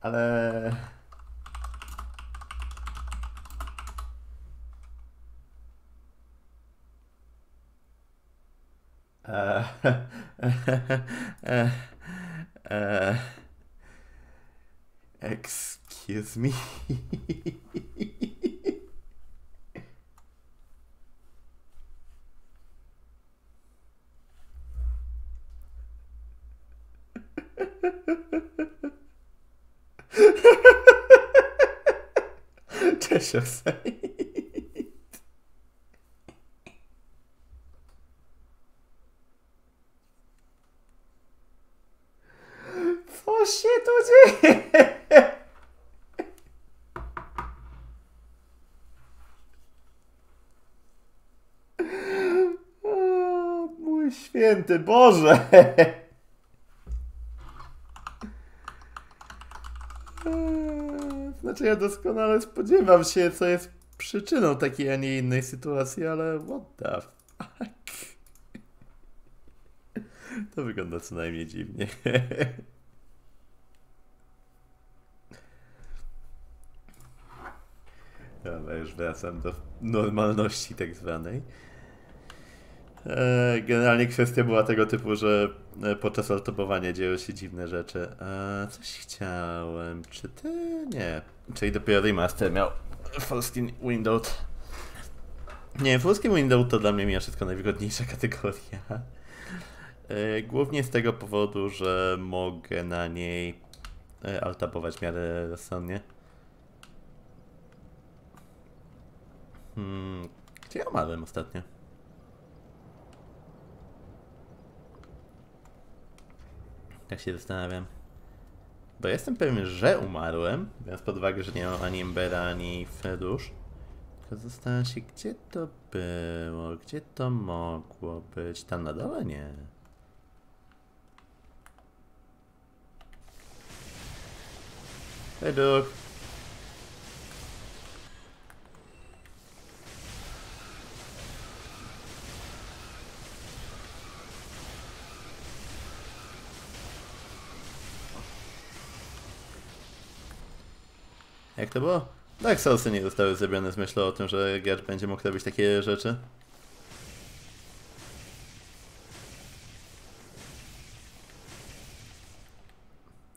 Ale... Eee, eee, eee, excuse me. Cześć, Osej. Co się tu dzieje? O, mój święty Boże! Eee, Znaczy ja doskonale spodziewam się, co jest przyczyną takiej, a nie innej sytuacji, ale what the fuck? To wygląda co najmniej dziwnie. Dobra, już wracam do normalności tak zwanej. E, Generalnie kwestia była tego typu, że e, podczas altopowania dzieją się dziwne rzeczy. E, Coś chciałem. Czy ty? Nie. Czyli dopiero remaster miał Fullscreen Windows. Nie, Fullscreen Windows to dla mnie mimo wszystko najwygodniejsza kategoria. Głównie z tego powodu, że mogę na niej altabować w miarę rozsądnie. Hmm, gdzie ja ostatnio? Tak się zastanawiam. Bo jestem pewien, że umarłem, biorąc pod uwagę, że nie mam ani Embera, ani Fedusz. Tylko zastanawiam się, gdzie to było, gdzie to mogło być. Tam na dole? Nie. Feduk. Jak to było? Dark Soulsy nie zostały zrobione z myślą o tym, że gracz będzie mógł robić takie rzeczy.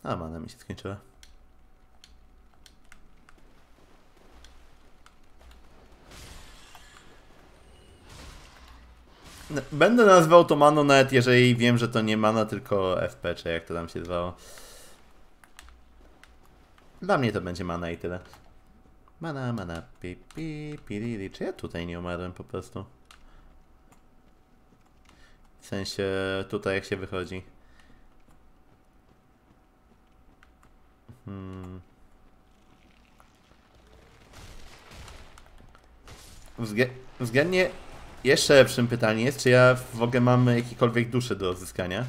A, mana mi się skończyła. N- Będę nazwał to nawet jeżeli wiem, że to nie mana, tylko FP, czy jak to tam się zwało. Dla mnie to będzie mana i tyle. Mana, mana, pi, pi, piriri. Czy ja tutaj nie umarłem po prostu? W sensie tutaj jak się wychodzi. Hmm. Wzglę- względnie jeszcze lepszym pytaniem jest, czy ja w ogóle mam jakiekolwiek dusze do odzyskania.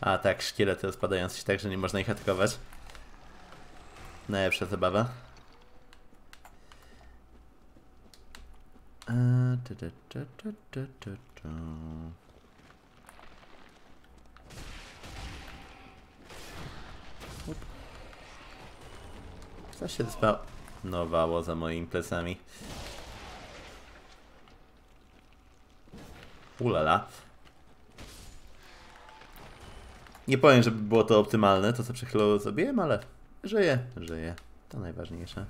A tak, szkielety rozpadające się tak, że nie można ich atakować. Najlepsza zabawa. Co się spawnowało za moimi plecami? Ulala. Nie powiem, żeby było to optymalne, to co przed chwilą zrobiłem, ale żyję, żyję. To najważniejsze.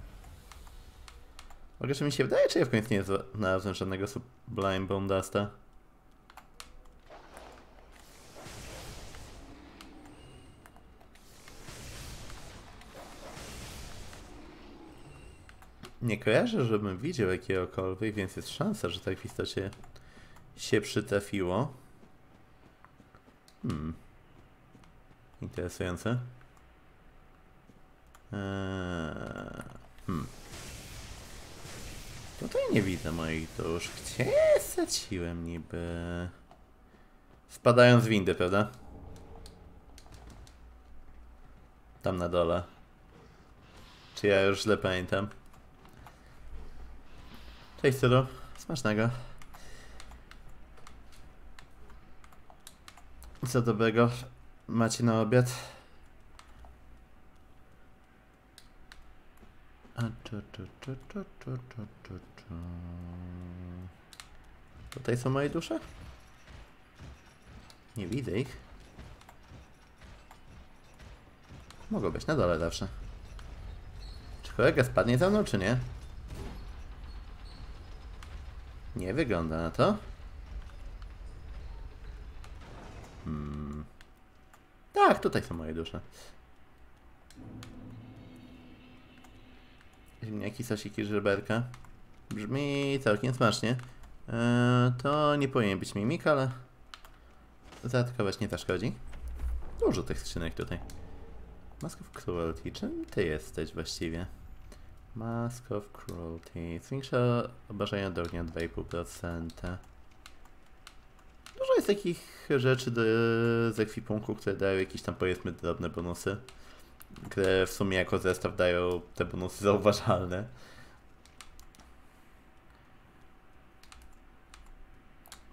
Mogę, że mi się wydaje, czy ja w końcu nie znalazłem żadnego Sublime Bone Dusta? Nie kojarzę, żebym widział jakiegokolwiek, więc jest szansa, że tak w istocie się przytrafiło. Hmm. Interesujące. Eee, hmm. Tutaj nie widzę moich dusz. Gdzie straciłem niby? Spadając windy, prawda? Tam na dole. Czy ja już źle pamiętam? Cześć, Sylu. Smacznego. Co dobrego macie na obiad. A czu, czu, czu, czu, czu, czu, czu, czu. Tutaj są moje dusze? Nie widzę ich. Mogą być na dole zawsze. Czy kolega spadnie za mną, czy nie? Nie wygląda na to. Hmm. Tak, tutaj są moje dusze. Ziemniaki, sosiki, żeberka. Brzmi całkiem smacznie. Eee, to nie powinien być mimik, ale zaatakować nie zaszkodzi. Dużo tych skrzynek tutaj. Mask of Cruelty. Czym ty jesteś właściwie? Mask of Cruelty. Zwiększa obrażenia do ognia 2,5%. Dużo jest takich rzeczy do, z ekwipunku, które dają jakieś tam powiedzmy drobne bonusy. Które w sumie jako zestaw dają te bonusy zauważalne.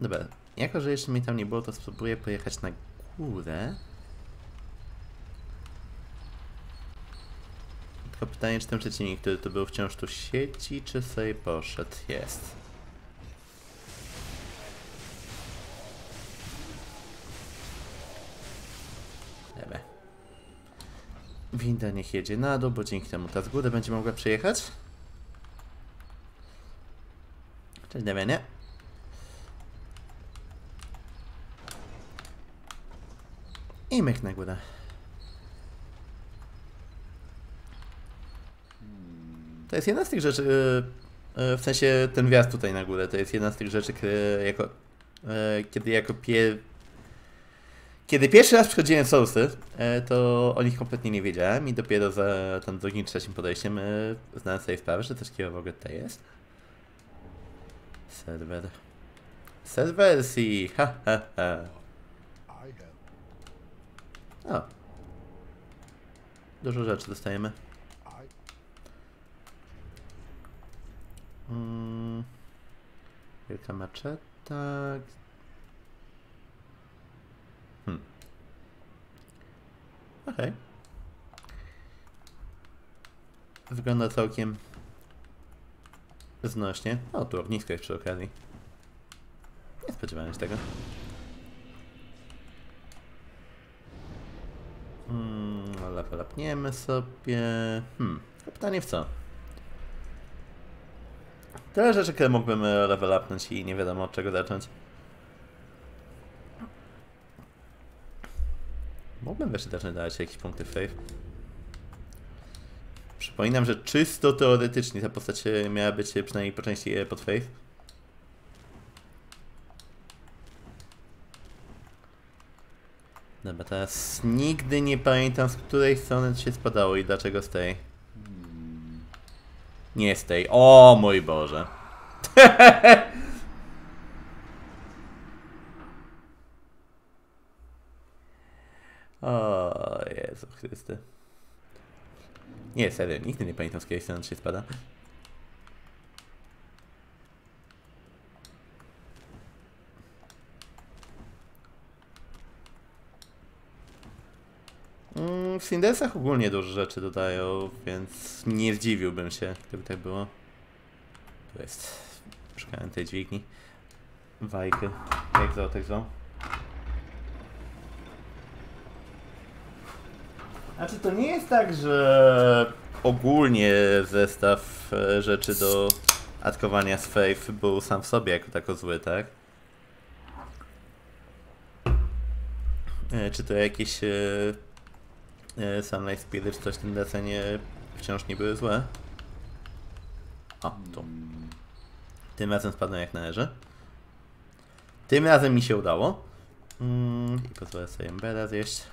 Dobra, jako że jeszcze mnie tam nie było, to spróbuję pojechać na górę. Tylko pytanie, czy ten przeciwnik, który tu był wciąż tu sieci, czy sobie poszedł? Jest. Dobra. Winda niech jedzie na dół, bo dzięki temu ta z góry będzie mogła przejechać. Cześć Damianie. I myk na górę. To jest jedna z tych rzeczy, yy, yy, w sensie ten wjazd tutaj na górę, to jest jedna z tych rzeczy, jako, yy, kiedy jako pie... Kiedy pierwszy raz przychodziłem Soulsy, yy, to o nich kompletnie nie wiedziałem i dopiero za tam drugim, trzecim podejściem yy, zdałem sobie sprawę, że coś takiego w ogóle tutaj jest. Serwer. Serwersji, ha ha ha. O. Dużo rzeczy dostajemy. Mm. Wielka maczeta. Okej. Wygląda całkiem znośnie. O, tu ognisko jest przy okazji. Nie spodziewałem się tego. Hmm, level sobie. Hmm, pytanie w co? Tyle rzeczy, które mógłbym e, level upnąć i nie wiadomo od czego zacząć. Mógłbym zacząć dawać jakieś punkty w faith. Przypominam, że czysto teoretycznie ta postać e, miała być e, przynajmniej po części e, pod faith. Dobra, teraz nigdy nie pamiętam z której strony się spadało i dlaczego z tej. Nie z tej. O mój Boże. o Jezu Chryste. Nie, serio, nigdy nie pamiętam z której strony się spada. Mm, W Cindersach ogólnie dużo rzeczy dodają, więc nie zdziwiłbym się, gdyby tak było. Tu jest. Szukałem tej dźwigni. Wajky. Jak zwał, tak zwał? Znaczy to nie jest tak, że ogólnie zestaw e, rzeczy do atkowania z Faith był sam w sobie jako tako zły, tak? E, Czy to jakieś e, Sunlight Spirit, coś w tym desenie wciąż nie były złe. O, tu. Tym razem spadłem jak należy. Tym razem mi się udało. Mm, I pozwolę sobie Embera zjeść.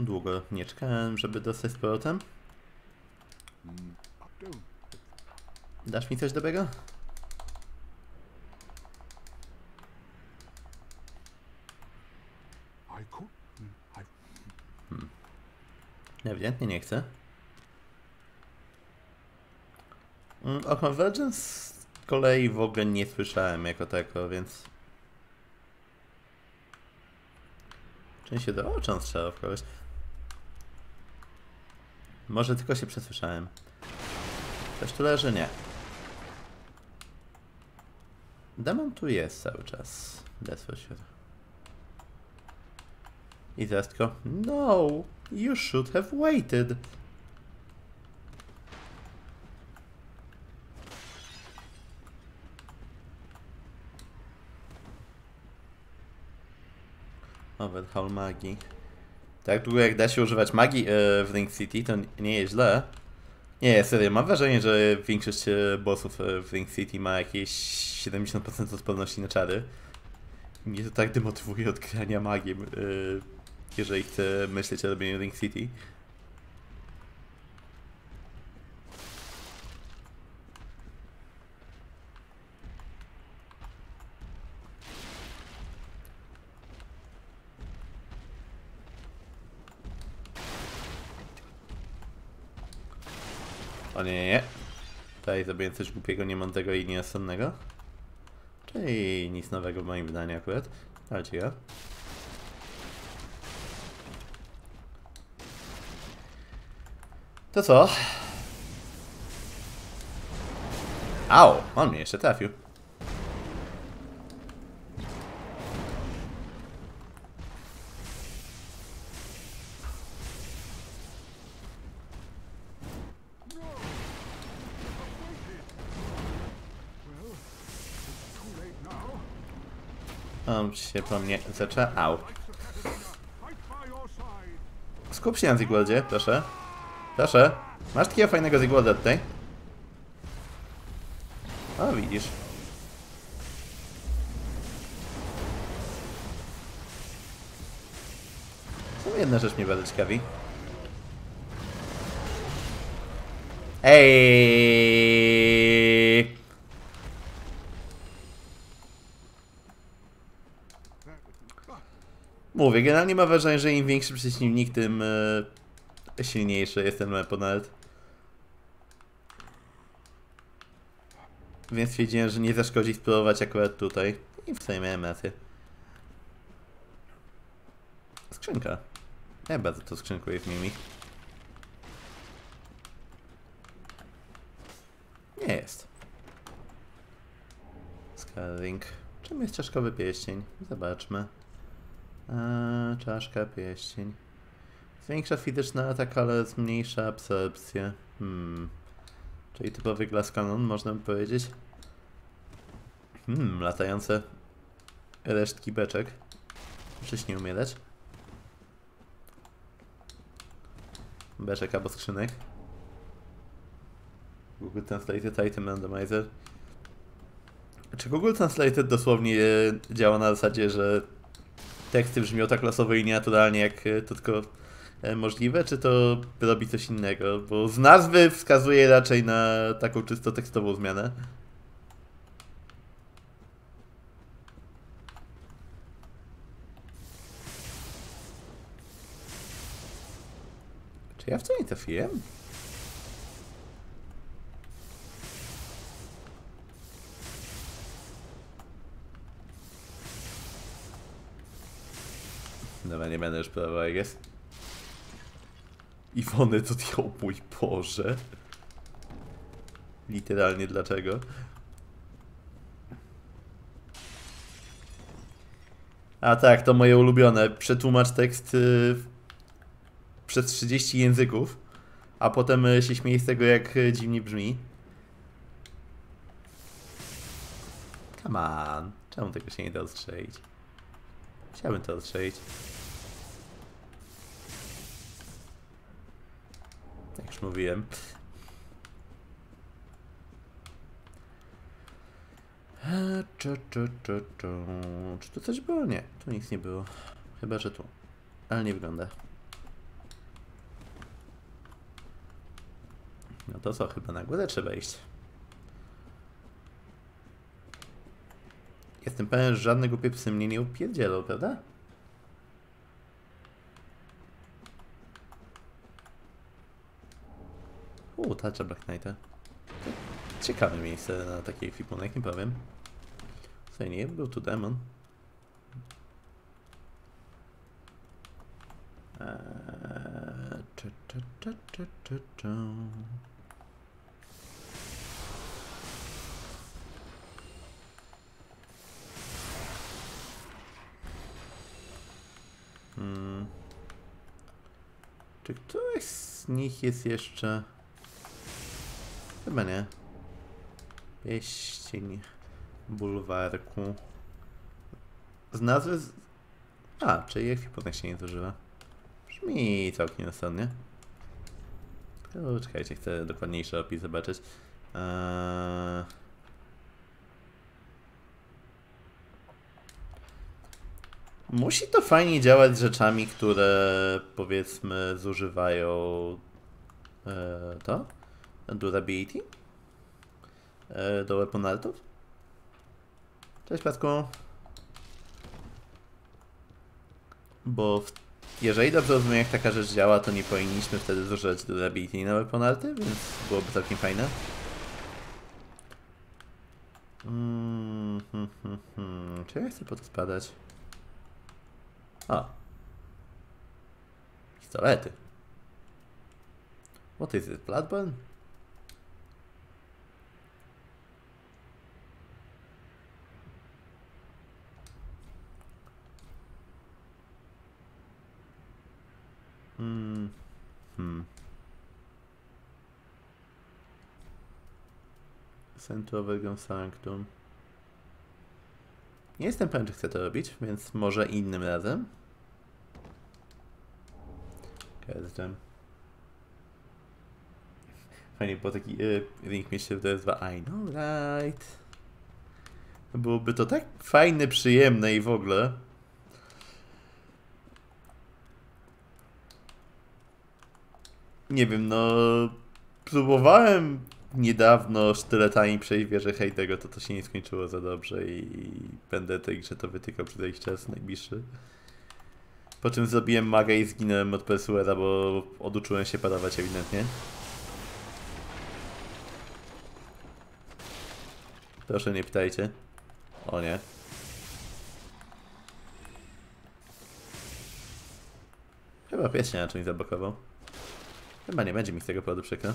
Długo nie czekałem, żeby dostać z powrotem. Dasz mi coś dobrego? Mm, I Ewidentnie nie chcę. Mm, O Convergence z kolei w ogóle nie słyszałem jako tako, więc... Się do oczu strzelał w kogoś? Może tylko się przesłyszałem. Coś tu leży? Nie. Demon tu jest cały czas. For sure. I teraz tylko... No! You should have waited! Overhaul magii. Tak długo jak da się używać magii e, w Ring City, to nie jest źle. Nie, serio, mam wrażenie, że większość e, bossów e, w Ring City ma jakieś 70% odporności na czary. Mnie to tak demotywuje od grania magiem, e, jeżeli chcę myśleć o robieniu Ring City. O nie, nie, nie. Tutaj zrobiłem coś głupiego, niemądrego i nierozsądnego. Czyli nic nowego w moim wydaniu akurat. Ale ciekawe. To co? Au! On mnie jeszcze trafił. On się po mnie zaczęła. Au. Skup się na Zigwaldzie, proszę. Proszę. Masz takiego fajnego Zigwalda tutaj? O, widzisz. Co jedna rzecz mnie bardzo ciekawi. Ej! Mówię, generalnie mam wrażenie, że im większy przeciwnik, tym e, silniejszy jest ten opponent. Więc stwierdziłem, że nie zaszkodzi spróbować akurat tutaj. I w sumie miałem rację. Skrzynka. Ja bardzo to skrzynkuję w Mimi. Nie jest. Scarring. Czym jest czaszkowy pierścień? Zobaczmy. Eee, czaszka, pierścień. Zwiększa fizyczny atak, ale zmniejsza absorpcję. Hmm. Czyli typowy glass cannon, można by powiedzieć. Hmm, latające resztki beczek. Wcześniej umierać. Beczek albo skrzynek. Google Translated Item Randomizer. Czy Google Translated dosłownie e, działa na zasadzie, że teksty brzmią tak losowo i nienaturalnie, jak e, to tylko e, możliwe, czy to robi coś innego? Bo z nazwy wskazuje raczej na taką czysto tekstową zmianę. Czy ja w co nie trafiłem? Dobra, nie będę już próbował, jak jest. Iwony to ty, o mój Boże. Literalnie dlaczego? A tak, to moje ulubione. Przetłumacz tekst y, przez 30 języków, a potem y, się śmieje z tego, jak y, dziwnie brzmi. Come on. Czemu tego się nie da odstrzelić? Chciałbym to odstrzelić. Jak już mówiłem. Eee, czu, czu, czu, czu. Czy tu coś było? Nie, tu nic nie było. Chyba, że tu. Ale nie wygląda. No to co, chyba na górę trzeba iść. Jestem pewien, że żadne głupie psy mnie nie upierdzielą, prawda? Uuu, tarcza Black Knighta. ciekawe miejsce na taki ekwipunek, nie powiem. Słuchaj, nie był tu demon. Eee, cza, cza, cza, cza, cza. Hmm. Czy któryś z nich jest jeszcze... Chyba nie. Pieścień bulwarku. Z nazwy... Z... A, czyli ekwipunek się nie zużywa. Brzmi całkiem rozsądnie. Czekajcie, chcę dokładniejszy opis zobaczyć. Eee... Musi to fajnie działać z rzeczami, które powiedzmy zużywają e, to? Durability? E, do weapon altów? Cześć Patku. Bo w, jeżeli dobrze rozumiem jak taka rzecz działa, to nie powinniśmy wtedy zużywać durability na weapon alty, więc byłoby całkiem fajne. Mm, hmm, hmm, hmm. Czy ja chcę po to spadać? A. Pistolety. What is it? Bloodburn? Hmm. Hmm. Centrowego Sanctum. Nie jestem pewien, czy chcę to robić, więc może innym razem. Każdym. Fajnie, bo taki y, link mi się odezwa. I know, right. Byłoby to tak fajne, przyjemne i w ogóle. Nie wiem, no... Próbowałem niedawno sztyletami przejść wieżę hejtego, to to się nie skończyło za dobrze i będę tej grze to wytykał przez jakiś czas najbliższy. Po czym zrobiłem magę i zginąłem od Persuera, bo oduczyłem się padawać ewidentnie. Proszę nie pytajcie. O nie. Chyba pies się na czymś zablokował. Chyba nie będzie mi z tego powodu przykro.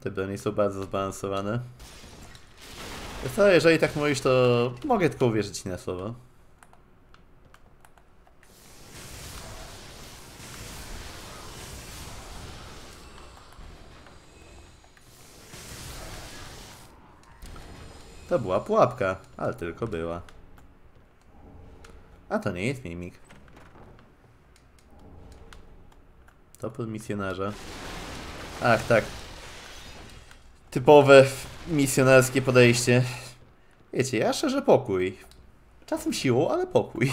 Te broni są bardzo zbalansowane. Co, jeżeli tak mówisz, to mogę tylko uwierzyć na słowo. To była pułapka, ale tylko była. A to nie jest mimik. Topór misjonarza. Ach, tak. Typowe misjonarskie podejście. Wiecie, ja szerzę pokój. Czasem siłą, ale pokój.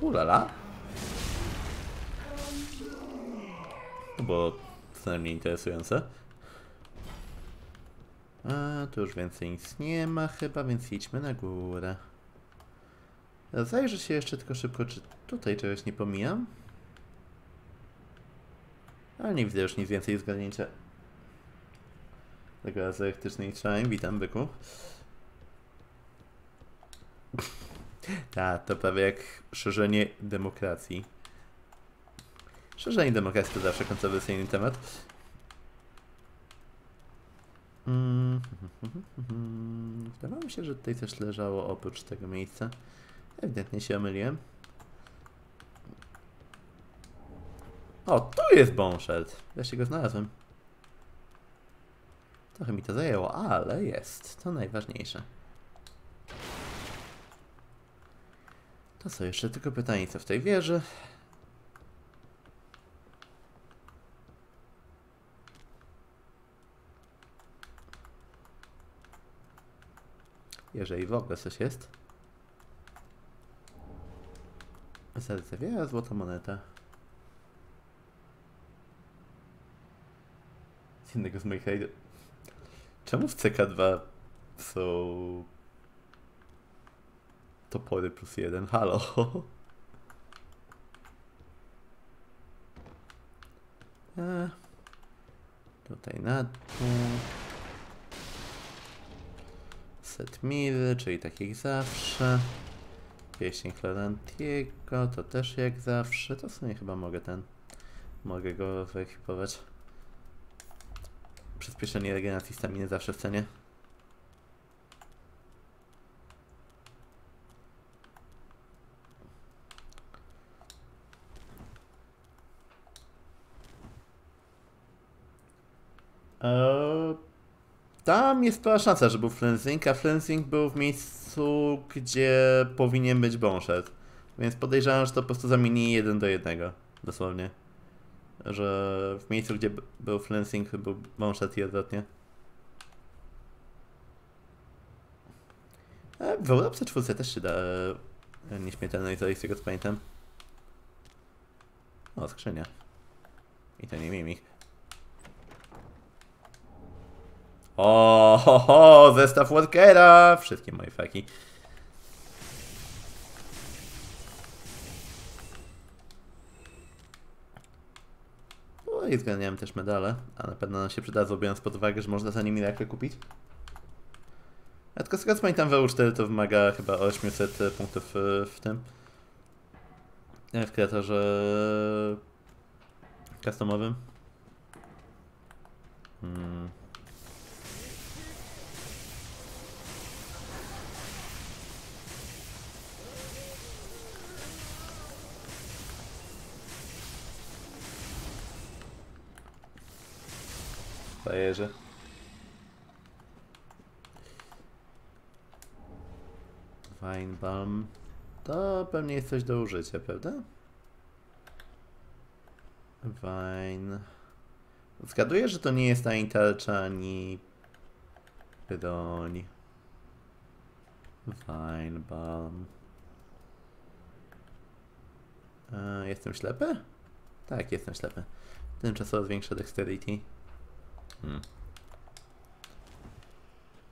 Ulala. Było co najmniej interesujące. A, tu już więcej nic nie ma chyba, więc idźmy na górę. Zajrzę się jeszcze tylko szybko, czy tutaj czegoś nie pomijam. Ale nie widzę już nic więcej zgadnięcia. Tego elektrycznej trzałem. Witam, byku. Tak, to prawie jak szerzenie demokracji. Szerzenie demokracji to zawsze kontrowersyjny temat. Mm, Wydawało mi się, że tutaj coś leżało oprócz tego miejsca. Ewidentnie się omyliłem. O, tu jest Boneshed. Wreszcie go znalazłem. Trochę mi to zajęło, ale jest. To najważniejsze. To co, jeszcze tylko pytanie, co w tej wieży? Jeżeli w ogóle coś jest. Serce wiara, złota moneta. z innego z moich raidów. Czemu w CK2 są topory plus jeden? Halo? E, tutaj na dół. Set miry, czyli tak jak zawsze. Pieśń Florantiego, to też jak zawsze. To w sumie chyba mogę ten. Mogę go wyekwipować. Przyspieszenie regeneracji staminy zawsze w cenie. Eee, jest spora szansa, że był flensing, a flensing był w miejscu, gdzie powinien być bonshet. Więc podejrzewam, że to po prostu zamieni jeden do jednego. Dosłownie. Że w miejscu, gdzie był flensing, był bonshet i odwrotnie. E, W Europce czwórce też się da e, nieśmiertelnej zoli, z tego co pamiętam. O, skrzynia. I to nie mimik. O, ho, ho, zestaw Walkera! Wszystkie moje faki. O, i zgarniałem też medale, a na pewno nam się przydadzą, biorąc pod uwagę, że można za nimi rakę kupić. Ja tylko z tego co pamiętam, w EU4 to wymaga chyba 800 punktów e, w tym. e, W kreatorze customowym. Hmm. Frajerze. Weinbaum. To pewnie jest coś do użycia, prawda? Wine. Zgaduję, że to nie jest ani tarcza, ani broń. Weinbaum. E, jestem ślepy? Tak, jestem ślepy. Tymczasowo zwiększa dexterity. Hmm.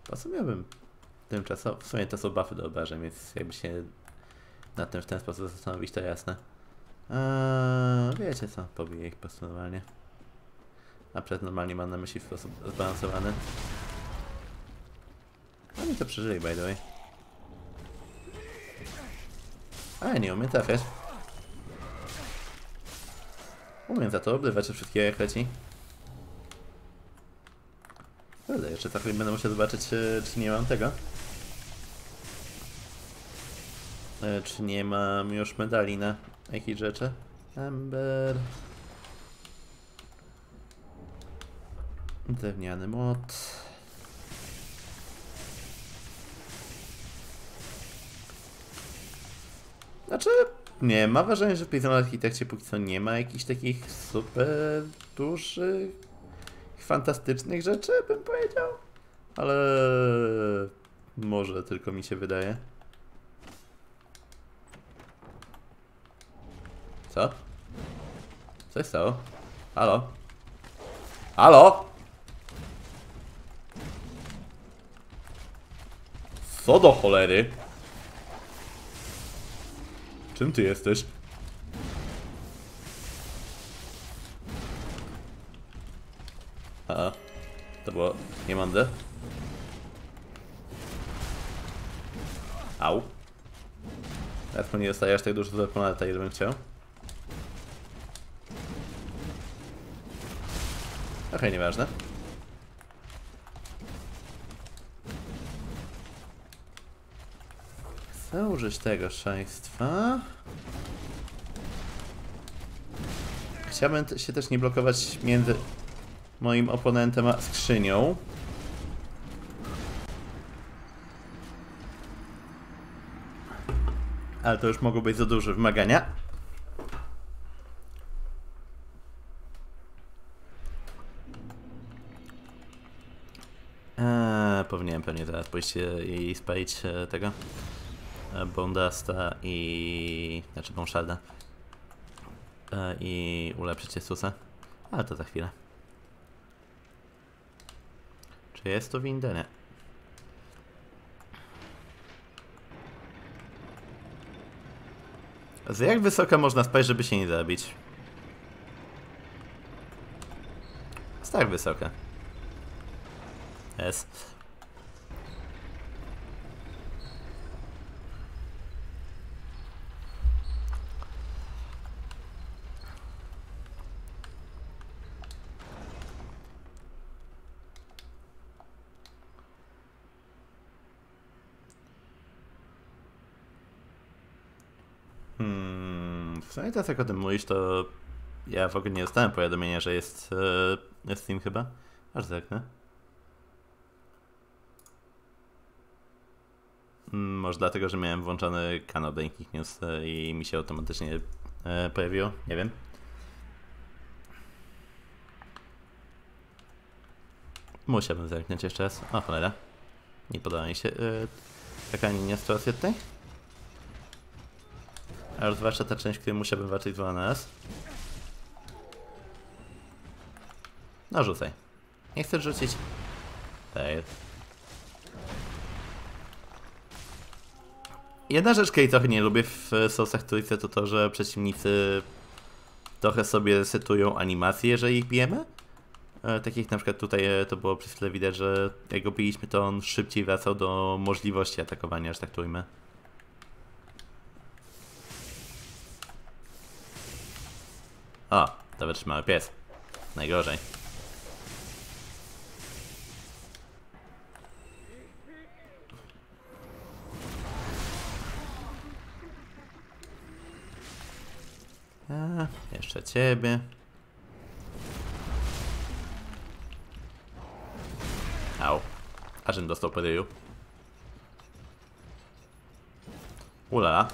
Po co miałbym tymczasowo? W sumie to są buffy do obrażeń, więc jakby się nad tym w ten sposób zastanowić, to jasne. Eee, wiecie co, pobiję ich po prostu normalnie. A przed normalnie mam na myśli w sposób zbalansowany. Oni to przeżyli, by the way. A, nie umiem trafiać. Umiem za to obrywać od wszystkiego jak leci. Kurde, jeszcze chwilę będę musiał zobaczyć, e, czy nie mam tego. E, Czy nie mam już medali na jakieś rzeczy? Ember. Drewniany młot. Znaczy, nie, ma wrażenie, że w Prison Architekcie póki co nie ma jakichś takich super dużych, fantastycznych rzeczy, bym powiedział. Ale może tylko mi się wydaje. Co? Co się stało? Halo? Halo? Co do cholery? Czym ty jesteś? A, to było niemądre. Au. Ja nie dostaję aż tak dużo do planeta, ile bym chciał. Okej, nieważne. Chcę użyć tego szaleństwa. Chciałbym się też nie blokować między moim oponentem skrzynią. Ale to już mogą być za duże wymagania. Eee, powinienem pewnie zaraz pójść i spalić e, tego e, Bondasta i... znaczy Bonsharda e, i ulepszyć Jezusa. Ale to za chwilę. Czy jest tu winda? Nie. Z jak wysoko można spać, żeby się nie zabić? Jest tak wysoka. Jest. Sumie teraz jak o tym mówisz, to ja w ogóle nie dostałem powiadomienia, że jest, e, jest Steam chyba. Aż zerknę. Mm, Może dlatego, że miałem włączony kanał Breaking News e, i mi się automatycznie e, pojawiło. Nie wiem. Musiałbym zerknąć jeszcze raz. O cholera. Nie podoba mi się. Taka nie sytuacja tutaj. A już zwłaszcza ta część, której musiałbym walczyć z nas. No rzucaj. Nie chcesz rzucić? Ej. Jedna rzecz, której trochę nie lubię w Soulsach trójce, to to, że przeciwnicy trochę sobie setują animacje, jeżeli ich bijemy. E, tak jak na przykład tutaj e, to było przez chwilę widać, że jak go biliśmy, to on szybciej wracał do możliwości atakowania, że tak to ujmę. O, to wytrzymały pies. Najgorzej. A, jeszcze ciebie. Au. Ażem dostał po ryju. Ulala.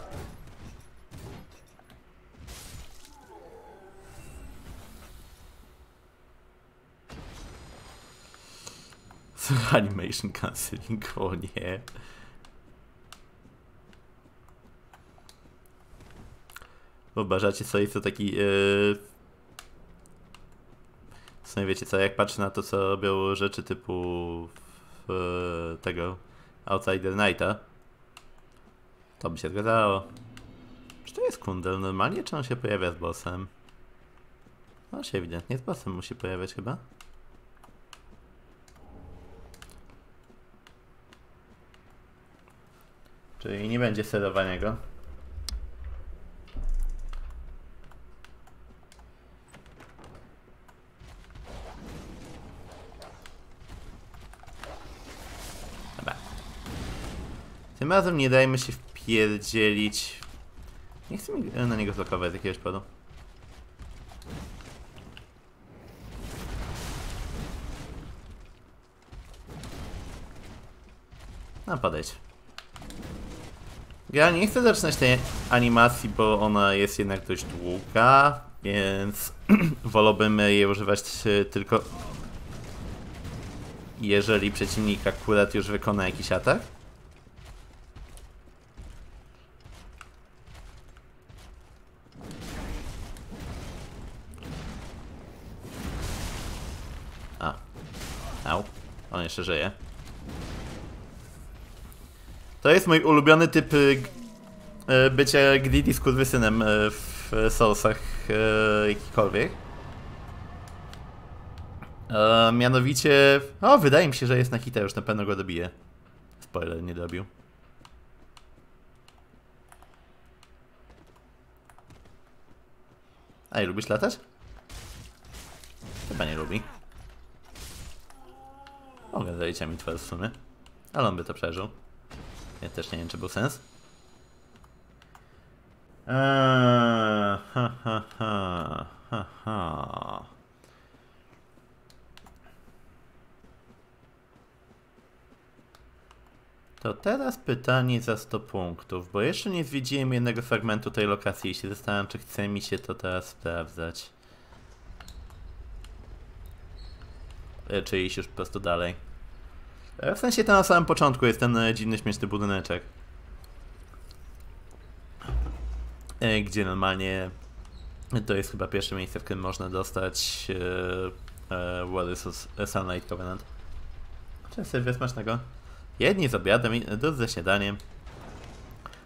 Animation cancelling, o nie. Wyobrażacie sobie co taki... Yy... W sumie wiecie co, jak patrzę na to co robią rzeczy typu yy, tego Outsider Nighta to by się zgadzało. Czy to jest kundel normalnie, czy on się pojawia z bossem? No się ewidentnie z bossem musi pojawiać chyba. Czyli nie będzie sterowania go. Dobra. Tym razem nie dajmy się wpierdzielić. Nie chcę mi na niego zlokować z jakiegoś powodu. No podejdź. Ja nie chcę zaczynać tej animacji, bo ona jest jednak dość długa, więc wolałbym jej używać e, tylko jeżeli przeciwnik akurat już wykona jakiś atak. A. Au. On jeszcze żyje. To jest mój ulubiony typ y, y, bycia greedy skurwysynem y, w Soulsach jakikolwiek. E, mianowicie... O, wydaje mi się, że jest na kita, już na pewno go dobije. Spoiler, nie dobił. I lubisz latać? Chyba nie lubi. Mogę zajść mi twarz w sumie. Ale on by to przeżył. Ja też nie wiem, czy był sens. Eee, ha, ha, ha, ha, ha. To teraz pytanie za 100 punktów, bo jeszcze nie zwiedziłem jednego fragmentu tej lokacji i się zastanawiam, czy chce mi się to teraz sprawdzać. E, Czy iść już po prostu dalej. E, W sensie ten na samym początku jest ten e, dziwny, śmieszny budyneczek. E, Gdzie normalnie to jest chyba pierwsze miejsce, w którym można dostać e, Warriors of Sunlight Covenant. Cześć sobie smacznego. Jedni z obiadem, drudzy ze śniadaniem.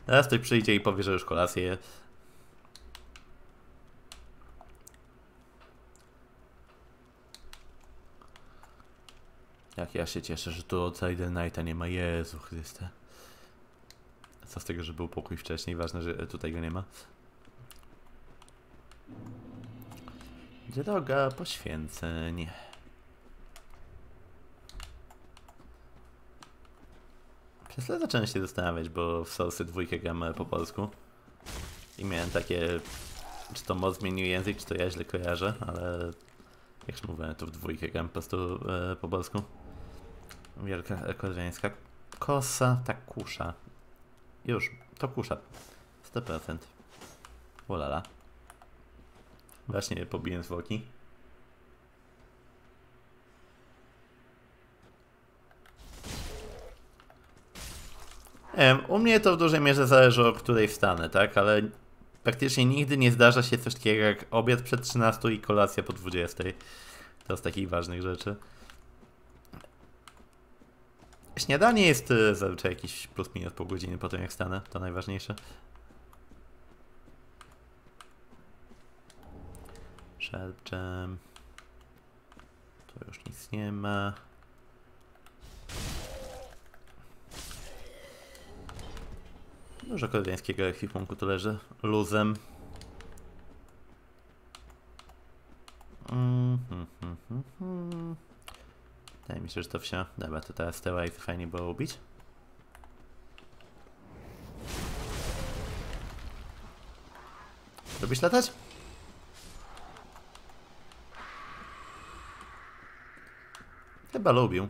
Teraz ktoś przyjdzie i powie, że już kolację Jak ja się cieszę, że tu od Silent Nighta nie ma. Jezu Chryste. Co z tego, że był pokój wcześniej? Ważne, że tutaj go nie ma. Droga poświęceń. Przez chwilę zacząłem się zastanawiać, bo w Soulsy dwójkę gram po polsku. I miałem takie... Czy to mod zmienił język, czy to ja źle kojarzę, ale... Jak już mówiłem, to w dwójkę gram po prostu e, po polsku. Wielka koreańska kosa, tak kusza. Już, to kusza. 100%. Wolala. Właśnie pobiłem zwłoki. U mnie to w dużej mierze zależy o której wstanę, tak? Ale praktycznie nigdy nie zdarza się coś takiego jak obiad przed 13 i kolacja po 20. To z takich ważnych rzeczy. Śniadanie jest e, zazwyczaj jakiś plus minus pół godziny po tym jak stanę, to najważniejsze. Sharp Jam. Tu już nic nie ma. Dużo koreańskiego ekwipunku tu leży. Luzem. Mm, hmm, hmm, hmm. Wydaje mi się, że to wsio. Dobra, to teraz te łajzy fajnie było ubić. Lubisz latać? Chyba lubił.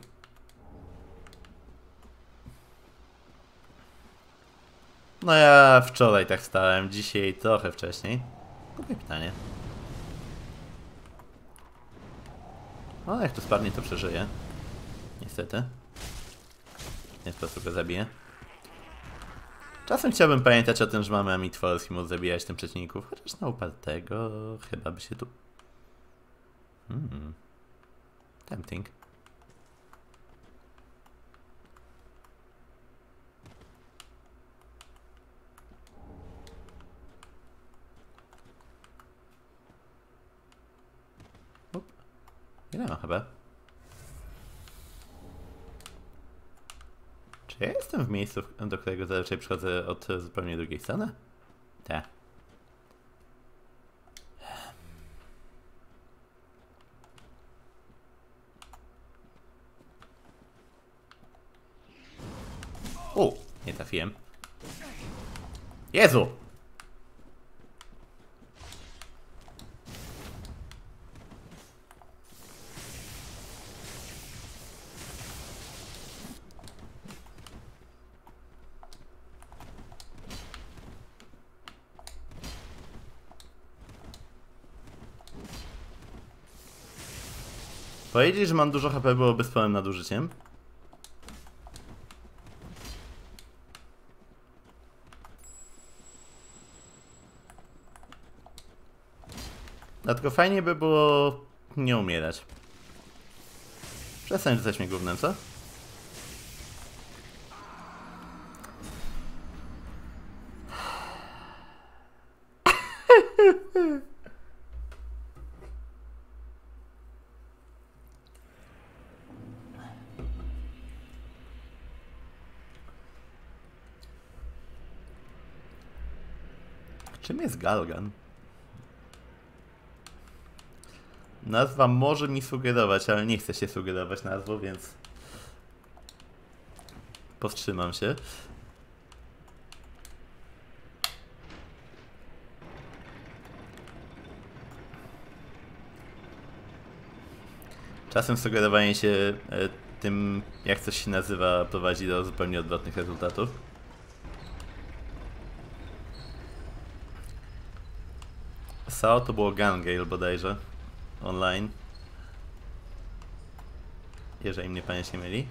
No ja wczoraj tak stałem, dzisiaj trochę wcześniej. Głupie pytanie. No jak to spadnie to przeżyje. Niestety. Ten sposób go zabiję. Czasem chciałbym pamiętać o tym, że mamy Amit Force i móc zabijać tym przeciwników, chociaż na upartego chyba by się tu... Hmm. Tempting. Up. Ile mam chyba? Czy ja jestem w miejscu, do którego zazwyczaj przychodzę od zupełnie drugiej strony? Tak. O, nie trafiłem. Jezu! Powiedzieć, że mam dużo HP byłoby z pełnym nadużyciem. Dlatego fajnie by było nie umierać. Przestań rzucać mnie gównem, co? Czym jest Galgan? Nazwa może mi sugerować, ale nie chcę się sugerować nazwą, więc powstrzymam się. Czasem sugerowanie się e, tym, jak coś się nazywa, prowadzi do zupełnie odwrotnych rezultatów. Sao to było Gangale bodajże. Online. Jeżeli mnie pamięć nie myli.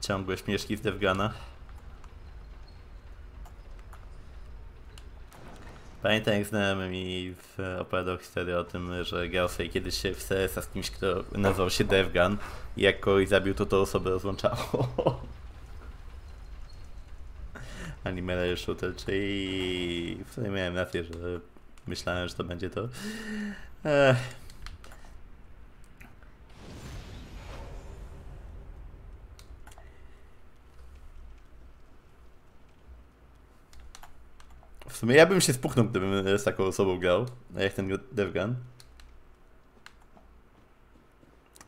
Ciągłe śmieszki z Devgana. Pamiętam jak znajomymi w opowiadał historię o tym, że grał sobie kiedyś się w CS-a z kimś, kto nazywał się Devgan i jak kogoś zabił, to to osobę rozłączało. Anime Shooter, czyli w sumie miałem rację, że myślałem, że to będzie to. Ech. W sumie ja bym się spuknął, gdybym z taką osobą grał, jak ten Devgan.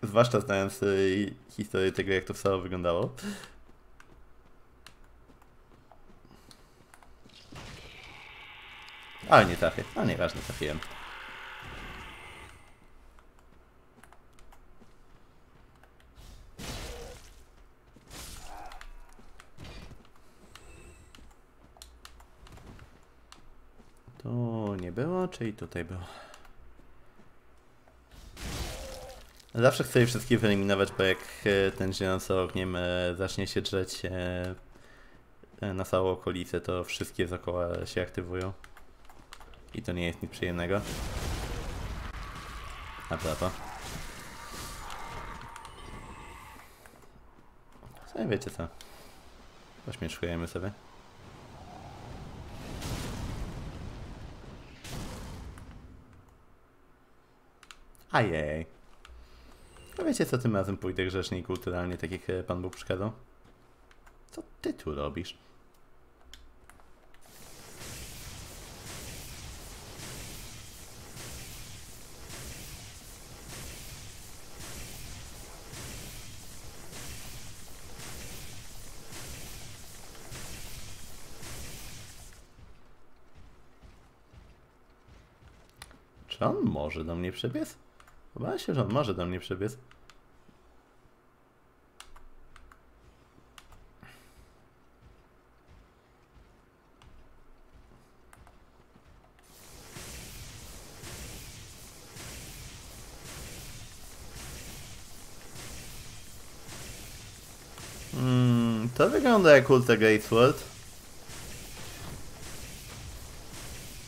Zwłaszcza znając y, historię tego, jak to w wyglądało. Ale nie trafię. A nieważne, trafiłem. Tu nie było, czyli tutaj było. Zawsze chcę je wszystkie wyeliminować, bo jak e, ten zielocy ogniem e, zacznie się drzeć e, na całą okolicę, to wszystkie dookoła się aktywują. I to nie jest nic przyjemnego. A propos. Co wiecie co? Pośmieszkujemy sobie. Ajej. A wiecie co, tym razem pójdę grzecznie i kulturalnie, tak jak e, Pan Bóg? Co ty tu robisz? Może do mnie przebiec? Chyba się, że on może do mnie przebiec. Mm, to wygląda jak Ultra Great Sword.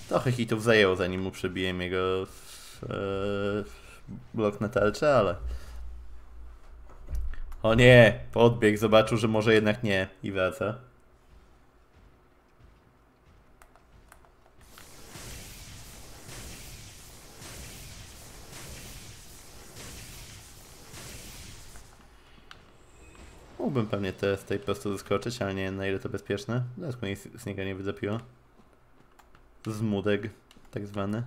Trochę hitów zajęło zanim mu przebiłem jego blok na tarczę, ale... O nie! Podbiegł, zobaczył, że może jednak nie i wraca. Mógłbym pewnie te z tej po prostu zaskoczyć, ale nie na ile to bezpieczne. Zaraz mnie niego nie wydzapiło. Zmudek, tak zwany.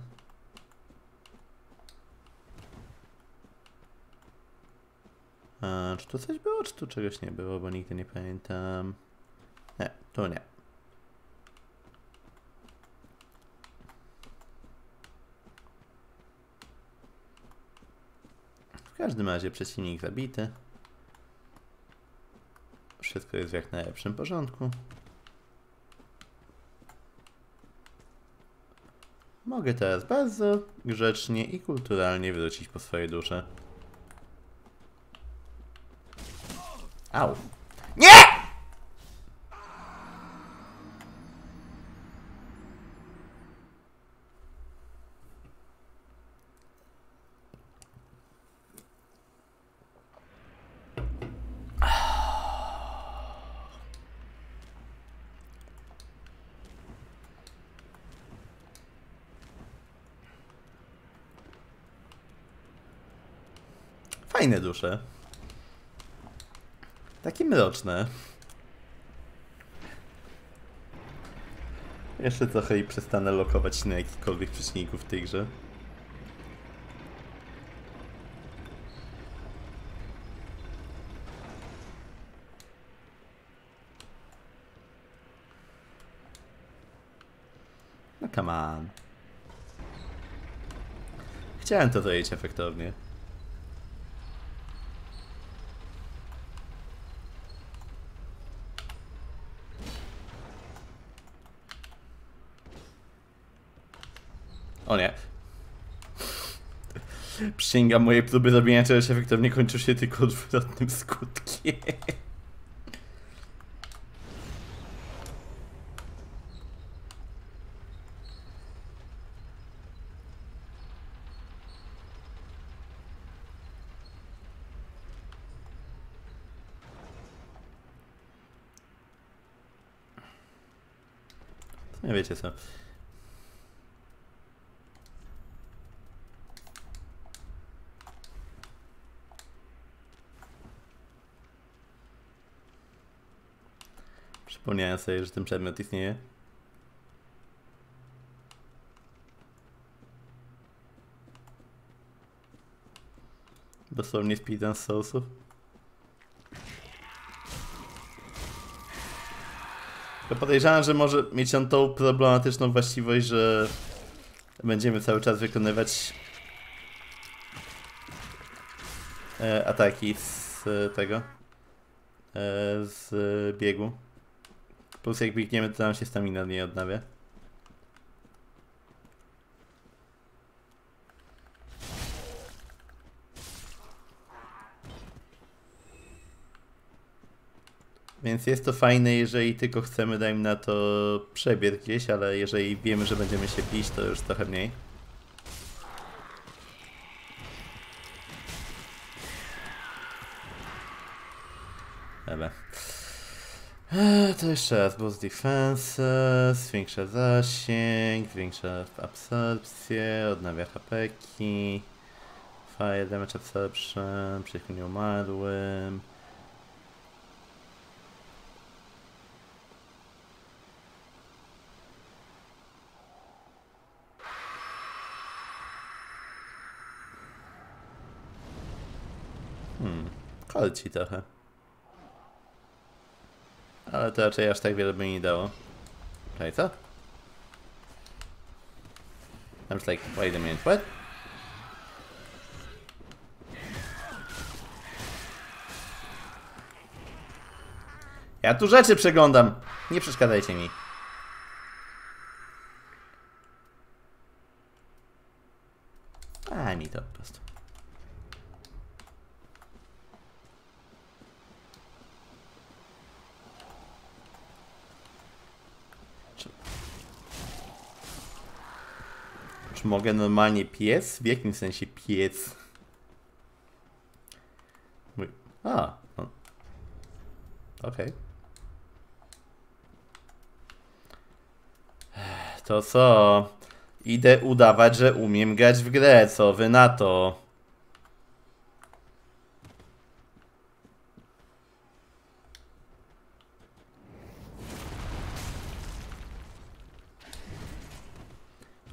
A, czy tu coś było, czy tu czegoś nie było, bo nigdy nie pamiętam. Nie, tu nie. W każdym razie przeciwnik zabity. Wszystko jest w jak najlepszym porządku. Mogę teraz bardzo grzecznie i kulturalnie wrócić po swoje dusze. Au. Nie! Fajne dusze. Takie mroczne. Jeszcze trochę i przestanę lokować na jakichkolwiek przeciwników w tej grze. No come on. Chciałem to zrobić efektownie. Przysięgam, moje próby zrobienia czegoś efektywnie kończą się tylko odwrotnym skutkiem. Nie wiecie co. Przypomniałem sobie, że ten przedmiot istnieje. Dosłownie speedrun z Soulsów. To podejrzewam, że może mieć on tą problematyczną właściwość, że będziemy cały czas wykonywać e, ataki z tego e, z biegu. Plus jak biegniemy, to nam się stamina nie odnawia. Więc jest to fajne, jeżeli tylko chcemy, dajmy na to, przebieg gdzieś, ale jeżeli wiemy, że będziemy się bić, to już trochę mniej. Dobra. Eee, To jeszcze raz, boost defense, zwiększa zasięg, zwiększa absorpcję, odnawia hapeki, fire damage absorption, przeciwko nieumarłym. Hmm, kolci trochę. Ale to raczej aż tak wiele by nie dało. Czekaj, co? I'm just like, wait a minute, what? Ja tu rzeczy przeglądam. Nie przeszkadzajcie mi. A mi to po prostu. Czy mogę normalnie piec? W jakim sensie? Mój... A, no. Okej. To co? Idę udawać, że umiem grać w grę, co wy na to?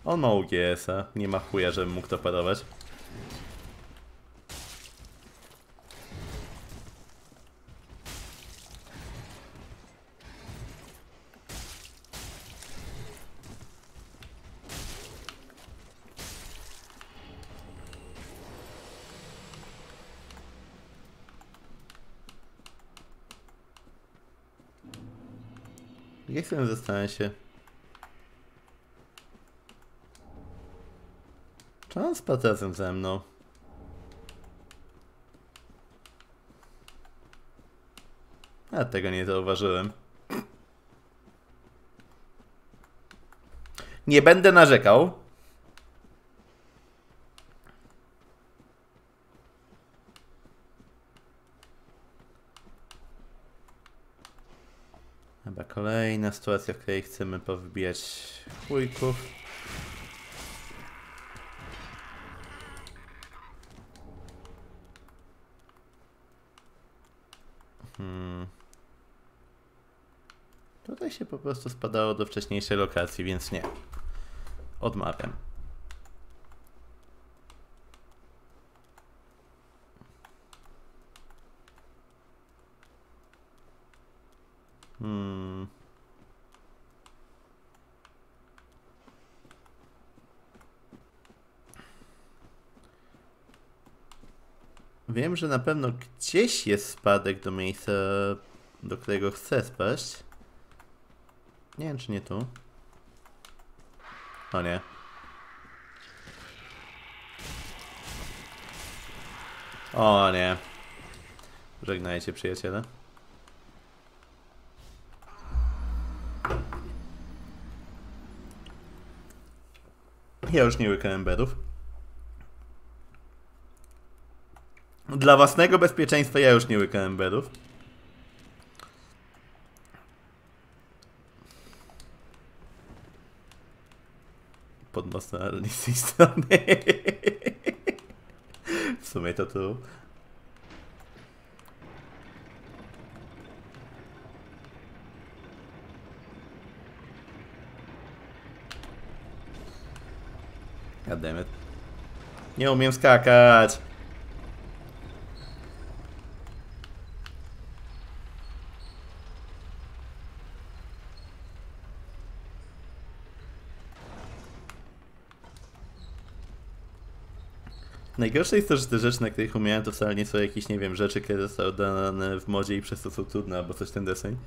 On ma UGS-a, nie ma chuja, żebym mógł to parować. Nie chcę zastanawiać się. On spadł razem ze mną? Ja tego nie zauważyłem. Nie będę narzekał. Chyba kolejna sytuacja, w której chcemy powbijać chujków. Tutaj się po prostu spadało do wcześniejszej lokacji, więc nie. Odmawiam. Hmm. Wiem, że na pewno gdzieś jest spadek do miejsca, do którego chcę spaść. Nie wiem, czy nie tu. O nie. O nie. Żegnajcie, przyjaciele. Ja już nie łykałem bedów. Dla własnego bezpieczeństwa ja już nie łykałem bedów. Pod mostem, ale nie z tej strony. W sumie to tu. Goddammit. Nie umiem skakać. Najgorsze jest to, że te rzeczy, na których umiałem, to wcale nie są jakieś, nie wiem, rzeczy, które zostały dane w modzie i przez to są trudne, albo coś ten deseń.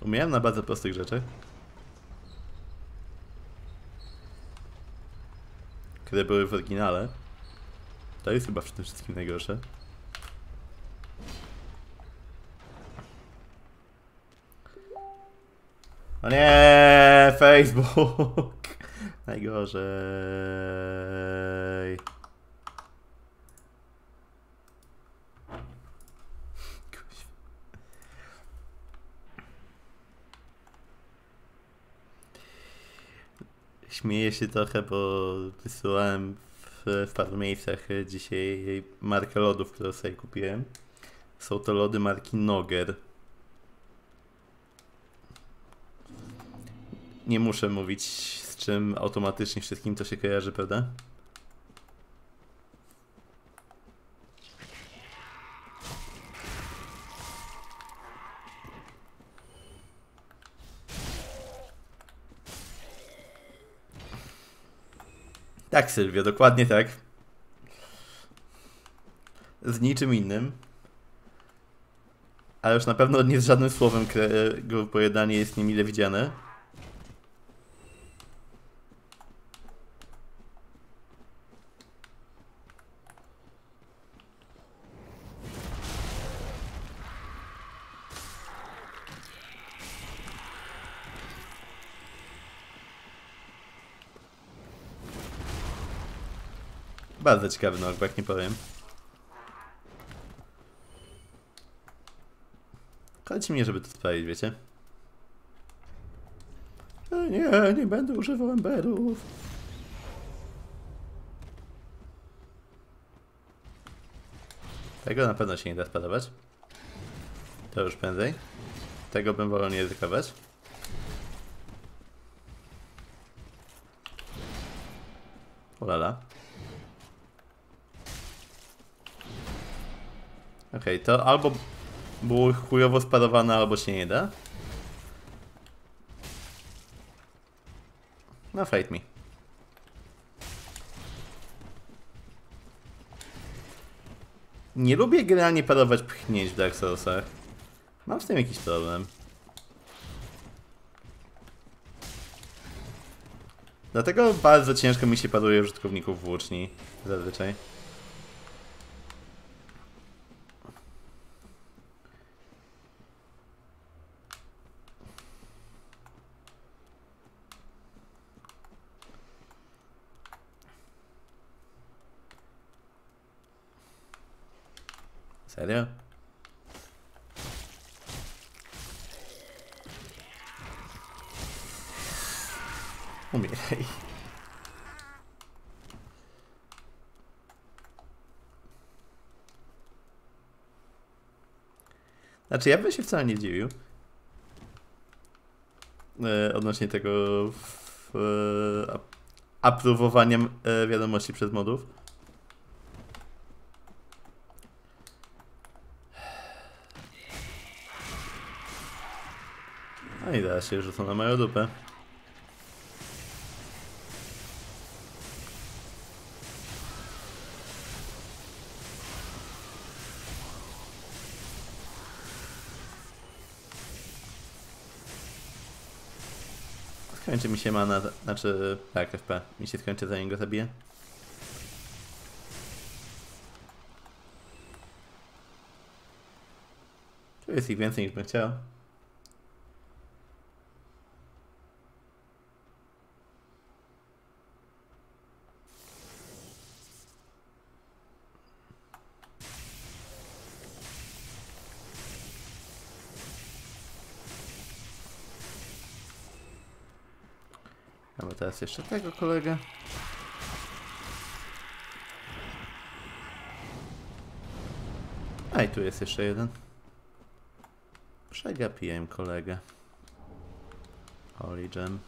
Umiałem na bardzo prostych rzeczach. Które były w oryginale. To jest chyba w tym wszystkim najgorsze. O nie, Facebook! Najgorzej. Śmieję się trochę, bo wysyłałem w, w paru miejscach dzisiaj markę lodów, które sobie kupiłem. Są to lody marki Noger. Nie muszę mówić z czym automatycznie wszystkim to się kojarzy, prawda? Tak, Sylwia, dokładnie tak. Z niczym innym. Ale już na pewno nie z żadnym słowem, którego pojednanie jest niemile widziane. Bardzo ciekawy knockback, nie powiem. Chodzi mi, żeby to sprawdzić, wiecie? E, nie, nie będę używał emberów. Tego na pewno się nie da sparować. To już prędzej. Tego bym wolał nie ryzykować. Ulala. Okej, to albo było chujowo sparowane, albo się nie da. No, fight me. Nie lubię generalnie parować pchnięć w Dark Soulsach. Mam z tym jakiś problem. Dlatego bardzo ciężko mi się paruje użytkowników włóczni zazwyczaj. Serio? Umieraj. Znaczy, ja bym się wcale nie dziwił. E, odnośnie tego w, e, ap- aprowowania e, wiadomości przez modów. No i teraz się rzucą na moją dupę. Mi się mana, znaczy tak, FP. Mi się skończy zanim go zabiję. Tu jest ich więcej niż bym chciał. Mamy teraz jeszcze tego kolegę. A i tu jest jeszcze jeden. Przegapiłem kolegę. Holy Gem.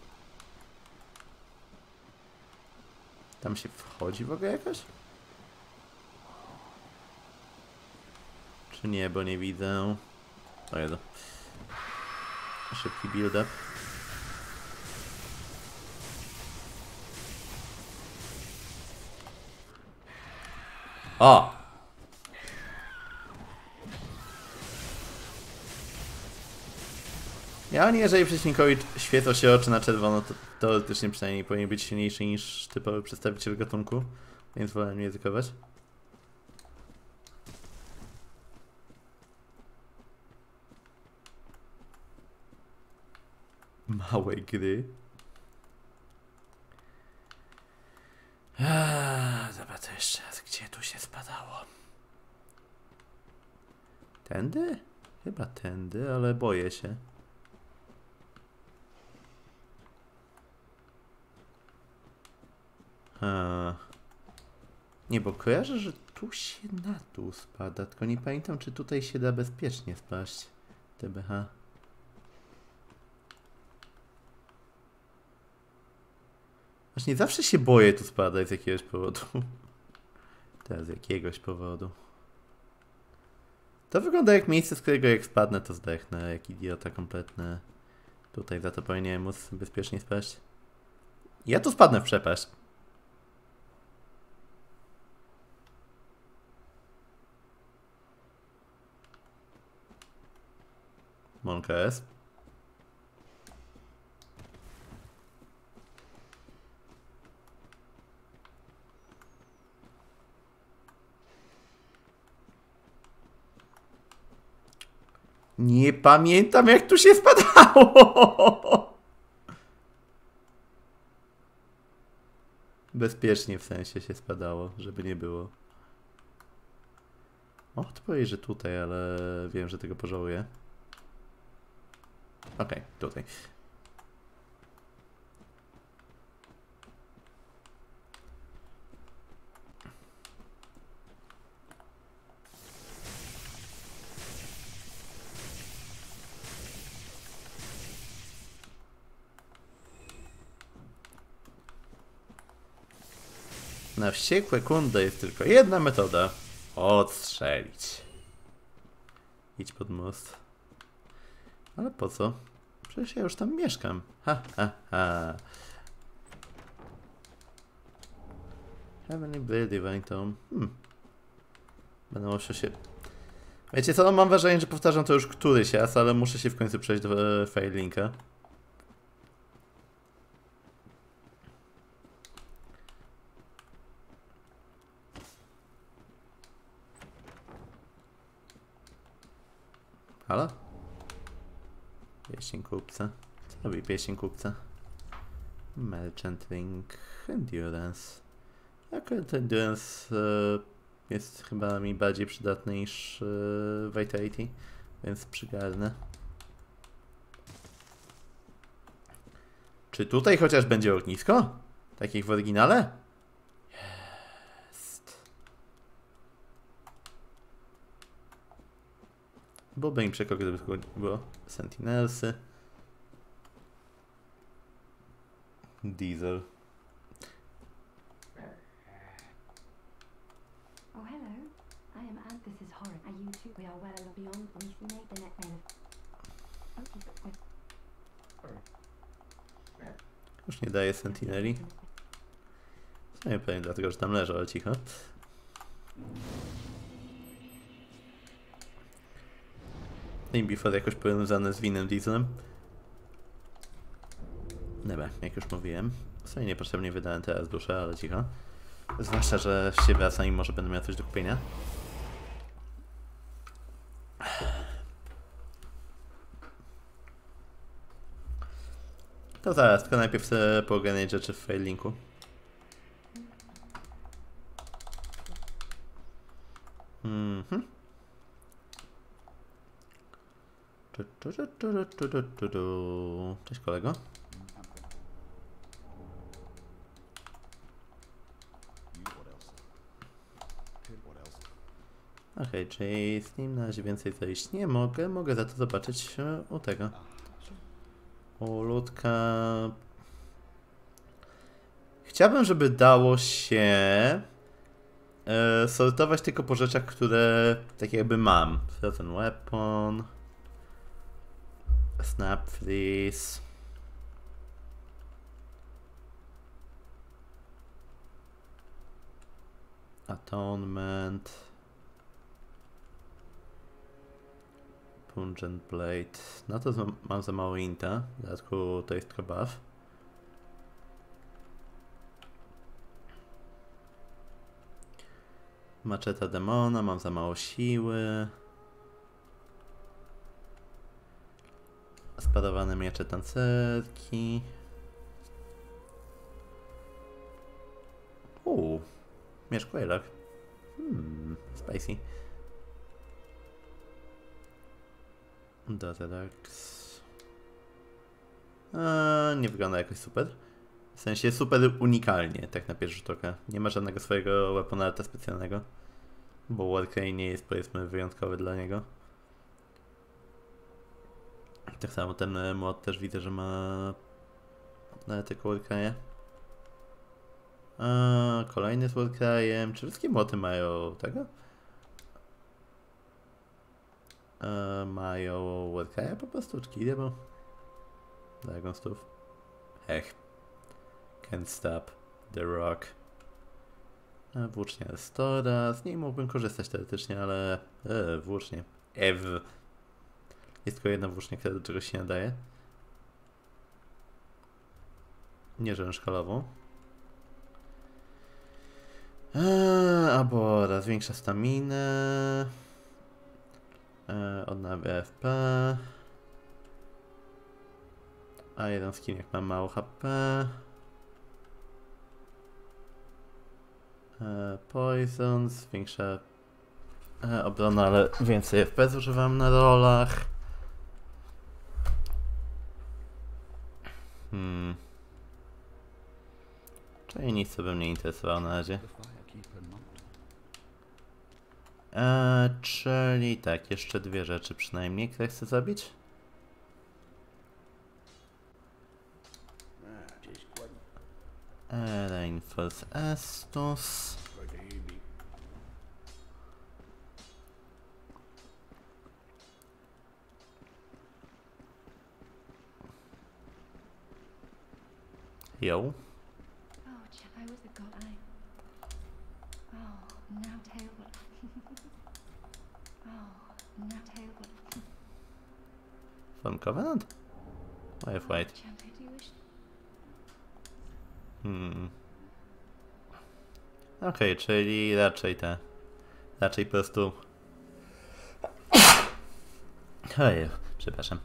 Tam się wchodzi w ogóle jakoś? Czy nie, bo nie widzę. O Jezu. Szybki build-up. O! Ja oni, jeżeli przeciwnikowi świecą się oczy na czerwono, to teoretycznie przynajmniej powinien być silniejszy niż typowy przedstawiciel gatunku, więc wolę nie ryzykować. Małe gry. Eee, Zobaczę jeszcze raz, gdzie tu się spadało. Tędy? Chyba tędy, ale boję się. A. Nie, bo kojarzę, że tu się na dół spada, tylko nie pamiętam, czy tutaj się da bezpiecznie spaść. TBH. Właśnie zawsze się boję tu spadać z jakiegoś powodu. Teraz z jakiegoś powodu. To wygląda jak miejsce, z którego jak spadnę, to zdechnę. Jak idiota kompletny. Tutaj za to powinienem móc bezpiecznie spaść. Ja tu spadnę w przepaść. Monka jest. Nie pamiętam jak tu się spadało. Bezpiecznie w sensie się spadało, żeby nie było. O, to powiedzieć, że tutaj, ale wiem, że tego pożałuję. Okej, tutaj. Na wściekłe kunde jest tylko jedna metoda. Odstrzelić. Idź pod most. Ale po co? Przecież ja już tam mieszkam. Ha, ha, ha. Heavenly Blade Divine Tome. Hmm. Będę musiał się... Wiecie co, no mam wrażenie, że powtarzam to już któryś raz, ale muszę się w końcu przejść do e, File Linka. Halo? Pieśń kupca. Co robi pieśń kupca? Merchant Link Endurance. Akurat Endurance e, jest chyba mi bardziej przydatny niż e, Vitality, więc przygarnę. Czy tutaj chociaż będzie ognisko? Takich w oryginale? Byłoby mi przykro, gdyby tylko było Sentinelsy. Diesel. Oh, hello. I am. This is Horror. Are you two? We are well beyond. We made the net. Już nie daje Sentineli. Nie pewnie dlatego, że tam leżą, ale cicho. Imbifor jakoś powiązany z winem dieslem. Dobra, jak już mówiłem. Sobie niepotrzebnie wydałem teraz duszę, ale cicho. Zwłaszcza, że się wraca i może będę miał coś do kupienia. To zaraz, tylko najpierw chcę pooganiać rzeczy w failinku. Cześć kolego. Okej, okay, czyli z nim na razie więcej zejść nie mogę. Mogę za to zobaczyć e, u tego. U ludka... Chciałbym, żeby dało się e, sortować tylko po rzeczach, które tak jakby mam. Frozen Weapon... Snap Freeze. Atonement. Pungent Blade. No to mam za mało inta. W dodatku to jest tylko buff. Maczeta demona, mam za mało siły. Spadowane miecze tancerki. Uuu, miecz Quailak. Hmm, spicy. Dotarax. Eee, nie wygląda jakoś super. W sensie super unikalnie, tak na pierwszy rzut oka. Nie ma żadnego swojego weaponarta specjalnego. Bo Warcry nie jest powiedzmy wyjątkowy dla niego. Tak samo ten e, mod też widzę, że ma e, tylko Warcry'e. A, kolejny z Warcry'em. Czy wszystkie moty mają tego? E, mają Warcry'a po prostu, czy Killable? Dragon Stów. Ech. Can't Stop. The Rock. E, Włócznia Stora. Z niej mógłbym korzystać teoretycznie, ale... E, włócznie. Ew. Jest tylko jedna włócznia, która do czegoś się nadaje. Nie żebym szkolową. Eee, Abora, zwiększa staminę. Eee, odnawia FP. A jeden skin jak ma mało HP. Eee, poison, zwiększa e, obronę, ale więcej FP zużywam na rolach. Hmm. Czyli nic co by mnie interesowało na razie. Eee, czyli tak, jeszcze dwie rzeczy przynajmniej, które chcę zrobić. Eee, Reinforce Estus. Jo. Oh, Ch- I was the god. I. Oh, now Tailwood. oh, now Tailwood. From Covenant? Why wish? Hmm. Okej, czyli raczej te. Raczej po prostu. Ojej, przepraszam.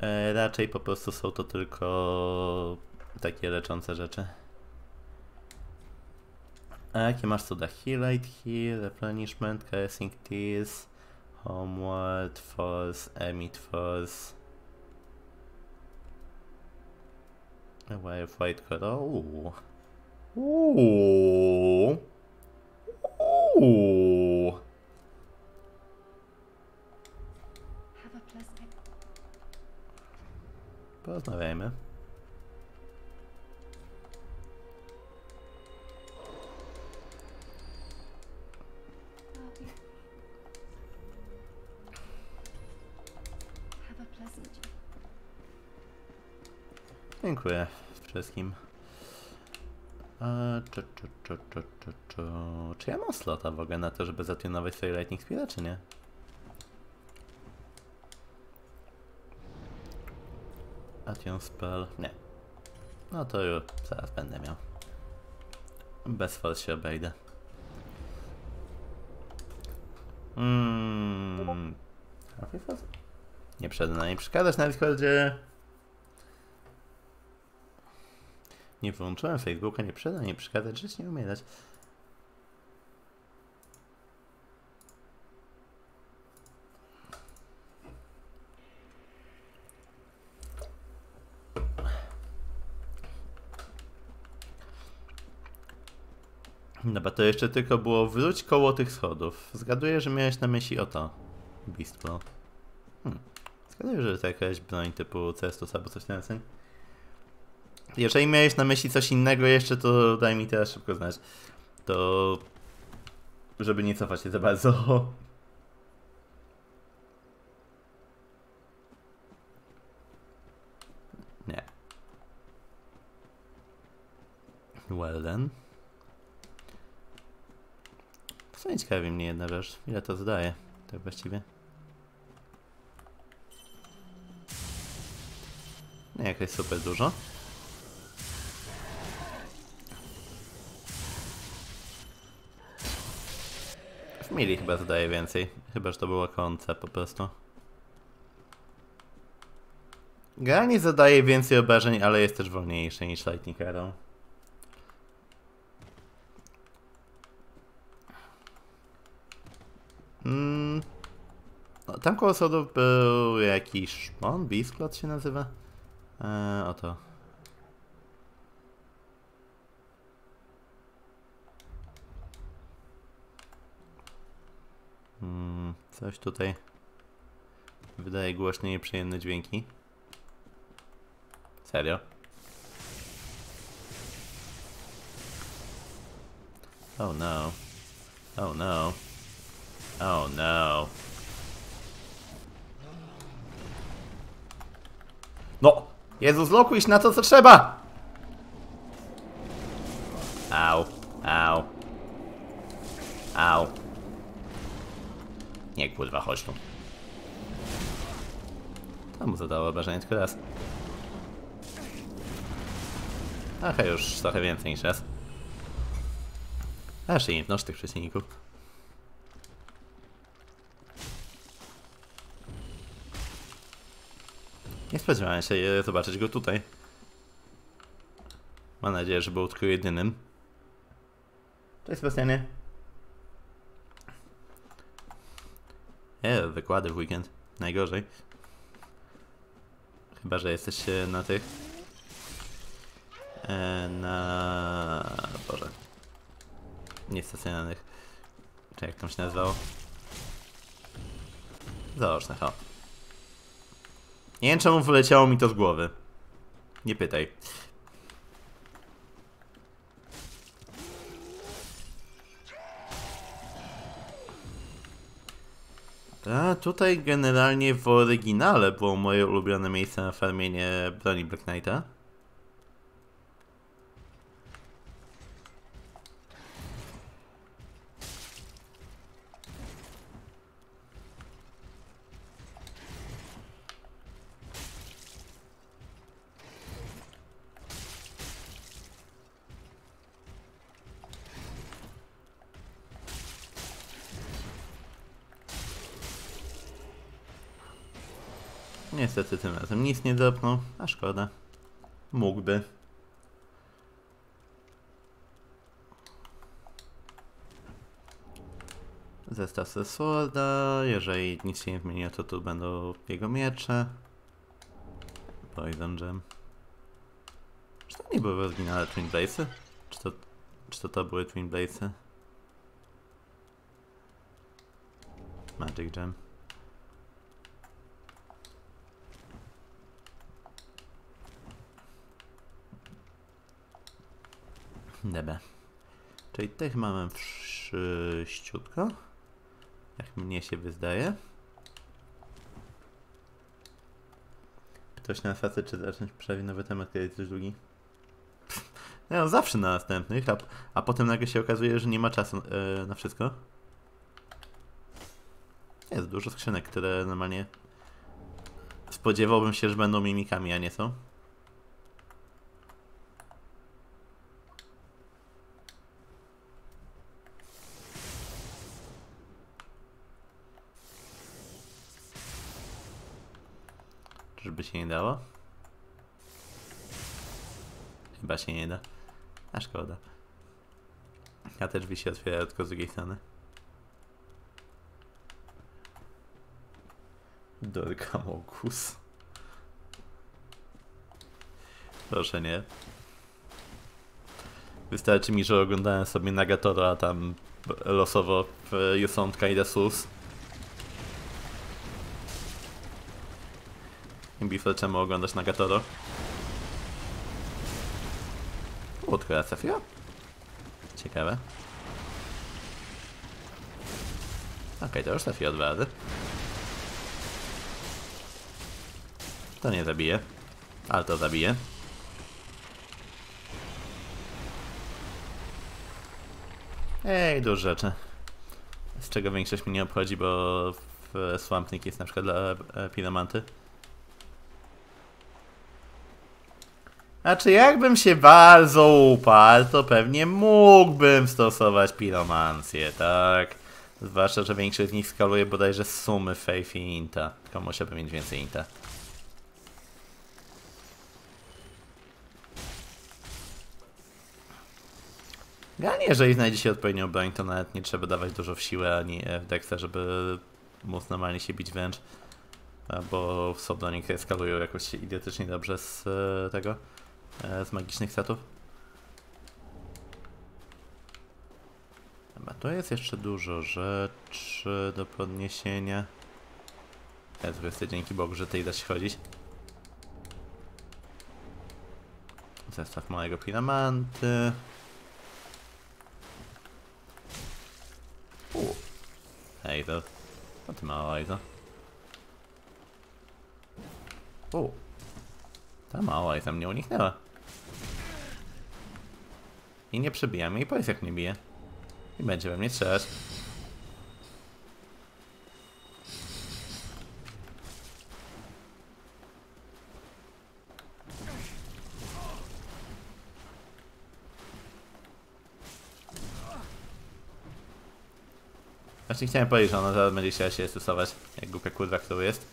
E, raczej po prostu są to tylko takie leczące rzeczy. A jakie masz cuda? Healite, Heal, Replenishment, Caressing Tears, Homeward, Force, Emit Force. Wire White Color. Uuu. Uuu. Uuu. Porozmawiajmy. Dziękuję wszystkim. Czu, czu. Czy ja mam slota w ogóle na to, żeby zatunować swoje Lightning Speeda, czy nie? Ation Spell? Nie. No to już zaraz będę miał. Bez force się obejdę. Mmm. Nie przed nami przeszkadzać na Discordzie. Nie wyłączyłem Facebooka, nie przeda, nie przeszkadzać, żyć, nie umierać. Dobra, to jeszcze tylko było wróć koło tych schodów. Zgaduję, że miałeś na myśli o to. Bistro. Hmm. Zgaduję, że to jakaś broń typu Cestus albo coś na ten. Jeżeli miałeś na myśli coś innego jeszcze, to daj mi teraz szybko znać. To... Żeby nie cofać się za bardzo. Nie. Well then. W sumie ciekawi mnie jedna rzecz. Ile to zdaje? Tak właściwie. Nie jakoś super dużo. Mili chyba zdaje więcej. Chyba, że to było konce po prostu. Generalnie zadaje więcej obrażeń, ale jest też wolniejszy niż Lightning Arrow. Mm. No, tam koło sodów był jakiś szpon, Bisklot się nazywa. Eee, oto. Mm, coś tutaj wydaje głośne i przyjemne dźwięki. Serio? Oh no. Oh no. Oh no. No! Jezus, lokuj się na to, co trzeba! Au, au. Au. Nie, kurwa, chodź tu. To mu zadało obrażenie tylko raz. Ach, już trochę więcej niż raz. Aż nie noż tych przeciwników. Nie spodziewałem się e, zobaczyć go tutaj. Mam nadzieję, że był tylko jedynym. Cześć Sebastianie. E, wykłady w weekend. Najgorzej. Chyba, że jesteś na tych... E, na... Boże. Niestacjonalnych. Czy jak tam się nazywało? Zaoczne, ho. Nie wiem czemu wyleciało mi to z głowy. Nie pytaj. A tutaj generalnie w oryginale było moje ulubione miejsce na farmienie broni Black Knighta. Nic nie dropnął, a szkoda. Mógłby. Zestaw ze Sworda, jeżeli nic się nie zmieni, to tu będą jego miecze. Poison Gem. Czy to nie były w oryginale Twin Blaze'y? Czy to, czy to to były Twin Blaze'y? Magic Gem. Dobra. Czyli tych mamy wszyściutko. Jak mnie się wydaje. Ktoś na facet, czy zacząć przejść nowy temat, kiedy jest długi? No, zawsze na następnych, a, a potem nagle się okazuje, że nie ma czasu e, na wszystko. Jest dużo skrzynek, które normalnie spodziewałbym się, że będą mimikami, a nie są. Się nie dało? Chyba się nie da. A szkoda. A te drzwi się otwierają tylko z drugiej strony. Dorkamogus. Proszę nie. Wystarczy mi, że oglądałem sobie Nagatora tam losowo w You Sound Kinda Bifel, czemu oglądasz Nagatoro? Łódka trafiła? Ciekawe. Okej, to już trafiła dwa razy. To nie zabije. Ale to zabije. Ej, dużo rzeczy. Z czego większość mnie nie obchodzi, bo w Swampnik jest na przykład dla e, Znaczy, jakbym się bardzo uparł, to pewnie mógłbym stosować piromancję, tak? Zwłaszcza, że większość z nich skaluje bodajże sumy Faith i Inta. Tylko musiałbym mieć więcej Inta. Generalnie, jeżeli znajdzie się odpowiednią broń, to nawet nie trzeba dawać dużo w siłę ani w dexa, żeby móc normalnie się bić wręcz. Bo w Sobdonik skalują jakoś idiotycznie dobrze z e, tego, z magicznych setów. Dobra, tu jest jeszcze dużo rzeczy do podniesienia. Jest 20, dzięki Bogu, że tej da się chodzić. Zestaw małego piramanty. U. Hej, to... Co ty mała Liza? U. Ta mała Liza mnie uniknęła. I nie przebija mnie i powiedz jak mnie bije. I będzie we mnie strzelać. Właśnie chciałem powiedzieć, że ona zaraz będzie chciała się stosować, jak głupia kurwa, którą jest.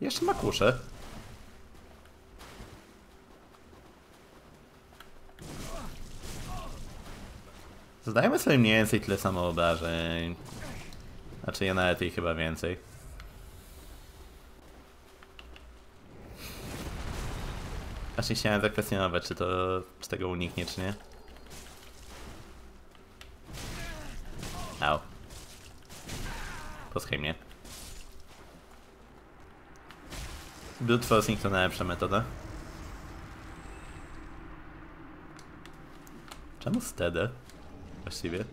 Jeszcze ma kuszę. Zadajmy sobie mniej więcej tyle samo obrażeń. Znaczy ja nawet jej chyba więcej. Właśnie chciałem zakwestionować, czy to czy tego uniknie, czy nie. Au. Posłuchaj mnie. Brute forcing to najlepsza metoda. Czemu steady? Właściwie.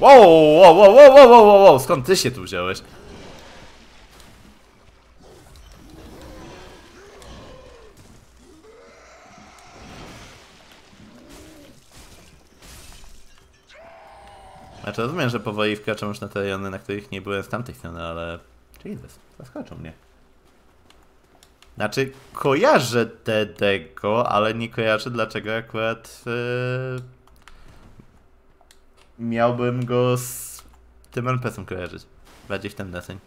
Wow, wow, wow, wow, wow, wow, wow, skąd ty się tu wziąłeś? Znaczy rozumiem, że powoli wkraczam już na te rejony, na których nie byłem z tamtej strony, ale... Jesus, zaskoczą mnie. Znaczy, kojarzę tego, ale nie kojarzę dlaczego akurat... Yy... Miałbym go z tym NPC-em kojarzyć. Bardziej w ten deseń.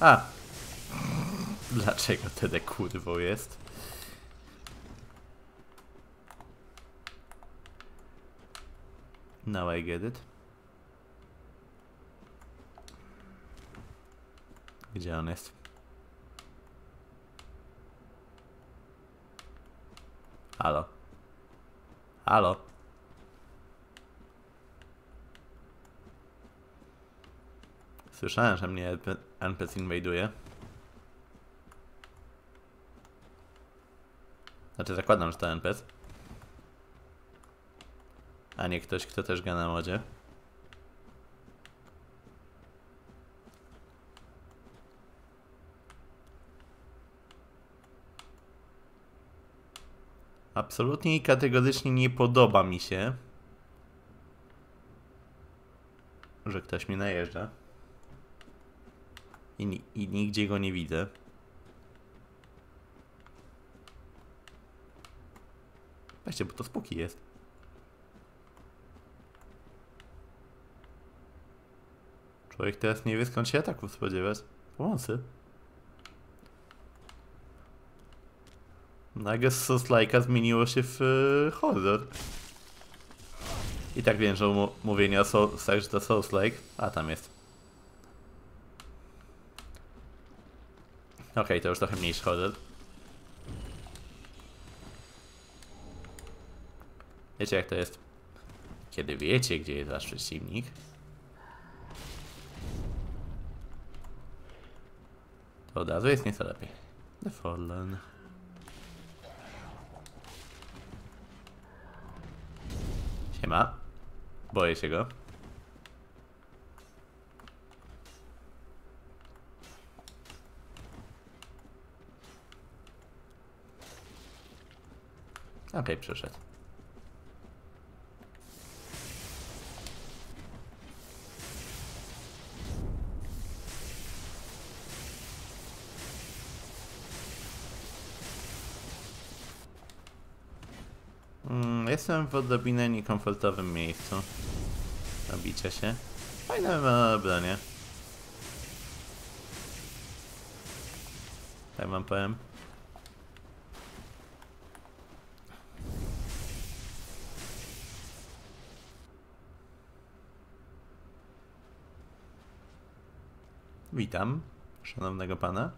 A! Dlaczego tyle kurwo jest? Now I get it. Gdzie on jest? Halo? Halo? Słyszałem, że mnie NPC inwajduje. Znaczy zakładam, że to NPC. A nie ktoś, kto też gra na modzie. Absolutnie i kategorycznie nie podoba mi się, że ktoś mnie najeżdża. I, I nigdzie go nie widzę. Weźcie, bo to spóki jest. Człowiek teraz nie wie skąd się ataków spodziewać. Pomocy. Nagle z Souls-like'a zmieniło się w y, horror. I tak wiem, że mówienie o Soulsach, że to Souls-like. A, tam jest. Okej, to już trochę mniejszy horror. Wiecie jak to jest? Kiedy wiecie, gdzie jest wasz przeciwnik, to od razu jest nieco lepiej. The Fallen. Siema. Boję się go. Okej, przyszedł. Jestem w odrobinę niekomfortowym miejscu. Do bicia się. Fajne bronie. Tak wam powiem. Witam, szanownego pana.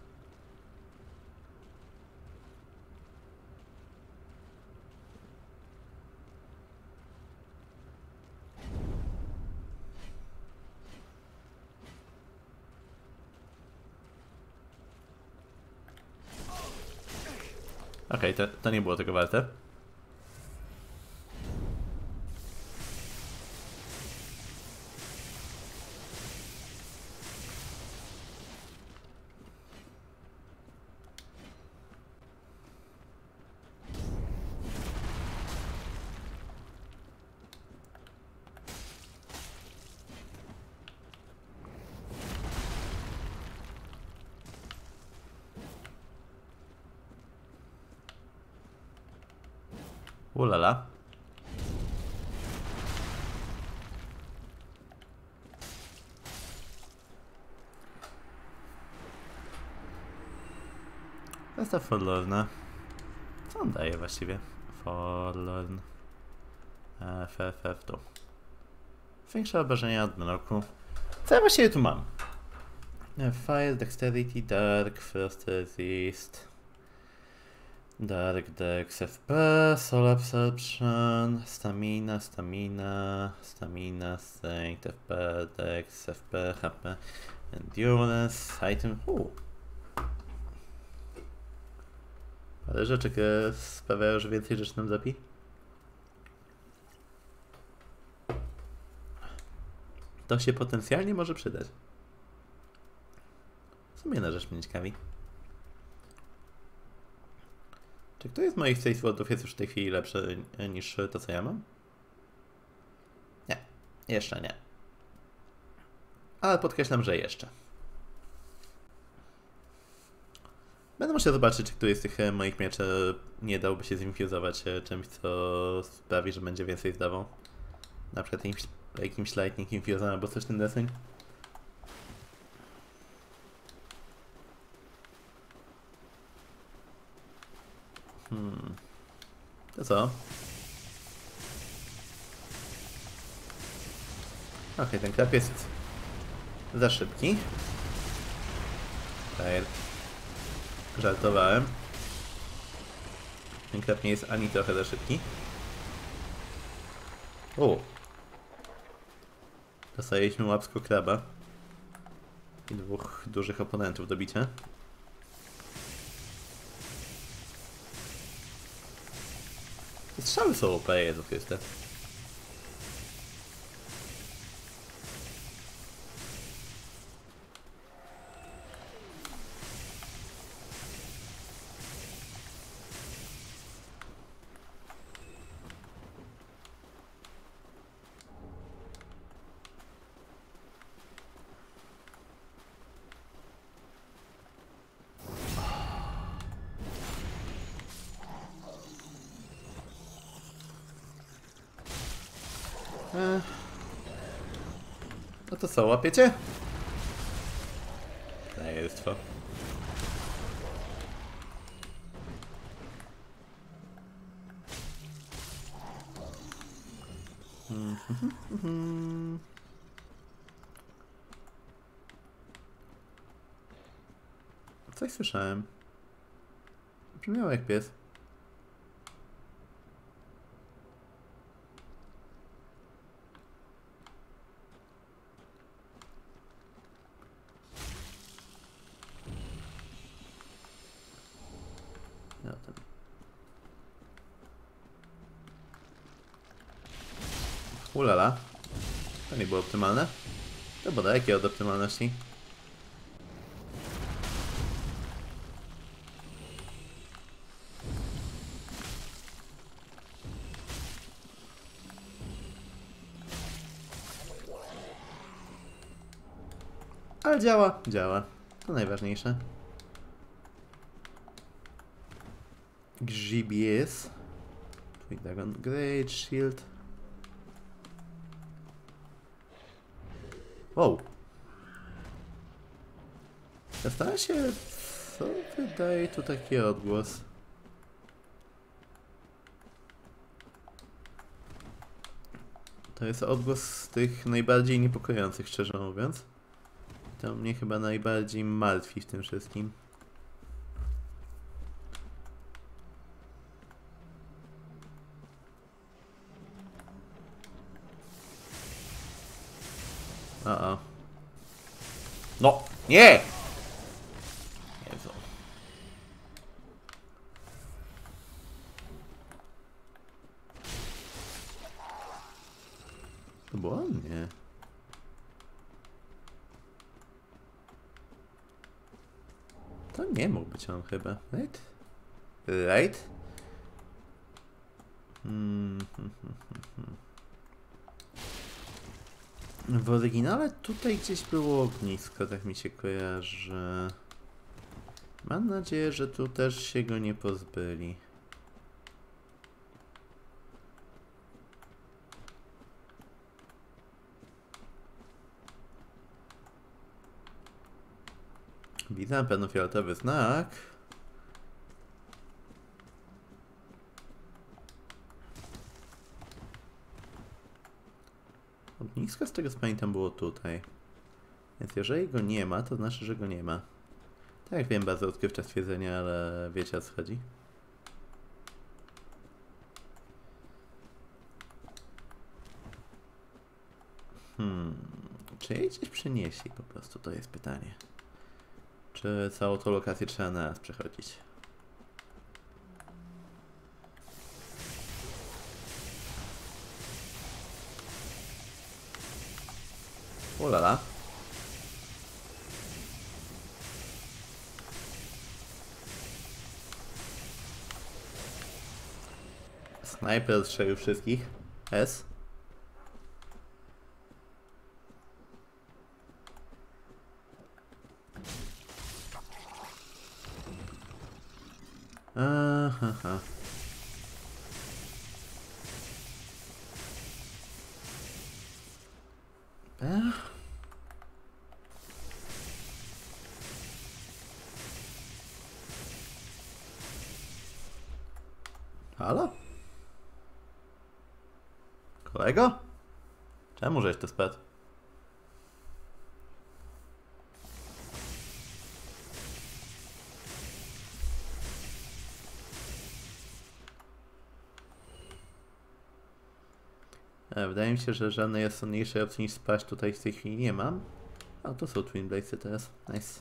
Okej, to, to nie Forlorna. Co on daje właściwie? Forlorn. FFF tu. Większe obrażenia od mroku. Co ja właściwie tu mam? Fire, Dexterity, Dark, Frost Resist. Dark Dex FP, Soul Absorption, Stamina, Stamina, Stamina, Strength FP, Dex FP, HP, Endurance, Item. Uu. Ale rzeczy, które sprawiają, że więcej rzeczy nam zapi. To się potencjalnie może przydać. W sumie na rzecz mnie. Czy któryś z moich safe wordów jest już w tej chwili lepszy niż to, co ja mam? Nie, jeszcze nie. Ale podkreślam, że jeszcze. Musiał zobaczyć, czy któryś z tych e, moich mieczy nie dałby się zinfuzować e, czymś, co sprawi, że będzie więcej zdawał. Na przykład jakimś, lightning infuzem albo coś ten deseń. Hmm. To co? Okej, ten krab jest za szybki. Tutaj żartowałem. Krab nie jest ani trochę za szybki. O! Dostaliśmy łapsko kraba. I dwóch dużych oponentów do bicia. Strzały są OP, Jezu Chryste. Co, łapiecie? frajerstwo. Mhm. Coś słyszałem. Brzmiało jak pies. Ja tam. Ulala. To nie było optymalne. To było dalekie od optymalności. Ale działa, działa. To najważniejsze. Twój Dragon Great Shield. Wow. Zastanawiam się, co wydaje tu taki odgłos. To jest odgłos z tych najbardziej niepokojących, szczerze mówiąc. To mnie chyba najbardziej martwi w tym wszystkim. A, a. No, nie! Jezu. To było on? Nie. To nie mógł być on chyba, right? Right? Hmm, hmm, hmm, hmm, hmm. W oryginale tutaj gdzieś było ognisko, tak mi się kojarzy. Mam nadzieję, że tu też się go nie pozbyli. Widzę pewno fioletowy znak. Ognisko z tego co pamiętam było tutaj. Więc jeżeli go nie ma, to znaczy, że go nie ma. Tak, wiem, bardzo odkrywcze stwierdzenie, ale wiecie o co chodzi. Hmm. Czy jej gdzieś po prostu, to jest pytanie. Czy całą tą lokację trzeba na raz przechodzić? Ulala. Snajper strzelił wszystkich. S. Wydaje mi się, że żadnej rozsądniejszej opcji niż spaść tutaj w tej chwili nie mam. A to są Twin Bladesy teraz. Nice.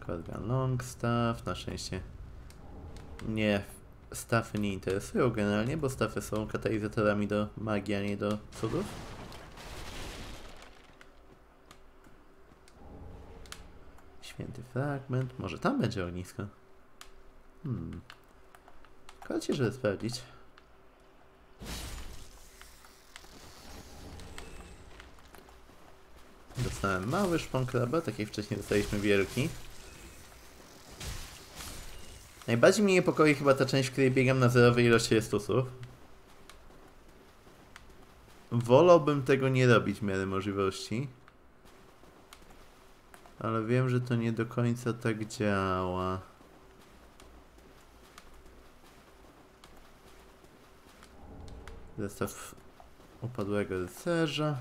Korgan Longstaff, na szczęście mnie stafy nie interesują generalnie, bo stafy są katalizatorami do magii, a nie do cudów. Święty fragment, może tam będzie ognisko. Hmm. Chodźcie, żeby sprawdzić. Dostałem mały szponkraba, tak jak wcześniej dostaliśmy wielki. Najbardziej mnie niepokoi chyba ta część, w której biegam na zerowej ilości restusów. wolałbym tego nie robić w miarę możliwości. Ale wiem, że to nie do końca tak działa. Zestaw upadłego rycerza.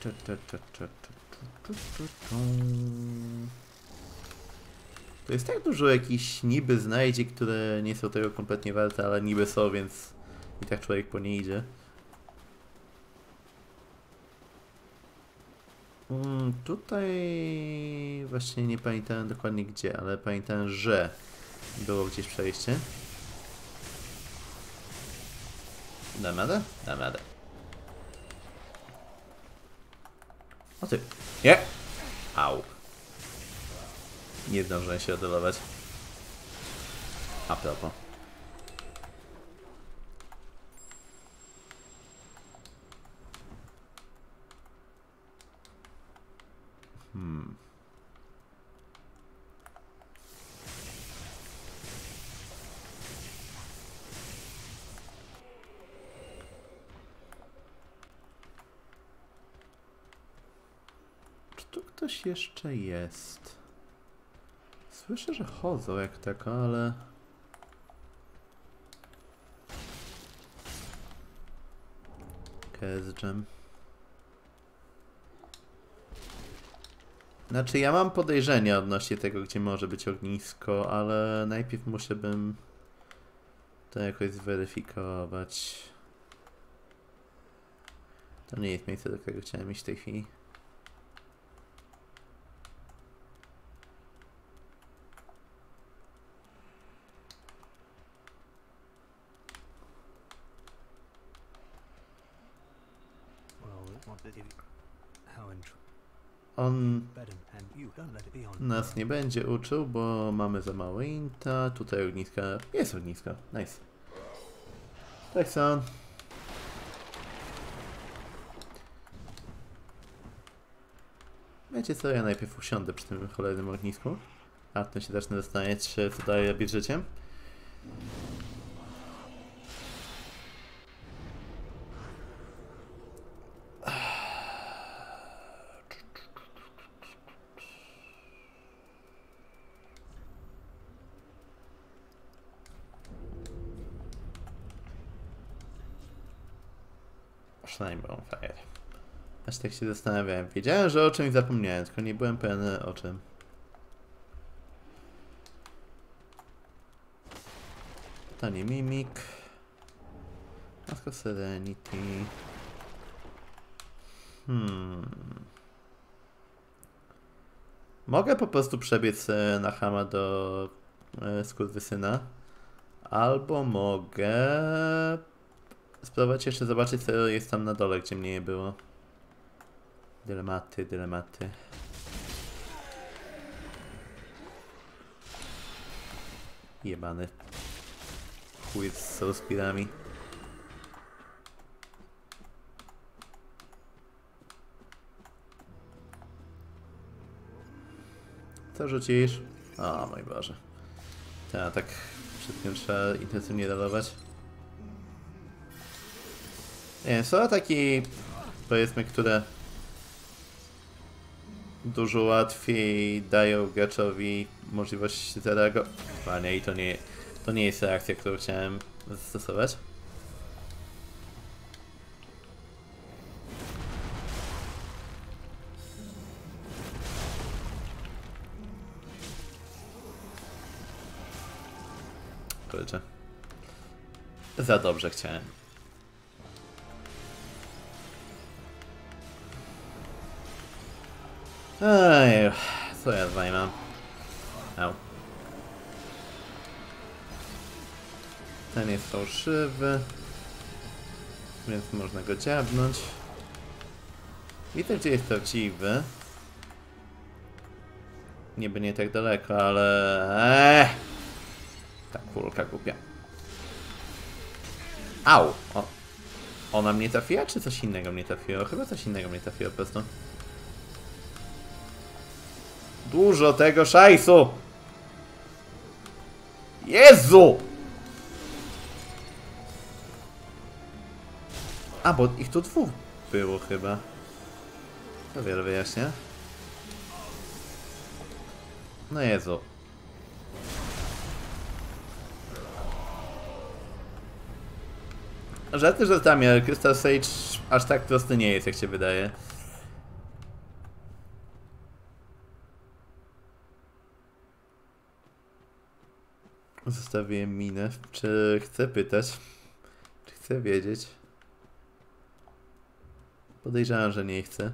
Cza, cza, cza, cza. To jest tak dużo jakichś niby znajdzie, które nie są tego kompletnie warte, ale niby są, więc i tak człowiek po nie idzie. Mm, tutaj właśnie nie pamiętałem dokładnie gdzie, ale pamiętam, że było gdzieś przejście. Dam radę? Dam radę. O ty. Nie! Au. Nie zdążyłem się odolować. A propos. Hmm. Ktoś jeszcze jest? Słyszę, że chodzą jak tako, ale... Kezjem. Znaczy, ja mam podejrzenia odnośnie tego, gdzie może być ognisko, ale najpierw muszę bym to jakoś zweryfikować. To nie jest miejsce, do którego chciałem iść w tej chwili. Well, what did you... How interesting. On nas nie będzie uczył, bo mamy za mało inta. Tutaj ogniska. Jest ognisko. Nice. Tak są. Wiecie co, ja najpierw usiądę przy tym cholernym ognisku. A potem się zacznę zastanawiać, co dalej robić z życiem. Przynajmniej bonfire. Aż tak się zastanawiałem. Wiedziałem, że o czymś zapomniałem, tylko nie byłem pewny o czym. To nie mimik. Maska Serenity. Hmm. Mogę po prostu przebiec e, na Hama do e, skurwysyna. Albo mogę spróbować jeszcze zobaczyć, co jest tam na dole, gdzie mnie nie było. Dylematy, dylematy. Jebany. Chuj z soulspirami. Co rzucisz? O mój Boże. Tak, tak przed tym trzeba intensywnie dalować. Nie, są ataki, powiedzmy, które dużo łatwiej dają graczowi możliwość zareagowania i to nie, to nie jest reakcja, którą chciałem zastosować. Kurczę. Za dobrze chciałem. Ej, co ja mam? Au. Ten jest fałszywy. Więc można go dziabnąć. Widzę, gdzie jest prawdziwy. Niby nie tak daleko, ale... Eee! Ta kulka głupia. Au! O. Ona mnie trafiła, czy coś innego mnie trafiło? Chyba coś innego mnie trafiło po prostu. Dużo tego szajsu! Jezu! A, bo ich tu dwóch było chyba. To wiele wyjaśnia. No Jezu. Żadny, że tam Crystal Sage aż tak prosty nie jest, jak się wydaje. Zostawiłem minę. Czy chcę pytać? Czy chcę wiedzieć? Podejrzewam, że nie chcę.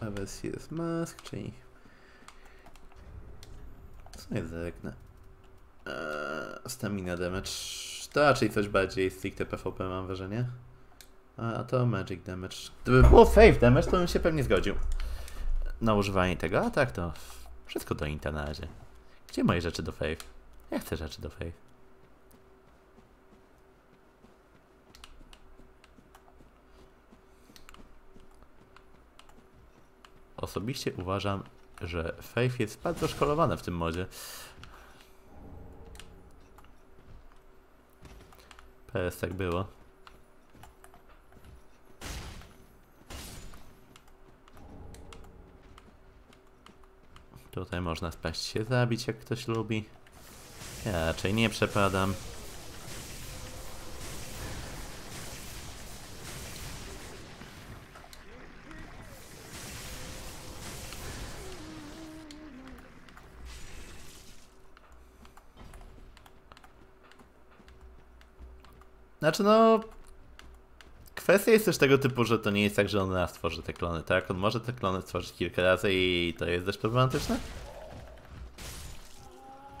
A wersja jest mask, czyli... Co jest zerknę? Eee, stamina damage. To raczej coś bardziej stricte PvP mam wrażenie. A to magic damage. Gdyby było faith damage, to bym się pewnie zgodził. Na używanie tego, a tak to wszystko do inta na razie. Gdzie moje rzeczy do faith? Ja chcę rzeczy do faith. Osobiście uważam, że Faith jest bardzo szkolowane w tym modzie. PS tak było. Tutaj można spaść się zabić, jak ktoś lubi. Ja raczej nie przepadam. Znaczy no... Kwestia jest też tego typu, że to nie jest tak, że on raz tworzy te klony, tak? On może te klony stworzyć kilka razy i to jest dość problematyczne.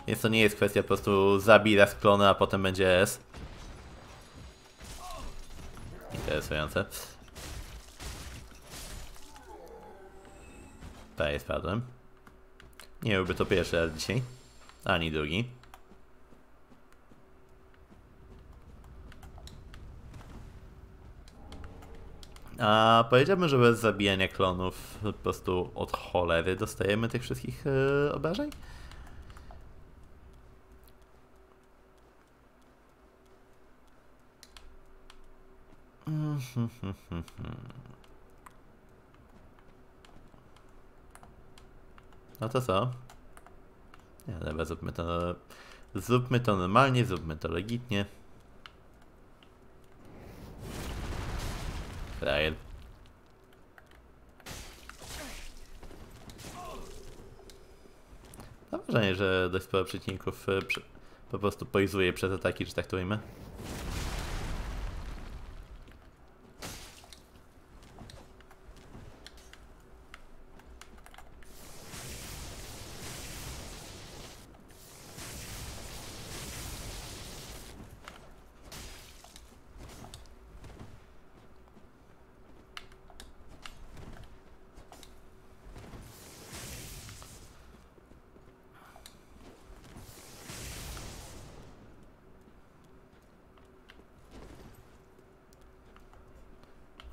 Więc to nie jest kwestia po prostu zabij raz klony, a potem będzie S. Interesujące. Daję spadłem. Nie byłby to pierwszy raz dzisiaj. Ani drugi. A powiedziałbym, że bez zabijania klonów po prostu od cholery dostajemy tych wszystkich yy, obrażeń? No to co? Nie, dobra, zróbmy to. Zróbmy to normalnie, zróbmy to legitnie. Frajer. Mam wrażenie, że dość sporo przeciwników e, po prostu poizuje przez ataki, że tak to ujmę.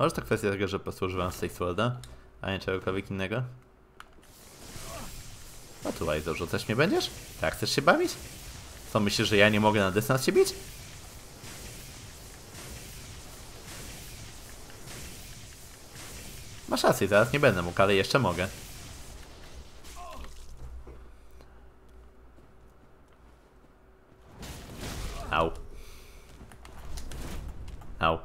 Może to kwestia tego, że po prostu używam Sworda, a nie czegokolwiek innego? No tu Wajzo, rzucać mnie będziesz? Tak, chcesz się bawić? Co, myślisz, że ja nie mogę na dystans się bić? Masz rację, zaraz nie będę mógł, ale jeszcze mogę. Au. Au.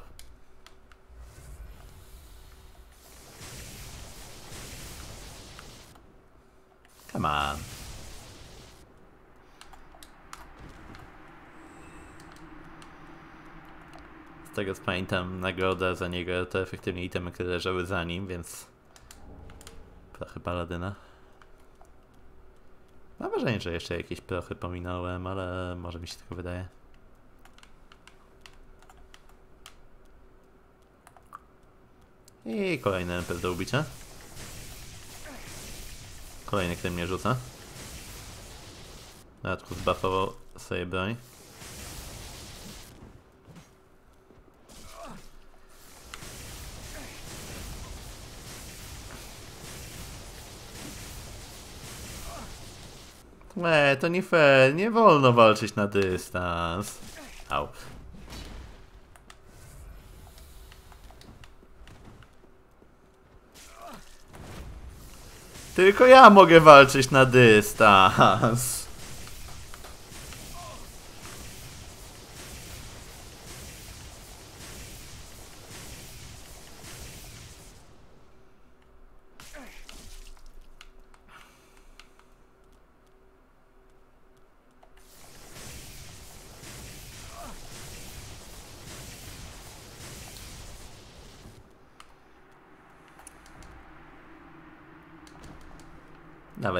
Come on. Z tego co pamiętam, nagroda za niego to efektywnie itemy, które leżały za nim, więc... Prochy paladyna. Mam wrażenie, że jeszcze jakieś prochy pominąłem, ale może mi się tylko wydaje. I kolejny NPC do ubicia. Kolejny, który mnie rzuca. Dodatku zbuffował sobie broń. To nie fair, nie wolno walczyć na dystans. Au. Tylko ja mogę walczyć na dystans.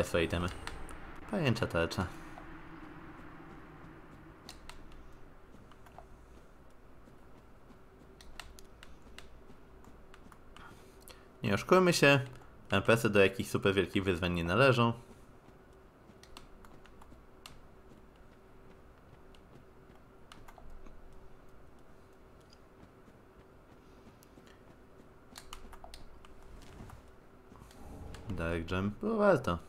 Swoje itemy. Pajęcza tarcza. Nie oszukujmy się, NPC do jakichś super wielkich wyzwań nie należą. Dark Jam było warto.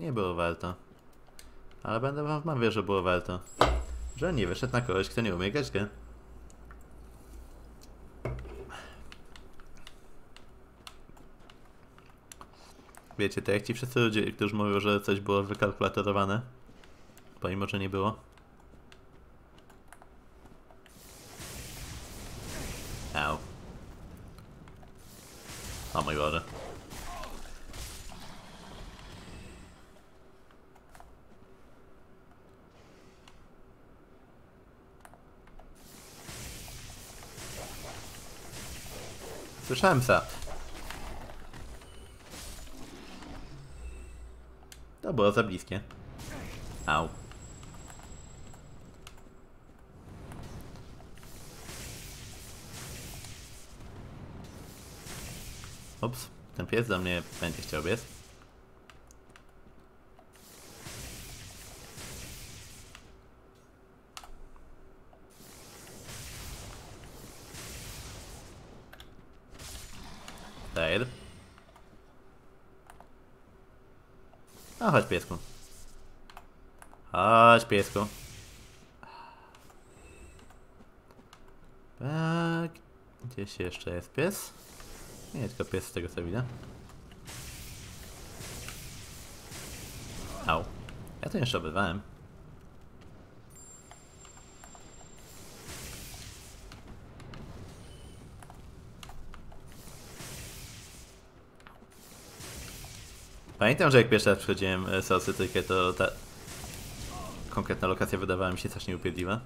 Nie było warto. Ale będę wam wmawiał, że było warto. Że nie wyszedł na kogoś, kto nie umie grać w grę. Wiecie, to jak ci wszyscy ludzie, którzy mówią, że coś było wykalkulatorowane, pomimo, że nie było. Słyszałem psa. To było za bliskie. Au. Ups, ten pies do mnie będzie chciał biec. Dead. A chodź piesku. Chodź piesku. Tak. Gdzieś jeszcze jest pies? Nie, tylko pies z tego co widzę. Au. Ja to jeszcze obywałem. Pamiętam, że jak pierwszy raz przychodziłem e, z Ocytykę, to ta konkretna lokacja wydawała mi się strasznie upierdliwa.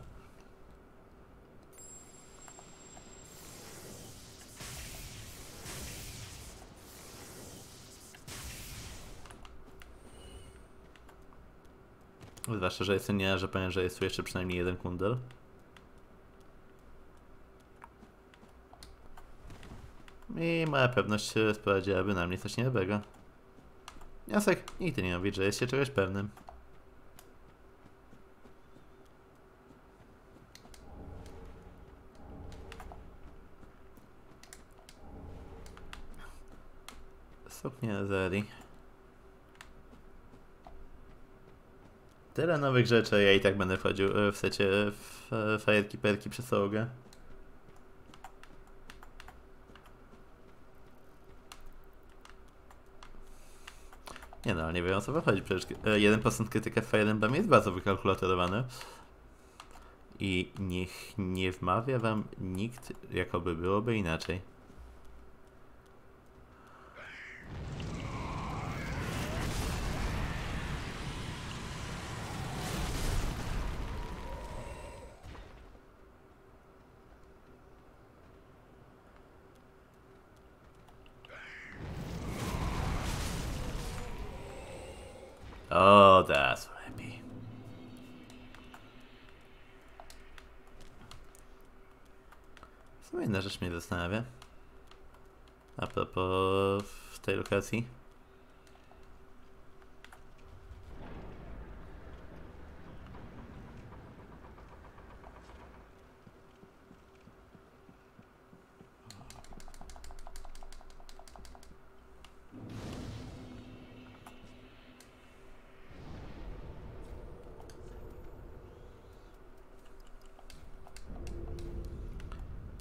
Zwłaszcza, że jestem nie, że powiem, że jest tu jeszcze przynajmniej jeden kundel. I moja pewność sprowadziłaby na mnie coś niedobrego. Wniosek nigdy nie mówić, że jest się czegoś pewnym. Suknia Zeri. Tyle nowych rzeczy, ja i tak będę wchodził e, w secie w e, fajerki perki przez całogę. Nie no, nie wiem o co wychodzi, przecież e, 1% krytyka w Fire Emblem jest bardzo wykalkulatorowane. I niech nie wmawia wam nikt, jakoby byłoby inaczej. casi.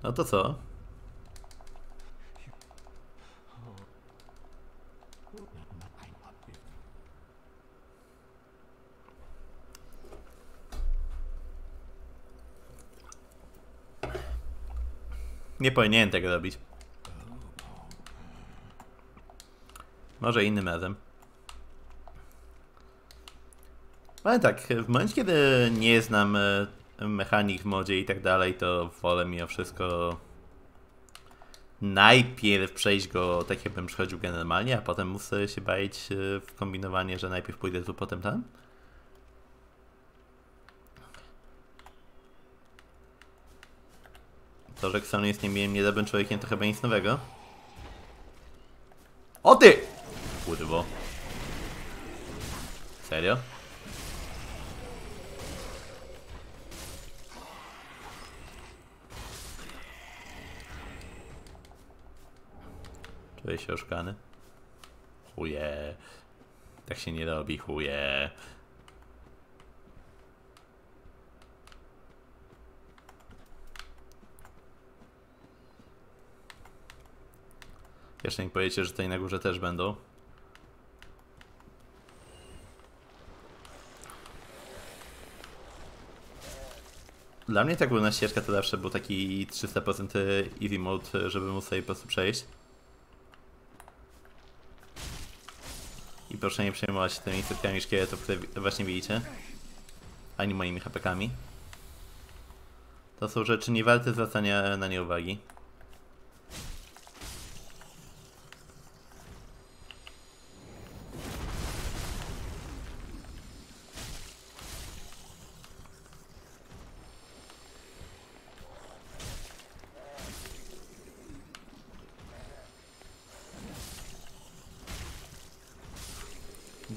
No to co? Nie powinienem tego robić. Może innym razem. Ale tak, w momencie kiedy nie znam e, mechanik w modzie i tak dalej, to wolę mimo wszystko najpierw przejść go tak jakbym przechodził go normalnie, a potem muszę się bawić e, w kombinowanie, że najpierw pójdę tu, potem tam. To, że Xon jest nie niedobrym człowiekiem, to chyba nic nowego. O ty! Kurwo. Serio? Czuję się oszukany. Chuje. Tak się nie robi, chuje. Jeszcze nie powiecie, że tutaj na górze też będą. Dla mnie ta górna ścieżka to zawsze był taki 300% easy mode, żeby móc sobie po prostu przejść. I proszę nie przejmować się tymi setkami szkieletów, które właśnie widzicie. Ani moimi hapekami. To są rzeczy nie warte zwracania na nie uwagi.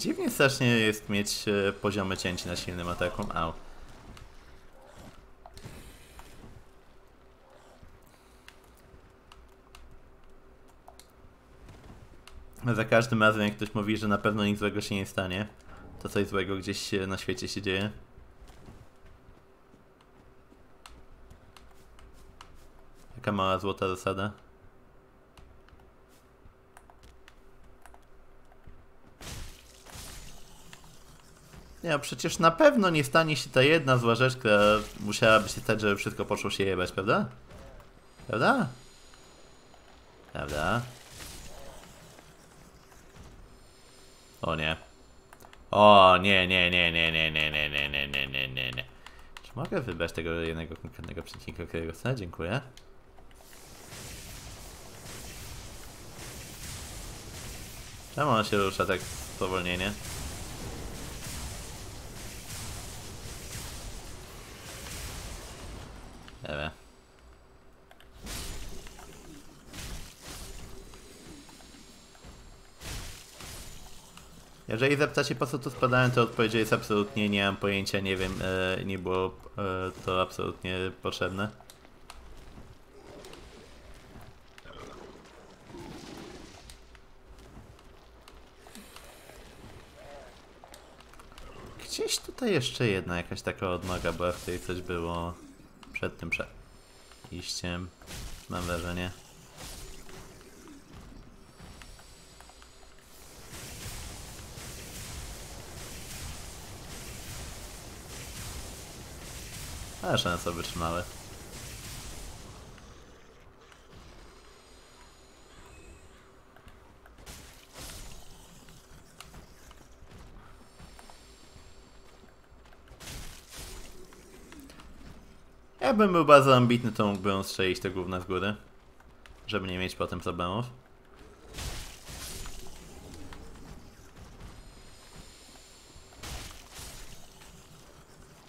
Dziwnie strasznie jest mieć e, poziomy cięć na silnym ataku. Au. Za każdym razem jak ktoś mówi, że na pewno nic złego się nie stanie, to coś złego gdzieś na świecie się dzieje. Jaka mała złota zasada? Nie, no przecież na pewno nie stanie się ta jedna zła rzecz, która musiałaby się stać, żeby wszystko poszło się jebać, prawda? Prawda? Prawda? O nie. O nie, nie, nie, nie, nie, nie, nie, nie, nie, nie, nie, nie, nie. Czy mogę wybrać tego jednego konkretnego przeciwnika, którego chcę? Dziękuję. Czemu on się rusza tak spowolnienie? Wiem. Jeżeli zapytacie po co tu spadałem, to odpowiedź jest absolutnie nie mam pojęcia, nie wiem, e, nie było e, to absolutnie potrzebne. Gdzieś tutaj jeszcze jedna jakaś taka odnoga była, w której coś było przed tym przejściem, mam wrażenie. Ale szanse wytrzymały. Jakbym był bardzo ambitny, to mógłbym strzelić te gówna z góry. Żeby nie mieć potem problemów.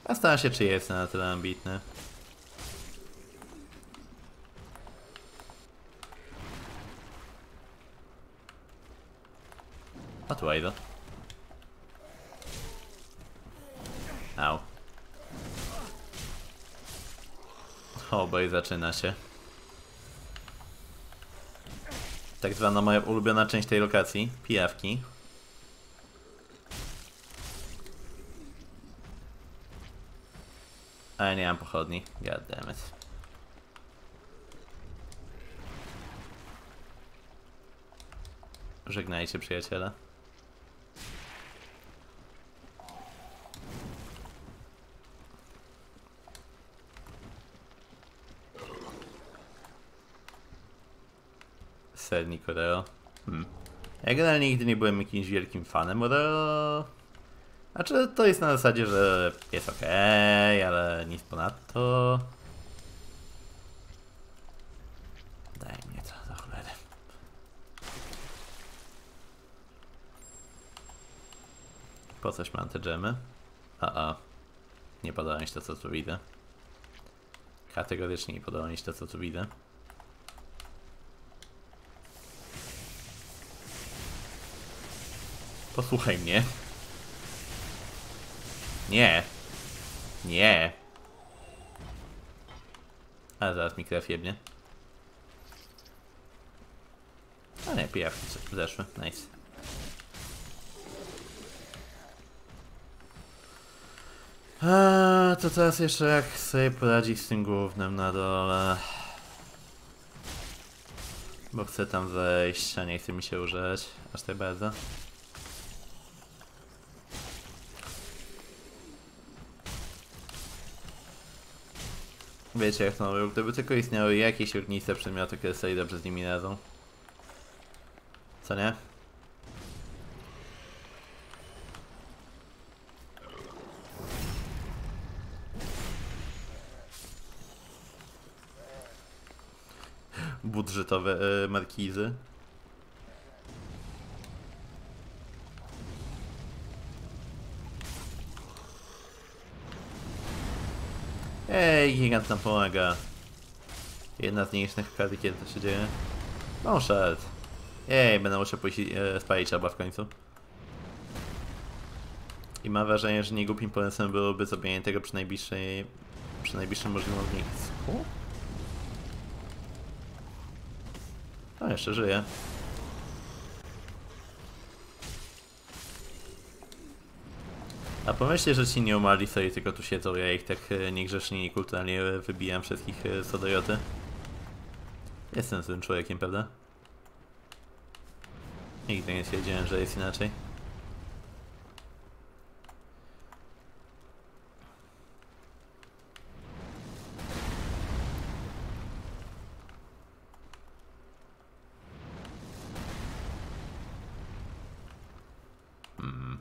Zastanawiam się, czy jestem na tyle ambitny. A tu idę. Au. Obaj zaczyna się. Tak zwana moja ulubiona część tej lokacji, pijawki. A ja nie mam pochodni, goddammit. Żegnajcie przyjaciele. Sernik Oreo. Hmm. Ja generalnie nigdy nie byłem jakimś wielkim fanem Oreo. Znaczy to jest na zasadzie, że jest ok, ale nic ponadto. Daj mnie to do cholery. Po coś mam te dżemy? A a. Nie podoba mi się to co tu widzę. Kategorycznie nie podoba mi się to co tu widzę. Posłuchaj mnie. Nie. Nie. A zaraz mi krew jebnie. A nie, pijawki zeszły. Nice. A, to teraz jeszcze jak sobie poradzić z tym głównym na dole. Bo chcę tam wejść, a nie chce mi się użyć aż tak bardzo. Wiecie jak to mówią, gdyby tylko istniały jakieś ogniste przedmioty, które sobie dobrze z nimi radzą. Co nie? Budżetowe e, markizy. Ej, gigant nam pomaga. Jedna z mniejszych okazji, kiedy to się dzieje. No, szedł. Ej, będę musiał pójść e, spalić alba w końcu. I mam wrażenie, że niegłupim pomysłem byłoby zrobienie tego przy najbliższej... przy najbliższym możliwym ognisku. No, jeszcze żyje. A pomyślcie, że ci nie umarli sobie tylko tu siedzą, ja ich tak e, niegrzecznie i niekulturalnie wybijam wszystkich e, co do joty. Jestem złym człowiekiem, prawda? Nigdy nie stwierdziłem, że jest inaczej. Hmm.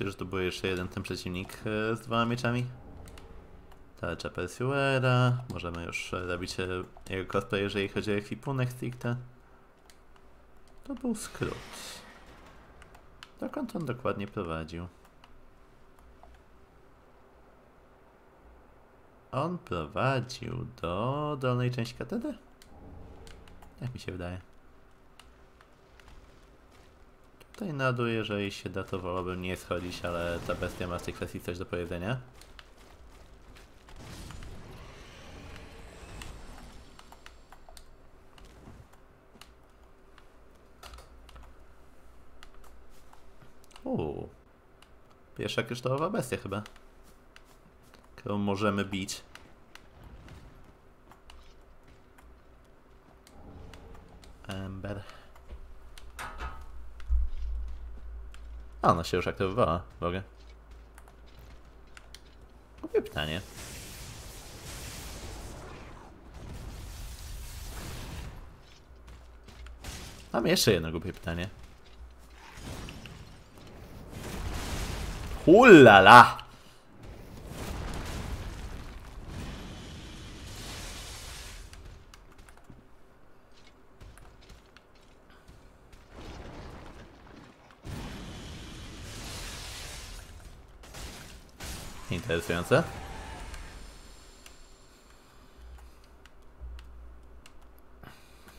Się, że to był jeszcze jeden ten przeciwnik e, z dwoma mieczami. Tarcza Persuera. Możemy już e, robić e, jego cosplay, jeżeli chodzi o ekwipunek stricte. To był skrót. Dokąd on dokładnie prowadził? On prowadził do dolnej części katedry? Jak mi się wydaje. Tutaj na dół, jeżeli się da, to wolałbym nie schodzić, ale ta bestia ma w tej kwestii coś do powiedzenia. Uuu. Pierwsza kryształowa bestia chyba. Którą możemy bić. Ember. A, ona się już aktywowała, mogę. Głupie pytanie. Mam jeszcze jedno głupie pytanie. Hulala! Interesujące.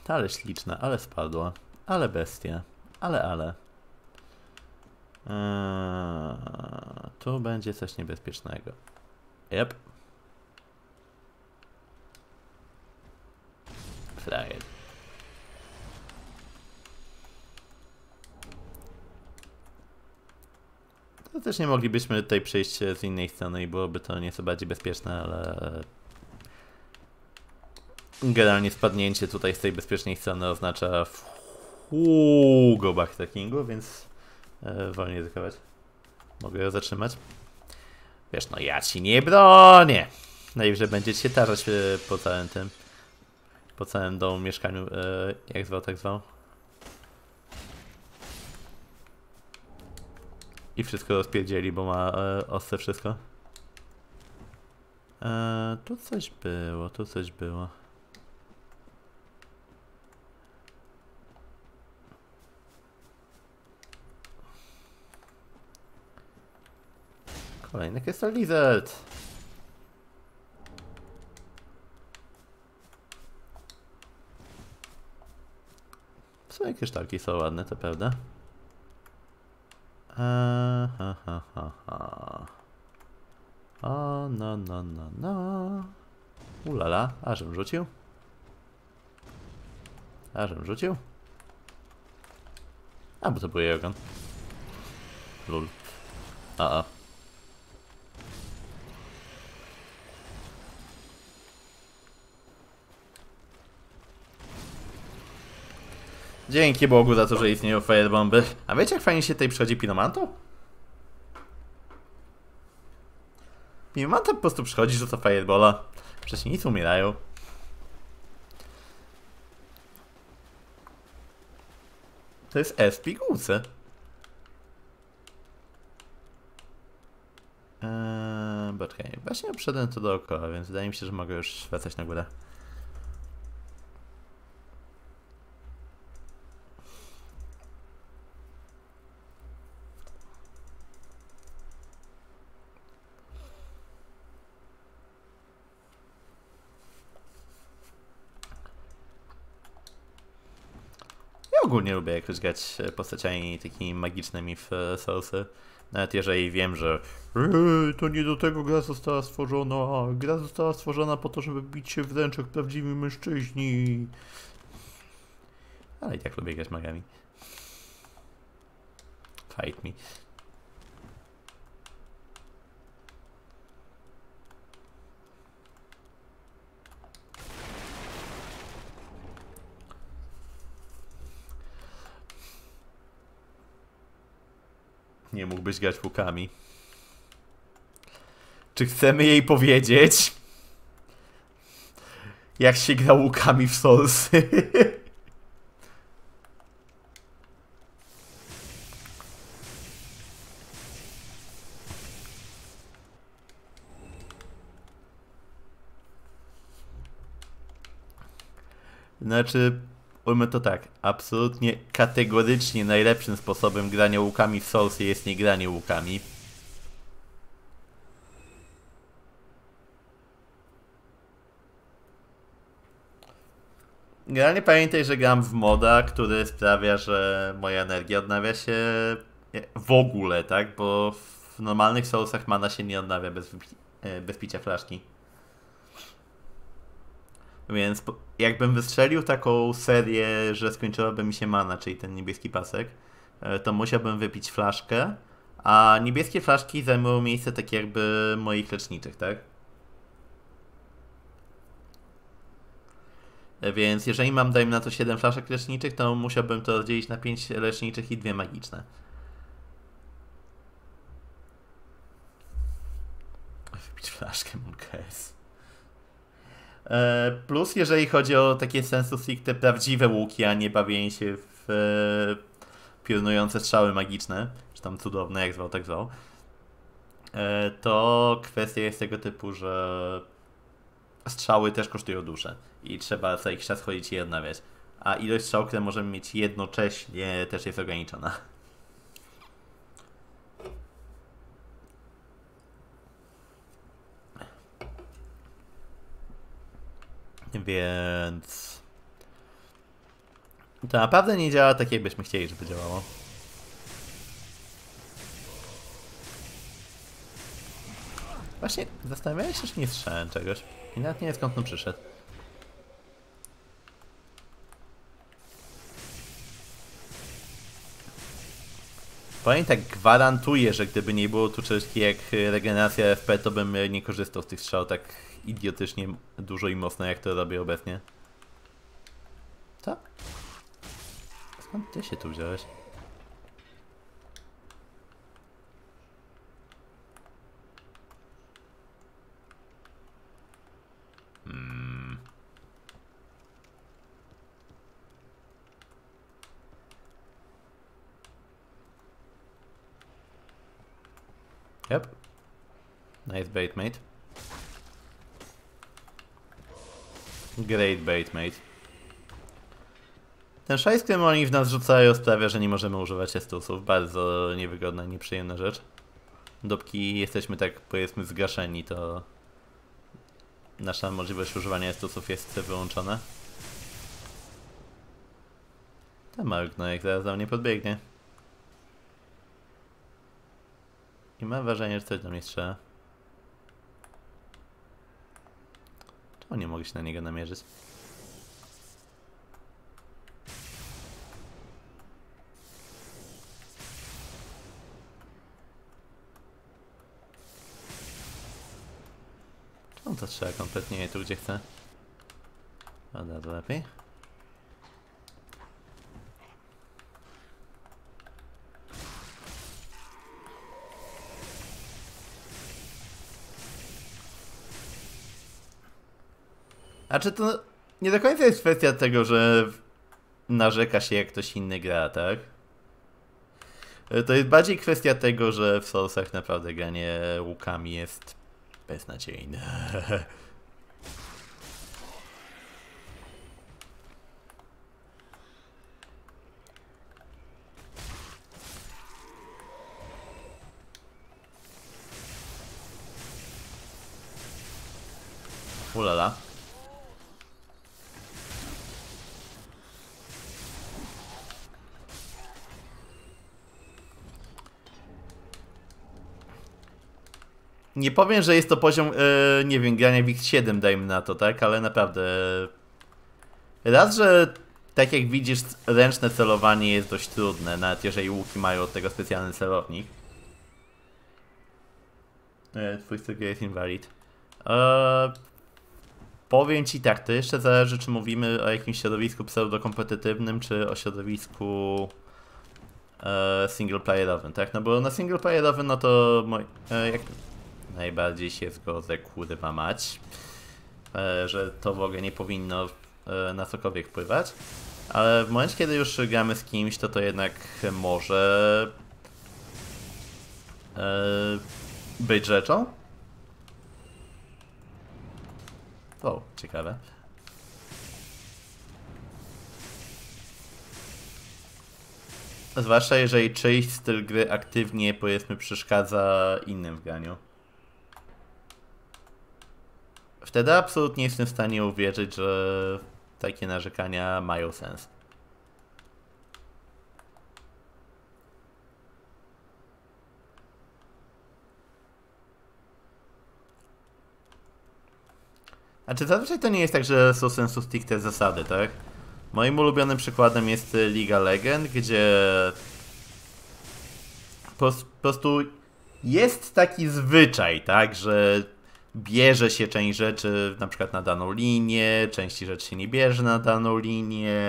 Ale śliczna, ale spadła. Ale bestia. Ale, ale. Eee, tu będzie coś niebezpiecznego. Yep. Flyer. To też nie moglibyśmy tutaj przejść z innej strony i byłoby to nieco bardziej bezpieczne, ale... Generalnie spadnięcie tutaj z tej bezpiecznej strony oznacza go backtrackingu, więc e, wolniej ryzykować. Mogę ją zatrzymać? Wiesz, no ja ci nie bronię! Najwyżej będzie się tarzać e, po całym tym, po całym domu, mieszkaniu, e, jak zwał, tak zwał. I wszystko rozpierdzieli, bo ma e, wszystko. E, tu coś było, tu coś było. Kolejny Crystal Lizard. W sumie kryształki są ładne, to prawda. Eee, ha, ha, ha, ha. O, no, no, no, no. Ulala, ażem rzucił? Ażem rzucił? A, bo to był Jogan. Lul. A, a. Dzięki Bogu za to, że istnieją firebomby. A wiecie jak fajnie się tutaj przychodzi Pinomanto? Pinomanto po prostu przychodzi, rzuca firebola. Przeciwnicy umierają. To jest S w pigułce. Eee, poczekaj, właśnie obszedłem to dookoła, więc wydaje mi się, że mogę już wracać na górę. Ogólnie lubię jakoś grać e, postaciami takimi magicznymi w e, Soulsy. Nawet jeżeli wiem, że "Eee, to nie do tego gra została stworzona, gra została stworzona po to, żeby bić się wręcz jak prawdziwi mężczyźni. Ale i tak lubię grać magami. Fight me. Nie mógłbyś grać łukami. Czy chcemy jej powiedzieć? Jak się gra łukami w Soulsy? Znaczy, ujmę to tak, absolutnie kategorycznie najlepszym sposobem grania łukami w Soulsy jest nie granie łukami. Generalnie pamiętaj, że gram w moda, który sprawia, że moja energia odnawia się w ogóle, tak? Bo w normalnych Soulsach mana się nie odnawia bez, e, bez picia flaszki. Więc jakbym wystrzelił taką serię, że skończyłaby mi się mana, czyli ten niebieski pasek, e, to musiałbym wypić flaszkę, a niebieskie flaszki zajmują miejsce tak jakby moich leczniczych, tak? E, Więc jeżeli mam, dajmy na to 7 flaszek leczniczych, to musiałbym to rozdzielić na 5 leczniczych i dwie magiczne. Wypić flaszkę, MKS. E, Plus, jeżeli chodzi o takie sensu stricte prawdziwe łuki, a nie bawienie się w e, piorunujące strzały magiczne, czy tam cudowne, jak zwał, tak zwał, e, to kwestia jest tego typu, że strzały też kosztują duszę i trzeba co jakiś czas chodzić i je odnawiać. A ilość strzał, które możemy mieć jednocześnie też jest ograniczona. Więc... To naprawdę nie działa tak, jakbyśmy chcieli, żeby działało. Właśnie zastanawiałem się, czy nie słyszałem czegoś. I nawet nie wiem skąd on przyszedł. Tak, gwarantuję, że gdyby nie było tu czegoś jak regeneracja FP, to bym e, nie korzystał z tych strzał tak idiotycznie dużo i mocno, jak to robię obecnie. Co? Skąd ty się tu wziąłeś? Hmm. Yep. Nice bait, mate. Great bait, mate. Ten szajs, który oni w nas rzucają sprawia, że nie możemy używać estusów. Bardzo niewygodna nieprzyjemna rzecz. Dopóki jesteśmy tak powiedzmy zgaszeni, to nasza możliwość używania estusów jest wyłączona. Ten mały gnojek zaraz do mnie podbiegnie. I mam wrażenie, że coś do mnie strzela. Czemu nie mogę się na niego namierzyć? Czemu to trzeba kompletnie nie tu, gdzie chcę? To lepiej. A czy to nie do końca jest kwestia tego, że narzeka się jak ktoś inny gra, tak? To jest bardziej kwestia tego, że w Soulsach naprawdę granie łukami jest beznadziejne. Ulala. Nie powiem, że jest to poziom, e, nie wiem, grania w X7, dajmy na to, tak? Ale naprawdę. Raz, że tak jak widzisz, ręczne celowanie jest dość trudne, nawet jeżeli łuki mają od tego specjalny celownik. E, twój styl jest invalid. E, powiem ci tak, to jeszcze zależy, czy mówimy o jakimś środowisku pseudokompetytywnym, czy o środowisku e, singleplayerowym, tak? No bo na singleplayerowym, no to moi, e, jak najbardziej się zgodzę, kurwa mać, e, że to w ogóle nie powinno e, na cokolwiek wpływać. Ale w momencie, kiedy już gramy z kimś, to to jednak może e, być rzeczą. O, ciekawe. Zwłaszcza jeżeli czyjś styl gry aktywnie, powiedzmy, przeszkadza innym w graniu. Wtedy absolutnie jestem w stanie uwierzyć, że takie narzekania mają sens. A czy zazwyczaj to nie jest tak, że są sensu stricte zasady, tak? Moim ulubionym przykładem jest Liga Legend, gdzie po, po prostu jest taki zwyczaj, tak, że bierze się część rzeczy na przykład na daną linię, części rzeczy się nie bierze na daną linię,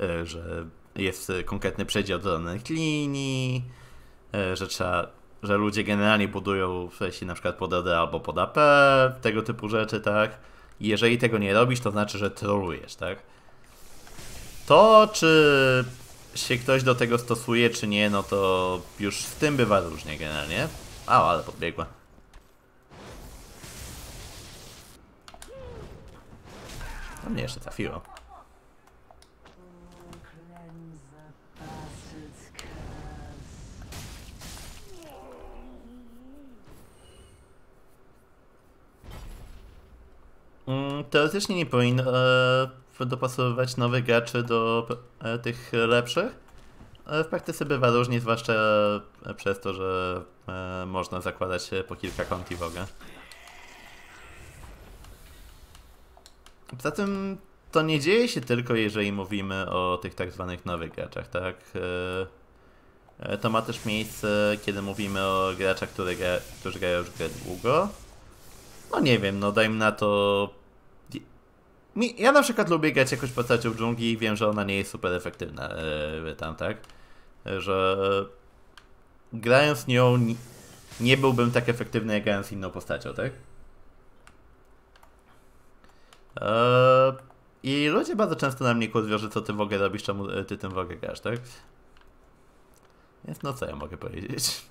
e, że jest konkretny przedział do danych linii, e, że trzeba, że ludzie generalnie budują w sensie na przykład pod AD albo pod AP, tego typu rzeczy, tak? Jeżeli tego nie robisz, to znaczy, że trolujesz, tak? To, czy się ktoś do tego stosuje, czy nie, no to już z tym bywa różnie generalnie. A, ale podbiegła. No mnie jeszcze trafiło. Mm, Teoretycznie nie powinno e, dopasowywać nowych graczy do e, tych lepszych. E, w praktyce bywa różnie, zwłaszcza e, przez to, że e, można zakładać po kilka konti w ogóle. Poza tym to nie dzieje się tylko jeżeli mówimy o tych tak zwanych nowych graczach, tak? E, E, To ma też miejsce, kiedy mówimy o graczach, które którzy grają już grę długo. No nie wiem, no dajmy na to... Ja na przykład lubię grać jakąś postacią w dżungli i wiem, że ona nie jest super efektywna e, tam, tak? Że grając nią ni- nie byłbym tak efektywny jak grając inną postacią, tak? Eee, I ludzie bardzo często na mnie kurwią, że co ty w ogóle robisz, czemu ty tym w ogóle grasz, tak? Więc no co ja mogę powiedzieć?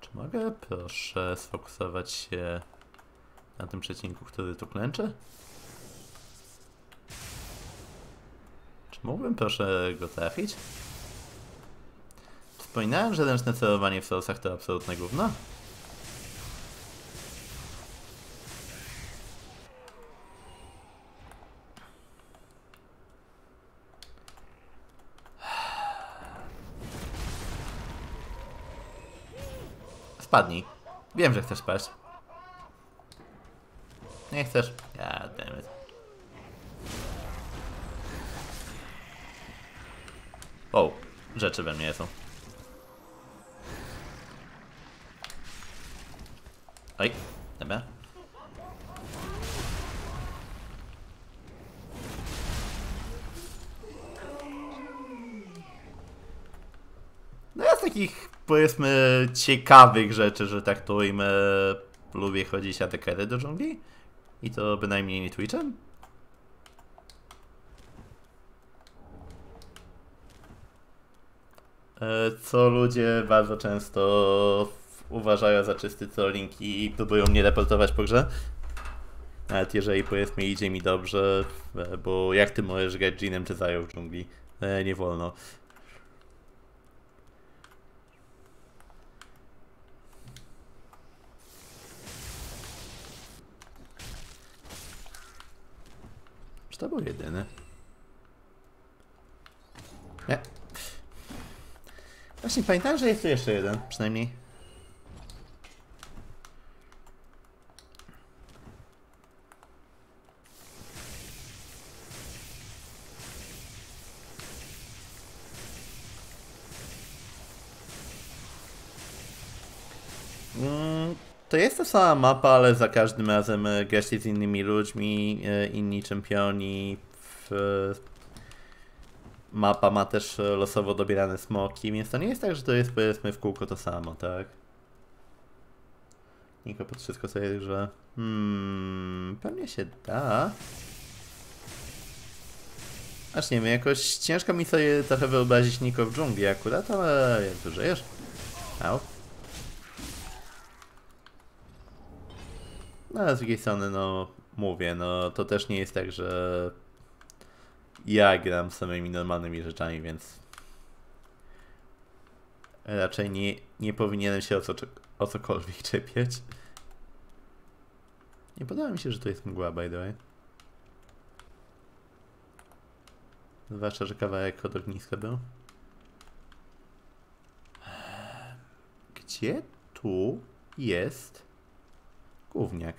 Czy mogę proszę sfokusować się na tym przecinku, który tu klęczy? Czy mógłbym proszę go trafić? Wspominałem, że ręczne celowanie w Soulsach to absolutne gówno? Spadnij. Wiem, że chcesz spać. Nie chcesz? Ja, it. O, rzeczy we mnie są. Oj, dobra. No ja z takich, powiedzmy, ciekawych rzeczy, że tak to ujmę, lubię chodzić atekery do dżungli. I to bynajmniej nie Twitchem. Co ludzie bardzo często uważają za czysty trolling i próbują mnie reportować po grze. Nawet jeżeli powiedzmy idzie mi dobrze, e, bo jak ty możesz grać Jeanem czy zajął w dżungli? E, nie wolno. Czy to był jedyny? Nie. Właśnie pamiętałem, że jest tu jeszcze jeden, przynajmniej. Mm, To jest ta sama mapa, ale za każdym razem e, gra się z innymi ludźmi, e, inni czempioni. W... Mapa ma też e, losowo dobierane smoki, więc to nie jest tak, że to jest powiedzmy w kółko to samo, tak? Niko pod wszystko sobie, że hmm, pewnie się da. Aż nie wiem, jakoś ciężko mi sobie trochę wyobrazić Niko w dżungli akurat, ale jak tu żyjesz? Au. No, ale z drugiej strony, no, mówię, no, to też nie jest tak, że ja gram samymi normalnymi rzeczami, więc raczej nie, nie powinienem się o, co, o cokolwiek czepiać. Nie podoba mi się, że to jest mgła, by the way. Zwłaszcza, że kawałek od ogniska był. Gdzie tu jest gówniak?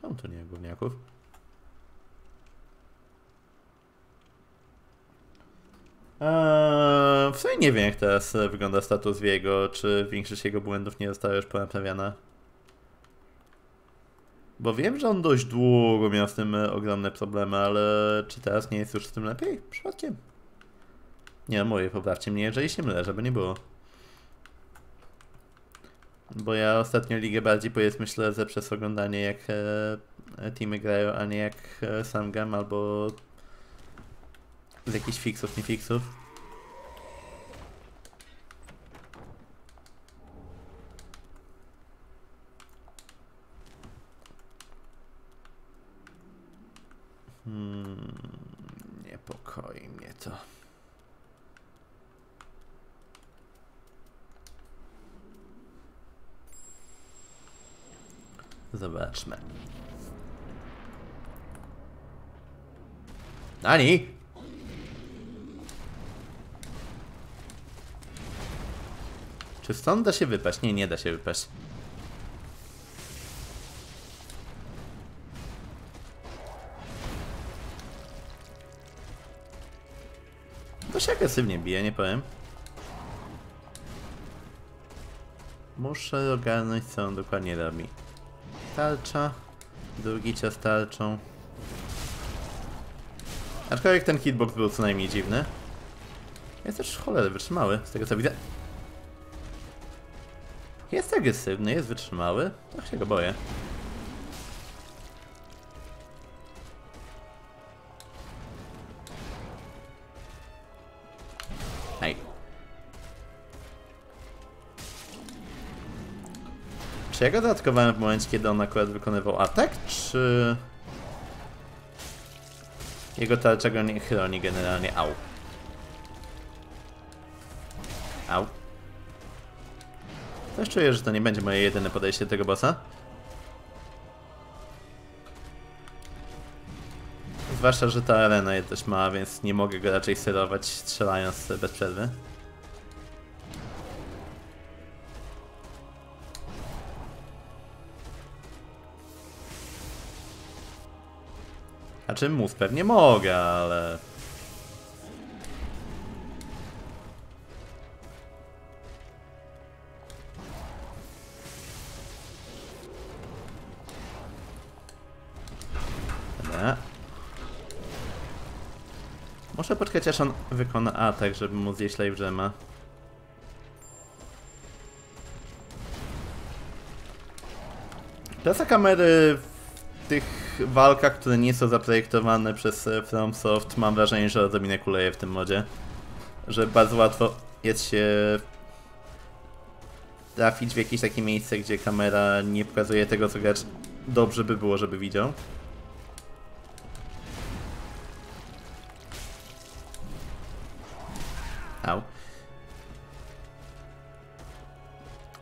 Czemu to nie ma gówniaków? Eee, w sumie nie wiem jak teraz e, wygląda status jego, czy większość jego błędów nie została już ponaprawiana. Bo wiem, że on dość długo miał z tym e, ogromne problemy, ale czy teraz nie jest już z tym lepiej? Przypadkiem. Nie, mówię, poprawcie mnie, jeżeli się mylę, żeby nie było. Bo ja ostatnio ligę bardziej powiedzmy śledzę przez oglądanie jak e, teamy grają, a nie jak e, sam albo z jakichś fixów, nie fixów. Hmm, niepokoi mnie to. Zobaczmy. Czy stąd da się wypaść? Nie, nie da się wypaść. Dość agresywnie bije, nie powiem. Muszę ogarnąć, co on dokładnie robi. Tarcza. Drugi cios tarczą. Aczkolwiek ten hitbox był co najmniej dziwny. Jest też cholery wytrzymały, z tego co widzę. Jest agresywny, jest wytrzymały. Tak się go boję. Ej. Czy ja go dodatkowałem w momencie, kiedy on akurat wykonywał atak, czy... Jego tarcza go nie chroni generalnie. Au. Też czuję, że to nie będzie moje jedyne podejście do tego bossa. Zwłaszcza, że ta arena jest dość mała, więc nie mogę go raczej sterować strzelając bez przerwy. A czym móc? Pewnie mogę, ale... poczekać aż on wykona atak, żeby móc zjeść Life Gema. Praca kamery w tych walkach, które nie są zaprojektowane przez e, FromSoft, mam wrażenie, że odrobinę kuleje w tym modzie. Że bardzo łatwo jest się trafić w jakieś takie miejsce, gdzie kamera nie pokazuje tego, co gracz dobrze by było, żeby widział.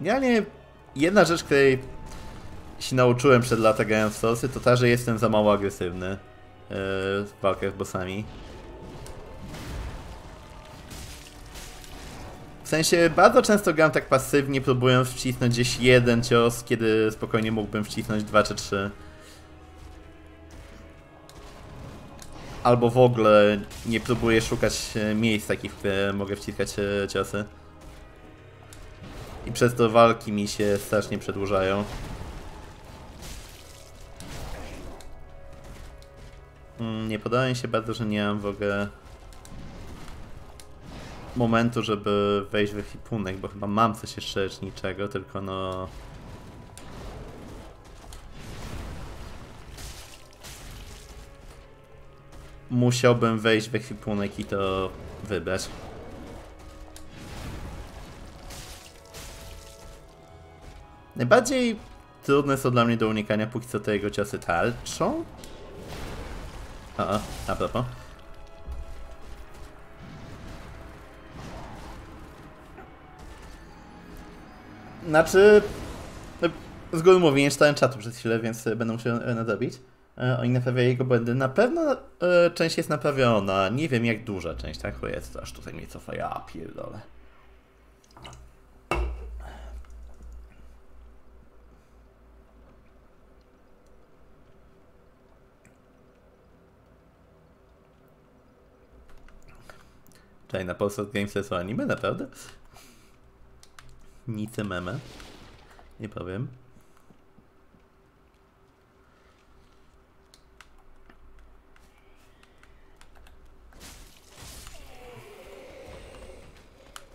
Generalnie jedna rzecz, której się nauczyłem przed lata grając w Soulsy, to ta, że jestem za mało agresywny yy, w walkach z bossami. W sensie bardzo często gram tak pasywnie, próbując wcisnąć gdzieś jeden cios, kiedy spokojnie mógłbym wcisnąć dwa czy trzy. Albo w ogóle nie próbuję szukać e, miejsc takich, w które mogę wciskać e, ciosy. I przez to walki mi się strasznie przedłużają. Mm, Nie podoba mi się bardzo, że nie mam w ogóle momentu, żeby wejść w ekwipunek, bo chyba mam coś jeszcze leczniczego, tylko no... Musiałbym wejść w ekwipunek i to wybrać. Najbardziej trudne są dla mnie do unikania póki co te jego ciosy tarczą. O, o, a propos. Znaczy, z góry mówię, nie czytałem czatu przez chwilę, więc będę musiał nadrobić. E, Oni naprawiają jego błędy. Na pewno e, część jest naprawiona. Nie wiem jak duża część, tak? O jest, aż tutaj mnie cofa. Ja pierdolę. Czekaj, na Polsat Games są anime, naprawdę? Nic meme. Nie powiem.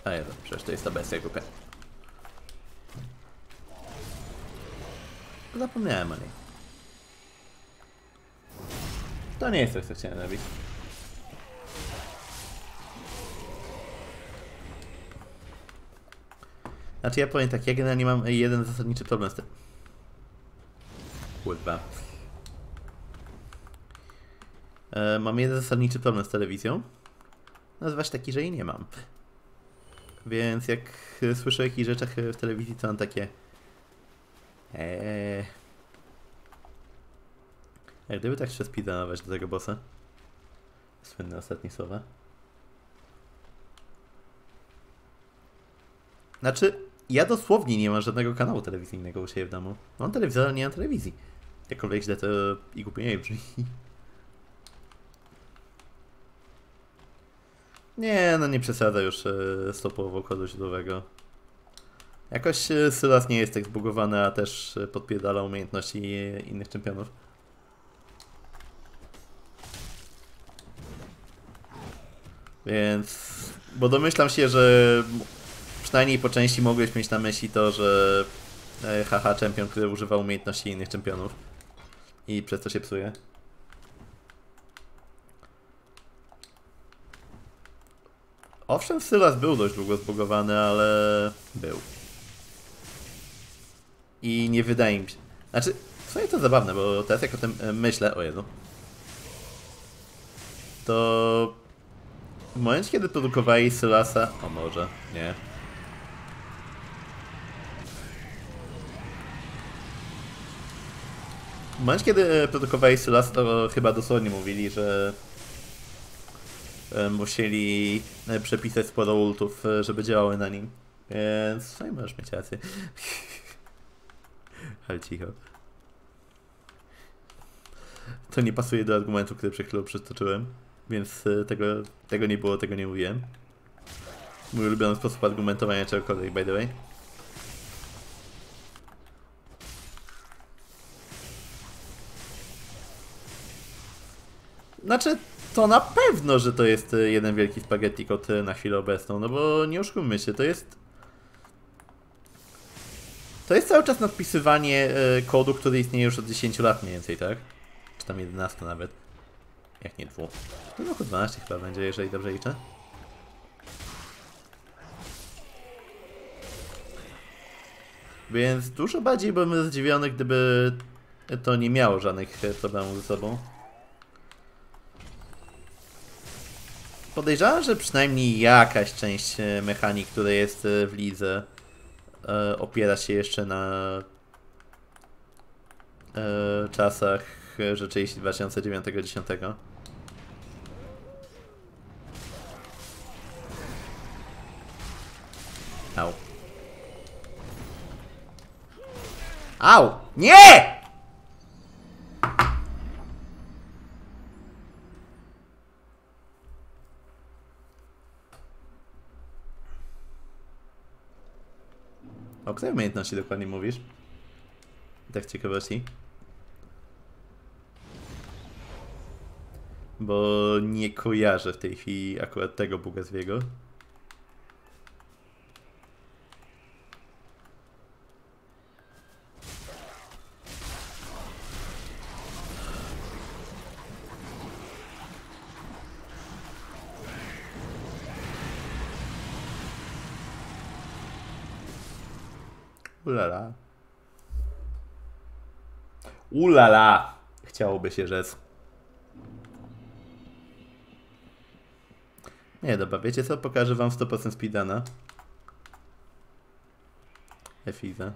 A jeden, przecież to jest ta bestia głupia. Zapomniałem o niej. To nie jest coś, co chciałem robić. Znaczy ja powiem tak, ja generalnie mam jeden zasadniczy problem z tym. Kurwa. E, mam jeden zasadniczy problem z telewizją. Nazywa się taki, że jej nie mam. Więc jak e, słyszę o jakichś rzeczach e, w telewizji, to mam takie... Eee... Jak gdyby tak się speedrunować do tego bossa? Słynne ostatnie słowa. Znaczy, Ja dosłownie nie mam żadnego kanału telewizyjnego u siebie w domu. Mam telewizor, ale nie mam telewizji. Jakkolwiek źle to i głupio nie brzmi. Nie, no nie przesadza już e, połową kodu źródłowego. Jakoś e, Sylas nie jest tak zbugowany, a też e, podpierdala umiejętności innych czempionów. Więc... Bo domyślam się, że przynajmniej po części mogłeś mieć na myśli to, że e, haha czempion, który używa umiejętności innych czempionów i przez to się psuje. Owszem, Sylas był dość długo zbugowany, ale był. I nie wydaje mi się... Znaczy, w sumie to zabawne, bo teraz jak o tym e, myślę... O Jezu. To... W momencie, kiedy produkowali Sylasa... O może, nie. W momencie, kiedy e, produkowali Sylas, to chyba dosłownie mówili, że e, musieli e, przepisać sporo ultów, żeby działały na nim. Więc no i możesz mieć rację. Ale cicho. To nie pasuje do argumentu, który przed chwilą przytoczyłem, więc tego, tego nie było, tego nie mówiłem. Mój ulubiony sposób argumentowania czegokolwiek, by the way. Znaczy, to na pewno, że to jest e, jeden wielki spaghetti kot e, na chwilę obecną, no bo nie oszukujmy się, to jest... To jest cały czas nadpisywanie e, kodu, który istnieje już od 10 lat mniej więcej, tak? Czy tam 11 nawet. Jak nie dwu. Tym roku 12 chyba będzie, jeżeli dobrze liczę. Więc dużo bardziej byłbym zdziwiony, gdyby to nie miało żadnych problemów ze sobą. Podejrzewam, że przynajmniej jakaś część e, mechanik, która jest e, w lidze, e, opiera się jeszcze na czasach rzeczywiście 2009-2010. Au. Au! Nie! O której umiejętności dokładnie mówisz? Tak z ciekawości. Bo nie kojarzę w tej chwili akurat tego Bugazwiego. Ulala. Ulala! Chciałoby się rzec. Nie, dobra, wiecie co? Pokażę wam 100% speedana. Efiza.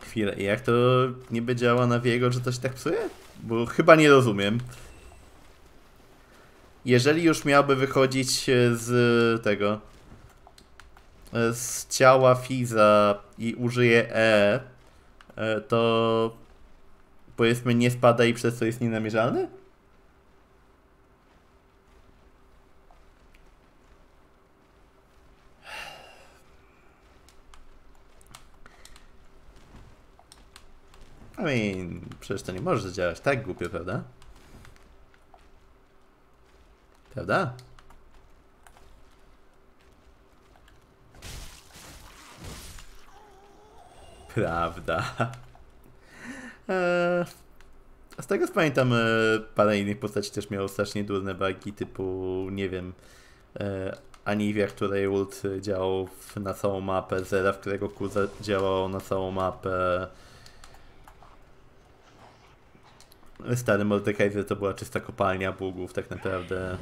Chwilę, jak to niby działa na Viego, że się tak psuje? Bo chyba nie rozumiem. Jeżeli już miałby wychodzić e, z tego e, z ciała Fiza i użyje E, e, to powiedzmy nie spada i przez to jest nienamierzalny? I mean, przecież to nie może zadziałać tak głupio, prawda? Prawda? Prawda. Eee, z tego co pamiętam, e, parę innych postaci też miało strasznie durne bugi, typu, nie wiem, e, Anivia, której ult działał na całą mapę, Zera, w którego kurza działał na całą mapę. Stary Mordekaiser to była czysta kopalnia bugów, tak naprawdę.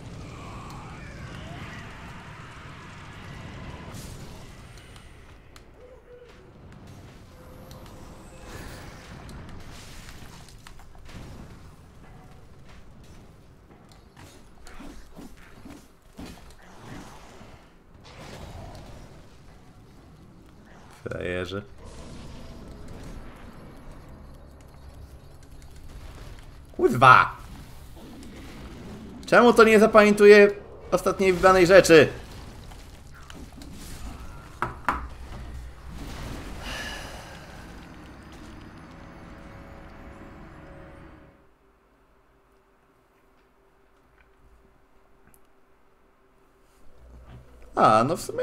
Kurwa! Czemu to nie zapamiętuje ostatniej wybranej rzeczy? A, no w sumie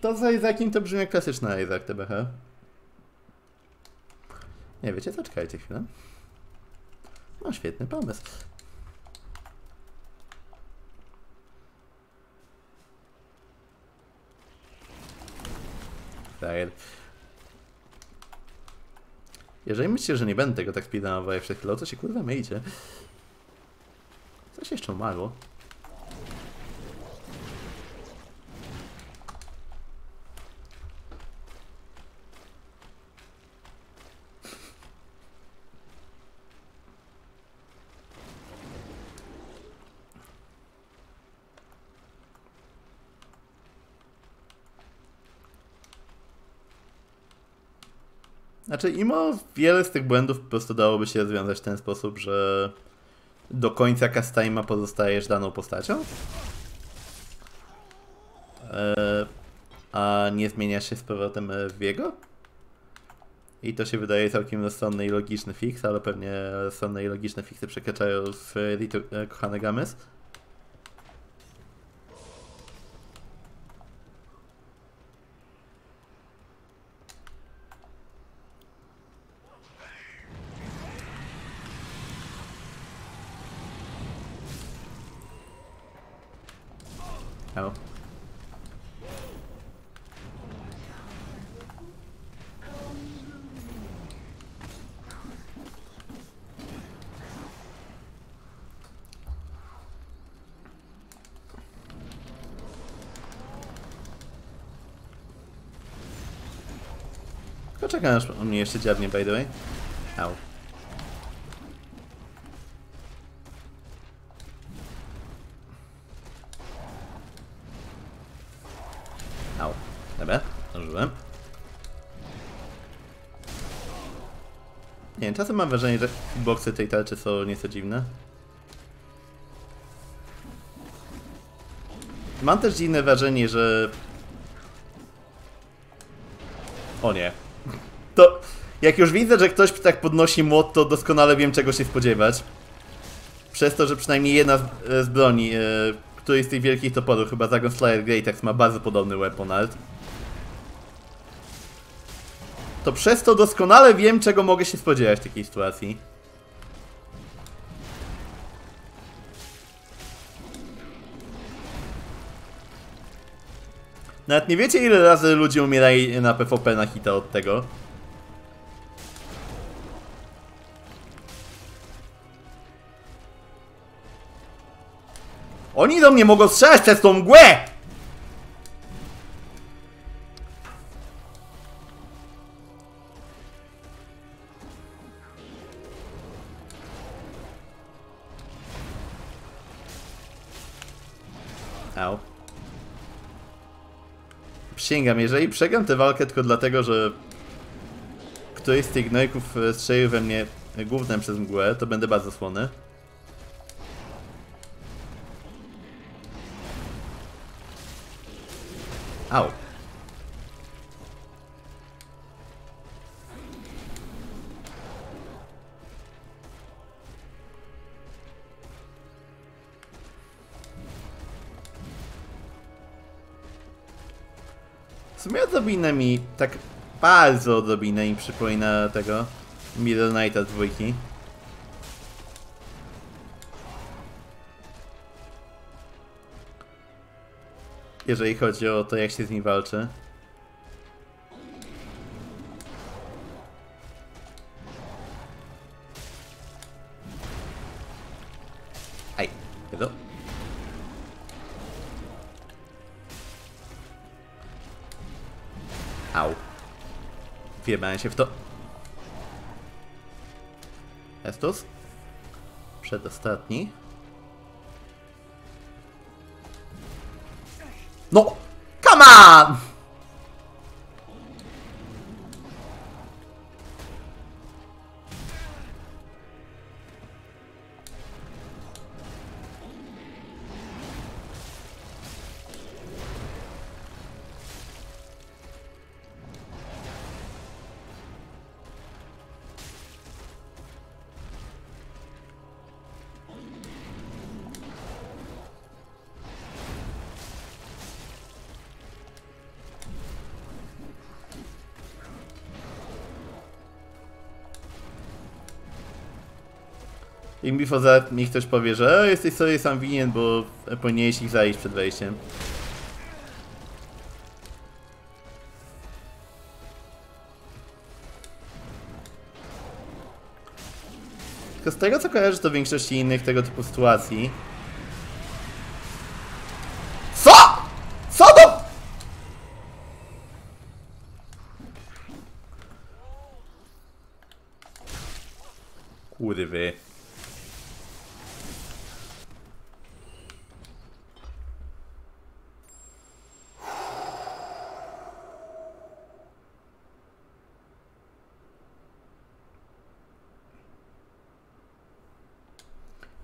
to za Isaaciem to brzmi jak klasyczna Isaac TBH. Nie wiecie co? Czekajcie chwilę. No świetny pomysł. Frajer. Jeżeli myślicie, że nie będę tego tak speedrunował jak przed chwilą, to się kurwa myjcie. Coś jeszcze umarło. Znaczy, imo wiele z tych błędów po prostu dałoby się rozwiązać w ten sposób, że do końca custime'a pozostajesz daną postacią, e, a nie zmieniasz się z powrotem e, w jego. I to się wydaje całkiem rozsądny i logiczny fix, ale pewnie rozsądne i logiczne fixy przekraczają w Rito, e, kochany Gamys. Au. Tylko czekam aż on mnie jeszcze dziabnie by the way. Au. Au. Dobra, zdążyłem. Nie wiem, czasem mam wrażenie, że boksy tej tarczy są nieco dziwne. Mam też dziwne wrażenie, że... O nie. Jak już widzę, że ktoś tak podnosi młot, to doskonale wiem czego się spodziewać. Przez to, że przynajmniej jedna z, z broni, e, której z tych wielkich toporów, chyba Dragon Slayer Greatex ma bardzo podobny weapon art. To przez to doskonale wiem, czego mogę się spodziewać w takiej sytuacji. Nawet nie wiecie ile razy ludzie umierali na PvP na hita od tego. Oni do mnie mogą strzelać przez tą mgłę! Au. Przysięgam, jeżeli przegram tę walkę tylko dlatego, że któryś z tych gnojków e, strzelił we mnie głównym przez mgłę, to będę bardzo słony. Au. W sumie odrobinę mi, tak bardzo odrobinę mi przypomina tego Middle Knighta dwójki. Jeżeli chodzi o to, jak się z nim walczy. Aj, jedo. Au. Wjebałem się w to. Estus. Przedostatni. No! Come on! I before that mi ktoś powie, że "E, jesteś sobie sam winien, bo powinieneś ich zajść przed wejściem. Tylko z tego co kojarzę to w większości innych tego typu sytuacji. Co?! Co to?! Kurwy.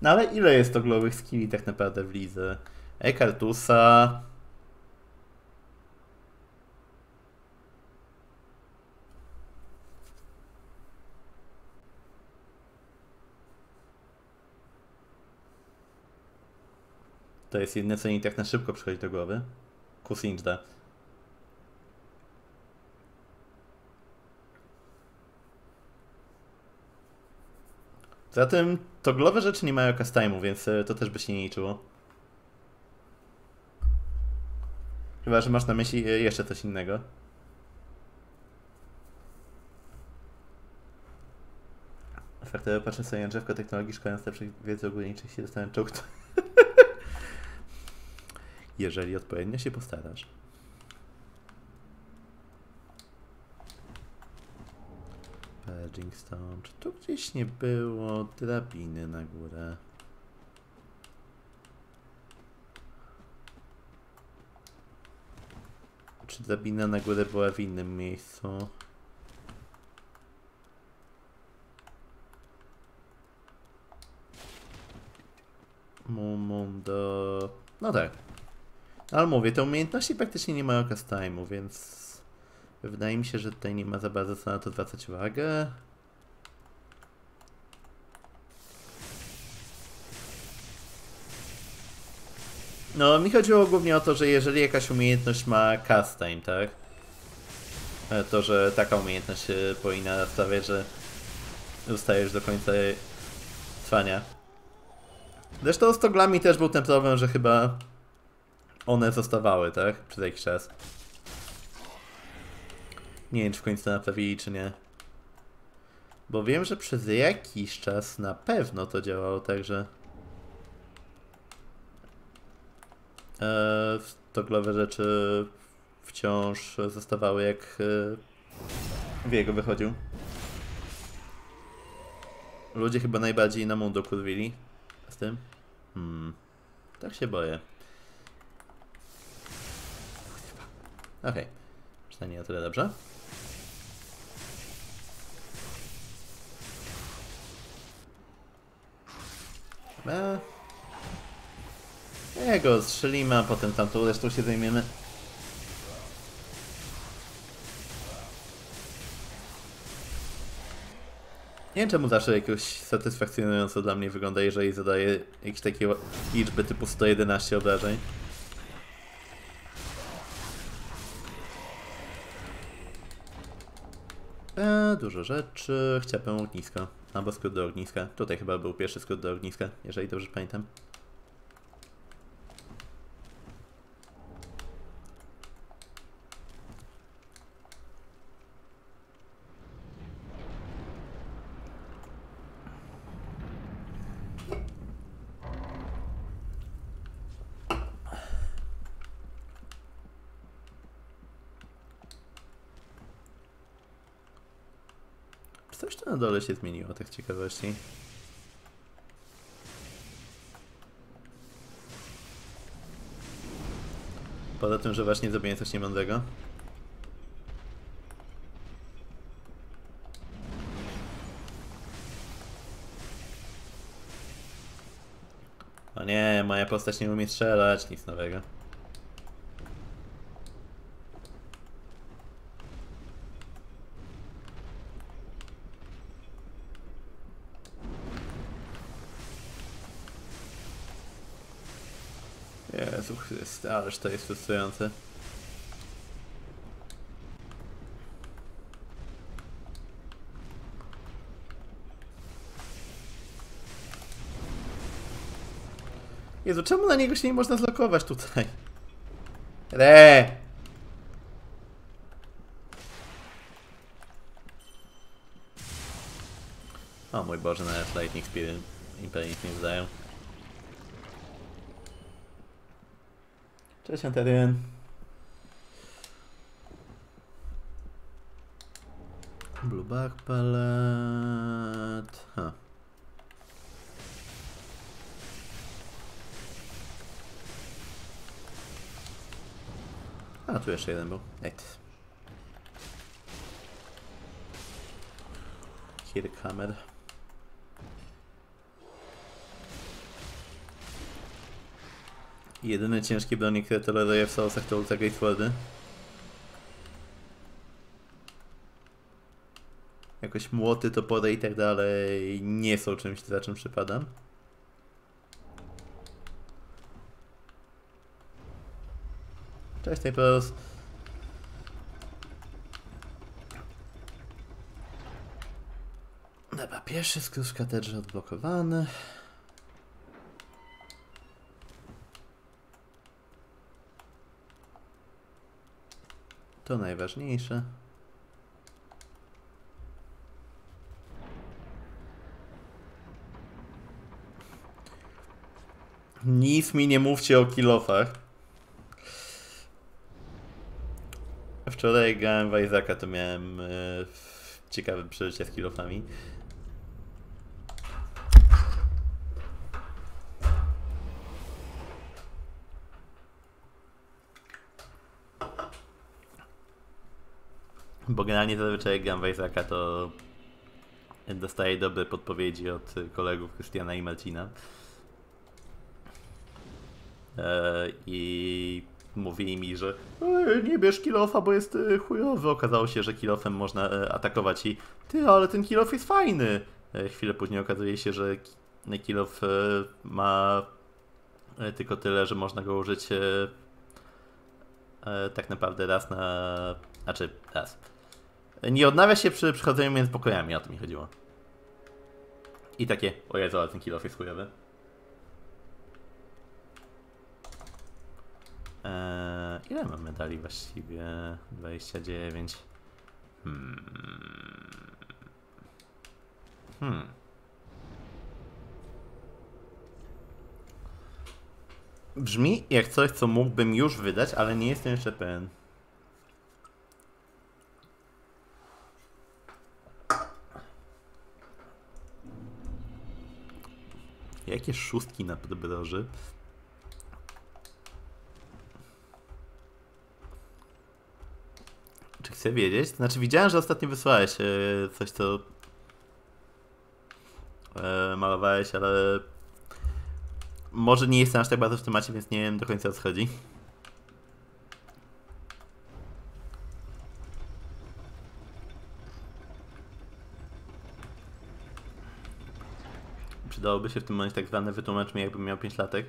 No ale ile jest to glowych skilli tak naprawdę w lidze? Ekartusa. To jest jedyne co mi tak na szybko przychodzi do głowy. Kusinjda. Zatem to glowe rzeczy nie mają cast time'u, więc e, to też by się nie liczyło. Chyba, że masz na myśli e, jeszcze coś innego. Faktycznie patrzę sobie na drzewko technologii, szkolając lepszych wiedzy ogólniczej się dostałem czołg. Jeżeli odpowiednio się postarasz. Purging Stone. Czy tu gdzieś nie było drabiny na górę? Czy drabina na górę była w innym miejscu? Mumundo... No tak. Ale mówię, te umiejętności praktycznie nie mają cast time'u, więc... Wydaje mi się, że tutaj nie ma za bardzo co na to zwracać uwagę. No, mi chodziło głównie o to, że jeżeli jakaś umiejętność ma cast time, tak? E, To, że taka umiejętność się powinna sprawiać, że zostajesz do końca trwania. Zresztą z toglami też był ten problem, że chyba one zostawały, tak? Przez jakiś czas. Nie wiem, czy w końcu to naprawili, czy nie. Bo wiem, że przez jakiś czas na pewno to działało tak, że e, toglowe rzeczy wciąż zostawały jak e, Wiego wychodził. Ludzie chyba najbardziej na mundo kurwili z tym. Hmm. Tak się boję. Okej. Przynajmniej o tyle dobrze. Chyba... Jego strzelimy, a potem tamtą resztą się zajmiemy. Nie wiem czemu zawsze jakoś satysfakcjonująco dla mnie wygląda, jeżeli zadaję jakieś takie liczby typu 111 obrażeń. E, dużo rzeczy. Chciałbym ognisko. Albo skrót do ogniska. Tutaj chyba był pierwszy skrót do ogniska, jeżeli dobrze pamiętam. Coś tu na dole się zmieniło, tak ciekawości? Poza tym, że właśnie zrobiłem coś niemądrego. O nie, moja postać nie umie strzelać, nic nowego. Jezu Chryste, ależ to jest frustrujące. Jezu, czemu na niego się nie można zlokować tutaj? Re! O mój Boże, nawet Lightning Spear Impel nic nie wydają. Cześć Anterian. Blue Back Palette. Huh. A, tu jeszcze jeden był. Right. Kirkhammer. Jedyne ciężkie broni, które toleruję w Soulsach to Ultra Great Swordy. Jakoś młoty, topory i tak dalej nie są czymś, za czym przypadam. Cześć, Typos. Dobra, pierwszy skrót katedrze odblokowany. To najważniejsze. Nic mi nie mówcie o kilofach. Wczoraj grałem w Isaaca, to miałem e, ciekawe przeżycie z kilofami. Bo generalnie zazwyczaj jak gram w Isaaca, to dostaję dobre podpowiedzi od kolegów Krystiana i Marcina. E, I mówili mi, że "Ej, nie bierz kilofa, bo jest e, chujowy. Okazało się, że kilofem można e, atakować i ty, ale ten kilof jest fajny. E, Chwilę później okazuje się, że ki- kilof e, ma e, tylko tyle, że można go użyć e, e, tak naprawdę raz na... Znaczy, raz. Nie odnawia się przy przechodzeniu między pokojami, o to mi chodziło. I takie, o Jezu, ale ten kilof jest chujowy. Eee, ile mam medali właściwie? 29. Hmm. Hmm. Brzmi jak coś, co mógłbym już wydać, ale nie jestem jeszcze pewien. Jakie szóstki na podbroży? Czy chcę wiedzieć? Znaczy widziałem, że ostatnio wysłałeś e, coś, co e, malowałeś, ale może nie jestem aż tak bardzo w temacie, więc nie wiem do końca o co chodzi. Przydałoby się w tym momencie tak zwane wytłumacz mi jakbym miał 5 latek.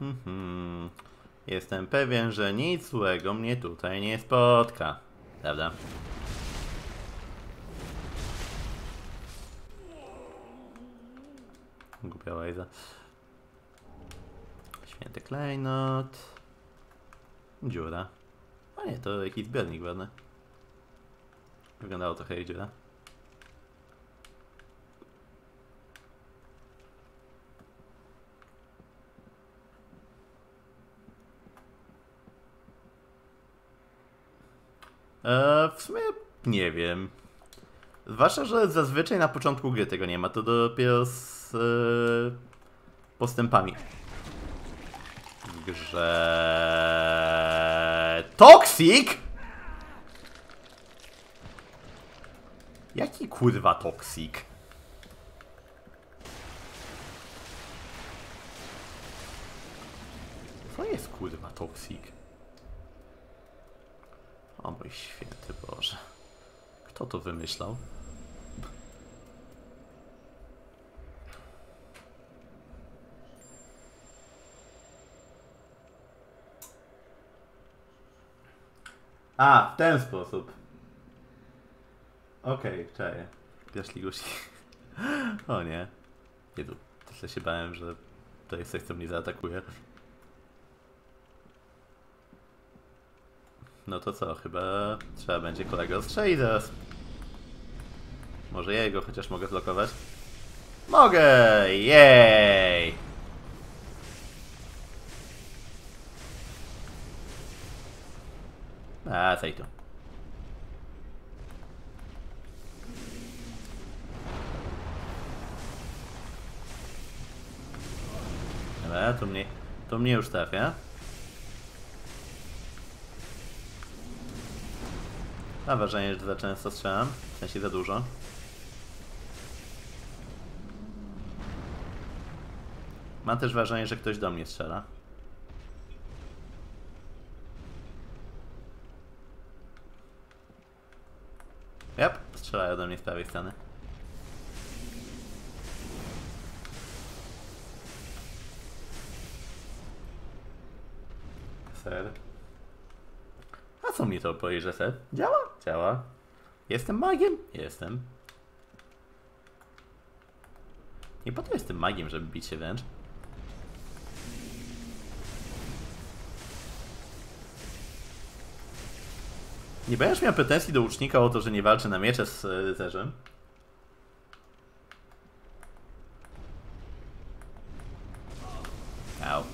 Mhm. Jestem pewien, że nic złego mnie tutaj nie spotka. Prawda? Głupia łajza. Święty klejnot. Dziura. A nie, to jakiś zbiornik ładny. Wyglądało trochę jak dziura. Eee, w sumie nie wiem. Zwłaszcza, że zazwyczaj na początku gry tego nie ma, to dopiero z e, postępami. Grze... Toxic? Jaki kurwa toxic? Co jest kurwa toxic? O mój święty Boże. Kto to wymyślał? A, w ten sposób. Okej, czaję. Gaszli gusi. O nie. Jedu, tyle się bałem, że coś, co mnie zaatakuje. No to co, chyba trzeba będzie kolego strzelić zaraz. Może jego chociaż mogę zlokować? Mogę! Jej! A, co i tu. Dobra, to mnie, to mnie już trafia. Mam wrażenie, że za często strzelam, w sensie za dużo. Mam też wrażenie, że ktoś do mnie strzela. Jep, strzelają do mnie z prawej strony. Ser. A co mi to powie, że ser? Działa? Działa. Jestem magiem? Jestem. Nie po to jestem magiem, żeby bić się wręcz. Nie będziesz miał pretensji do łucznika o to, że nie walczy na miecze z e, rycerzem? Au.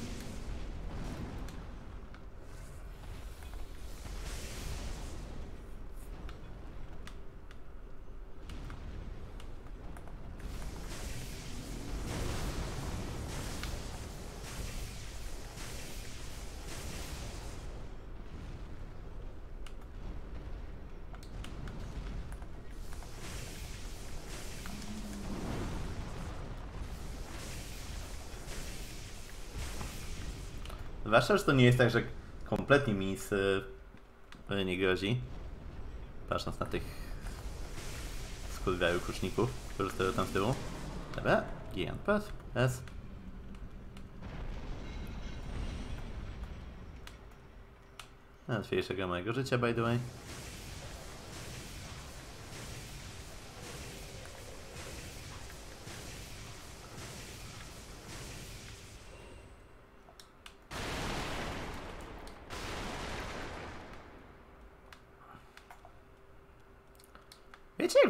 Zwłaszcza, że to nie jest tak, że kompletnie mi nic e, nie grozi. Patrząc na tych skurwiałych kuczników, którzy stoją tam z tyłu. Dobra, gigant pass, S. Łatwiejszego mojego życia, by the way.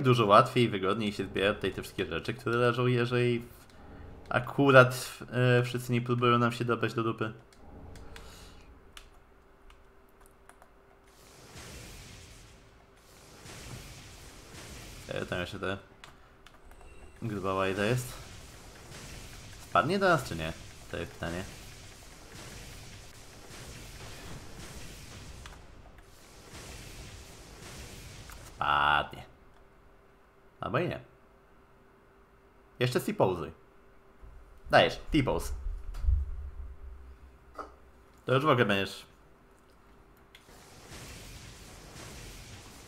Dużo łatwiej i wygodniej się zbiera tutaj te wszystkie rzeczy, które leżą, jeżeli akurat e, wszyscy nie próbują nam się dobrać do dupy. E, tam jeszcze te gruba łajda jest. Spadnie do nas czy nie? To jest pytanie. Albo i nie. Jeszcze T-pose. Dajesz, T-pose. To już w ogóle będziesz...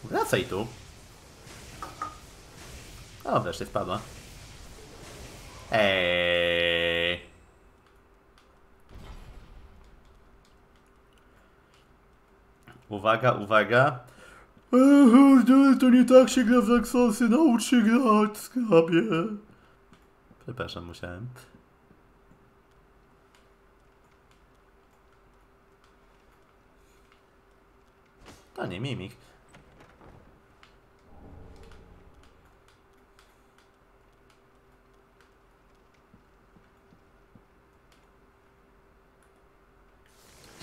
Wracaj tu. O, wreszcie spadła. Eee. Uwaga, uwaga. Eee, to nie tak się gra w Darksonsy, naucz się grać, skrabie. Przepraszam, musiałem. To nie mimik.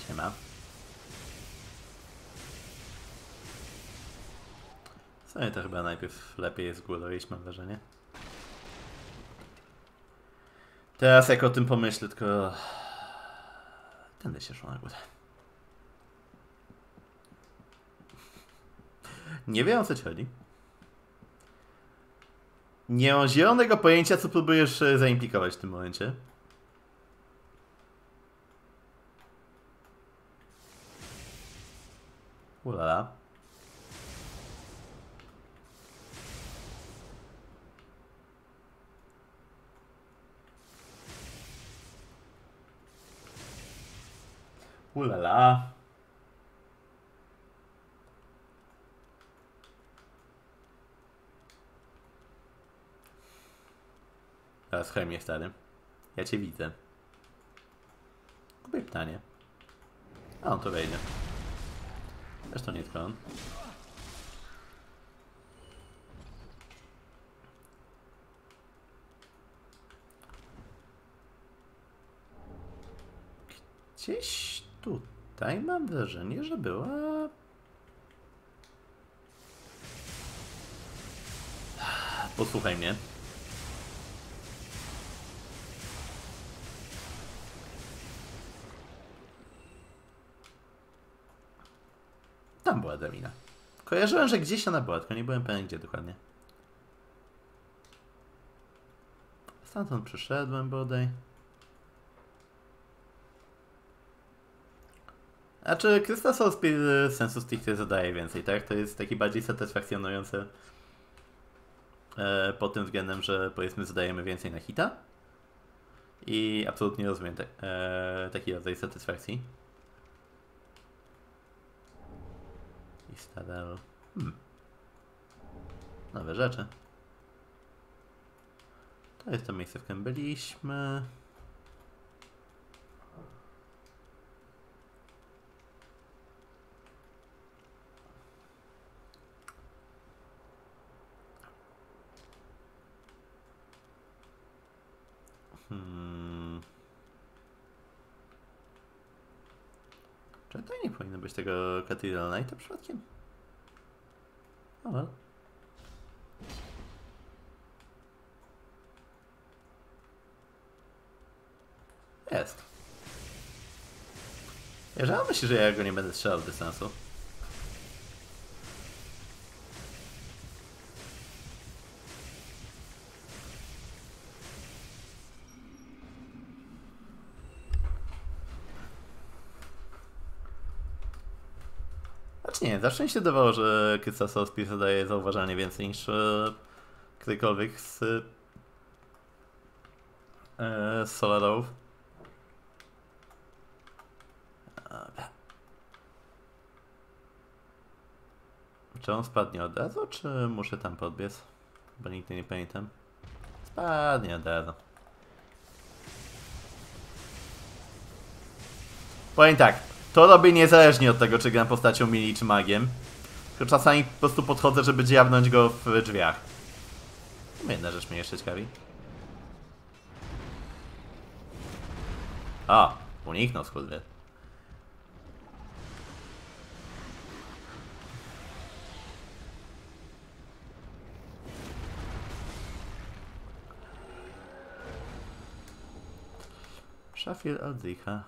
Siema. Sobie to chyba najpierw lepiej jest górą iść, mam wrażenie. Teraz jak o tym pomyślę, tylko... Tędy się szło na górę. Nie wiem o co ci chodzi. Nie mam zielonego pojęcia, co próbujesz e, zaimplikować w tym momencie. Ulala. Ulala. Teraz chemię stary. Ja cię widzę. Kupię pytanie. A on to wejdzie. Zresztą nie tylko on. Gdzieś tutaj mam wrażenie, że była... Posłuchaj mnie. Tam była drabina. Kojarzyłem, że gdzieś ona była, tylko nie byłem pewien gdzie dokładnie. Stamtąd przyszedłem bodaj. A czy Crystal Soul Spear sensu stricte zadaje więcej, tak? To jest taki bardziej satysfakcjonujący e, pod tym względem, że powiedzmy zadajemy więcej na hita. I absolutnie rozumiem te, e, taki rodzaj satysfakcji. I stadel. Hmm. Nowe rzeczy. To jest to miejsce, w którym byliśmy. Hmm. Czy to nie powinno być tego Cathedral Knighta przypadkiem? O, well. Jest. Ja myślę, że ja go nie będę strzelał z dystansu. Zawsze mi się dawało, że Kysa Soulspeed zadaje zauważalnie więcej niż e, ktokolwiek z e, Solarów. Czy on spadnie od razu, czy muszę tam podbiec? Bo nigdy nie pamiętam. Spadnie od razu. Powiem tak, to robię niezależnie od tego, czy gram postacią mili, czy magiem. Tylko czasami po prostu podchodzę, żeby dziabnąć go w drzwiach. Jedna rzecz mnie jeszcze ciekawi. A, uniknął skudwy. Szafir oddycha.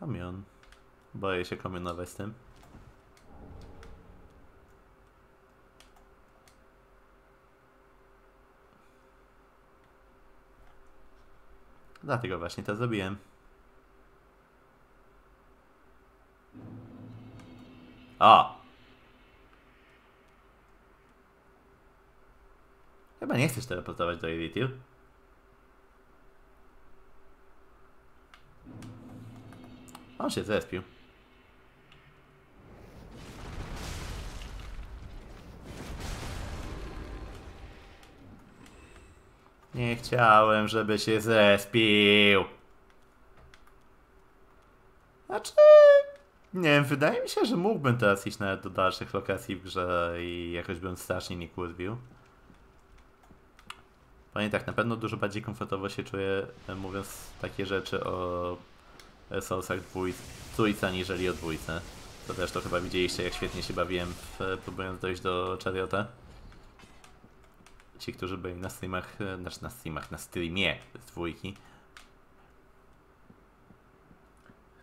Kamion. Boję się kamionować z tym. Dlatego właśnie to zrobiłem. O! Chyba nie chcesz teleportować do Elitier. On się zespił. Nie chciałem, żeby się zespił. Znaczy... Nie wiem, wydaje mi się, że mógłbym teraz iść nawet do dalszych lokacji w grze i jakoś bym strasznie nie kurwił. Panie tak, na pewno dużo bardziej komfortowo się czuję mówiąc takie rzeczy o Soulsach dwój, trójce, aniżeli o dwójce. To też to chyba widzieliście, jak świetnie się bawiłem, w, próbując dojść do Chariota. Ci, którzy byli na streamach, e, znaczy na streamach, na streamie z dwójki.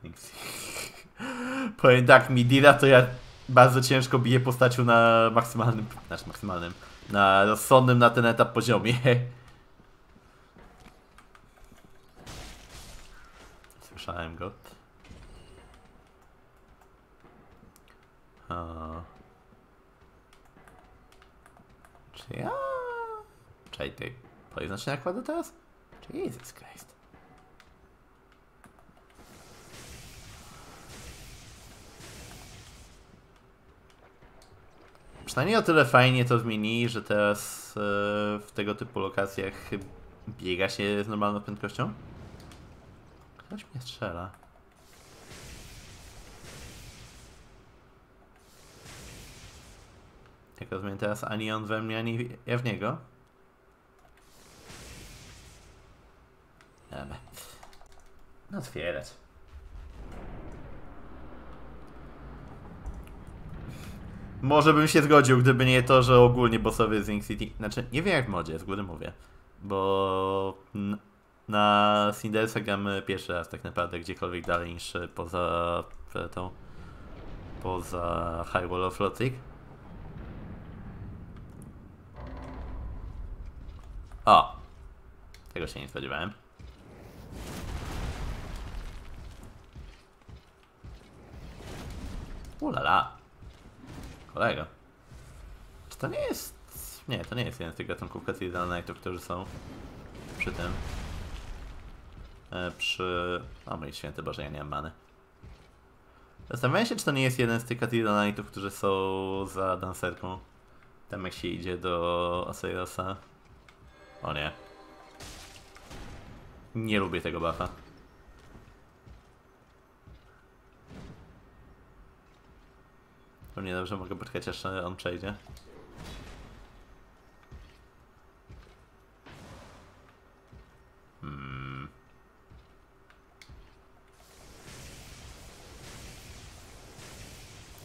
Powiem tak, Midira to ja bardzo ciężko biję postacią na maksymalnym, znaczy maksymalnym, na rozsądnym na ten etap poziomie. Słyszałem go. A... Czy ja... Czekaj, ty... Powiedz znaczenie nakładu teraz? Jesus Christ. Przynajmniej o tyle fajnie to zmienili, że teraz e, w tego typu lokacjach biega się z normalną prędkością. Ktoś mnie strzela. Jak rozumiem teraz ani on we mnie, ani ja w niego. Dobra. No otwierać. Może bym się zgodził, gdyby nie to, że ogólnie bossowie z Ink City... Znaczy, nie wiem jak w modzie, z góry mówię. Bo n- na Cindersa gramy pierwszy raz tak naprawdę gdziekolwiek dalej niż e, poza e, tą... Poza Hyrule of Logic. O! Tego się nie spodziewałem. Ulala. Kolego. Czy to nie jest... Nie, to nie jest jeden z tych gatunków Cathedral Knightów, którzy są przy tym. E, przy... O mój święty Boże, ja nie mam many. Zastanawiam się, czy to nie jest jeden z tych Cathedral Knightów, którzy są za dancerką. Tam jak się idzie do Osiriusa. O nie. Nie lubię tego buffa. Pewnie dobrze mogę poczekać aż on przejdzie.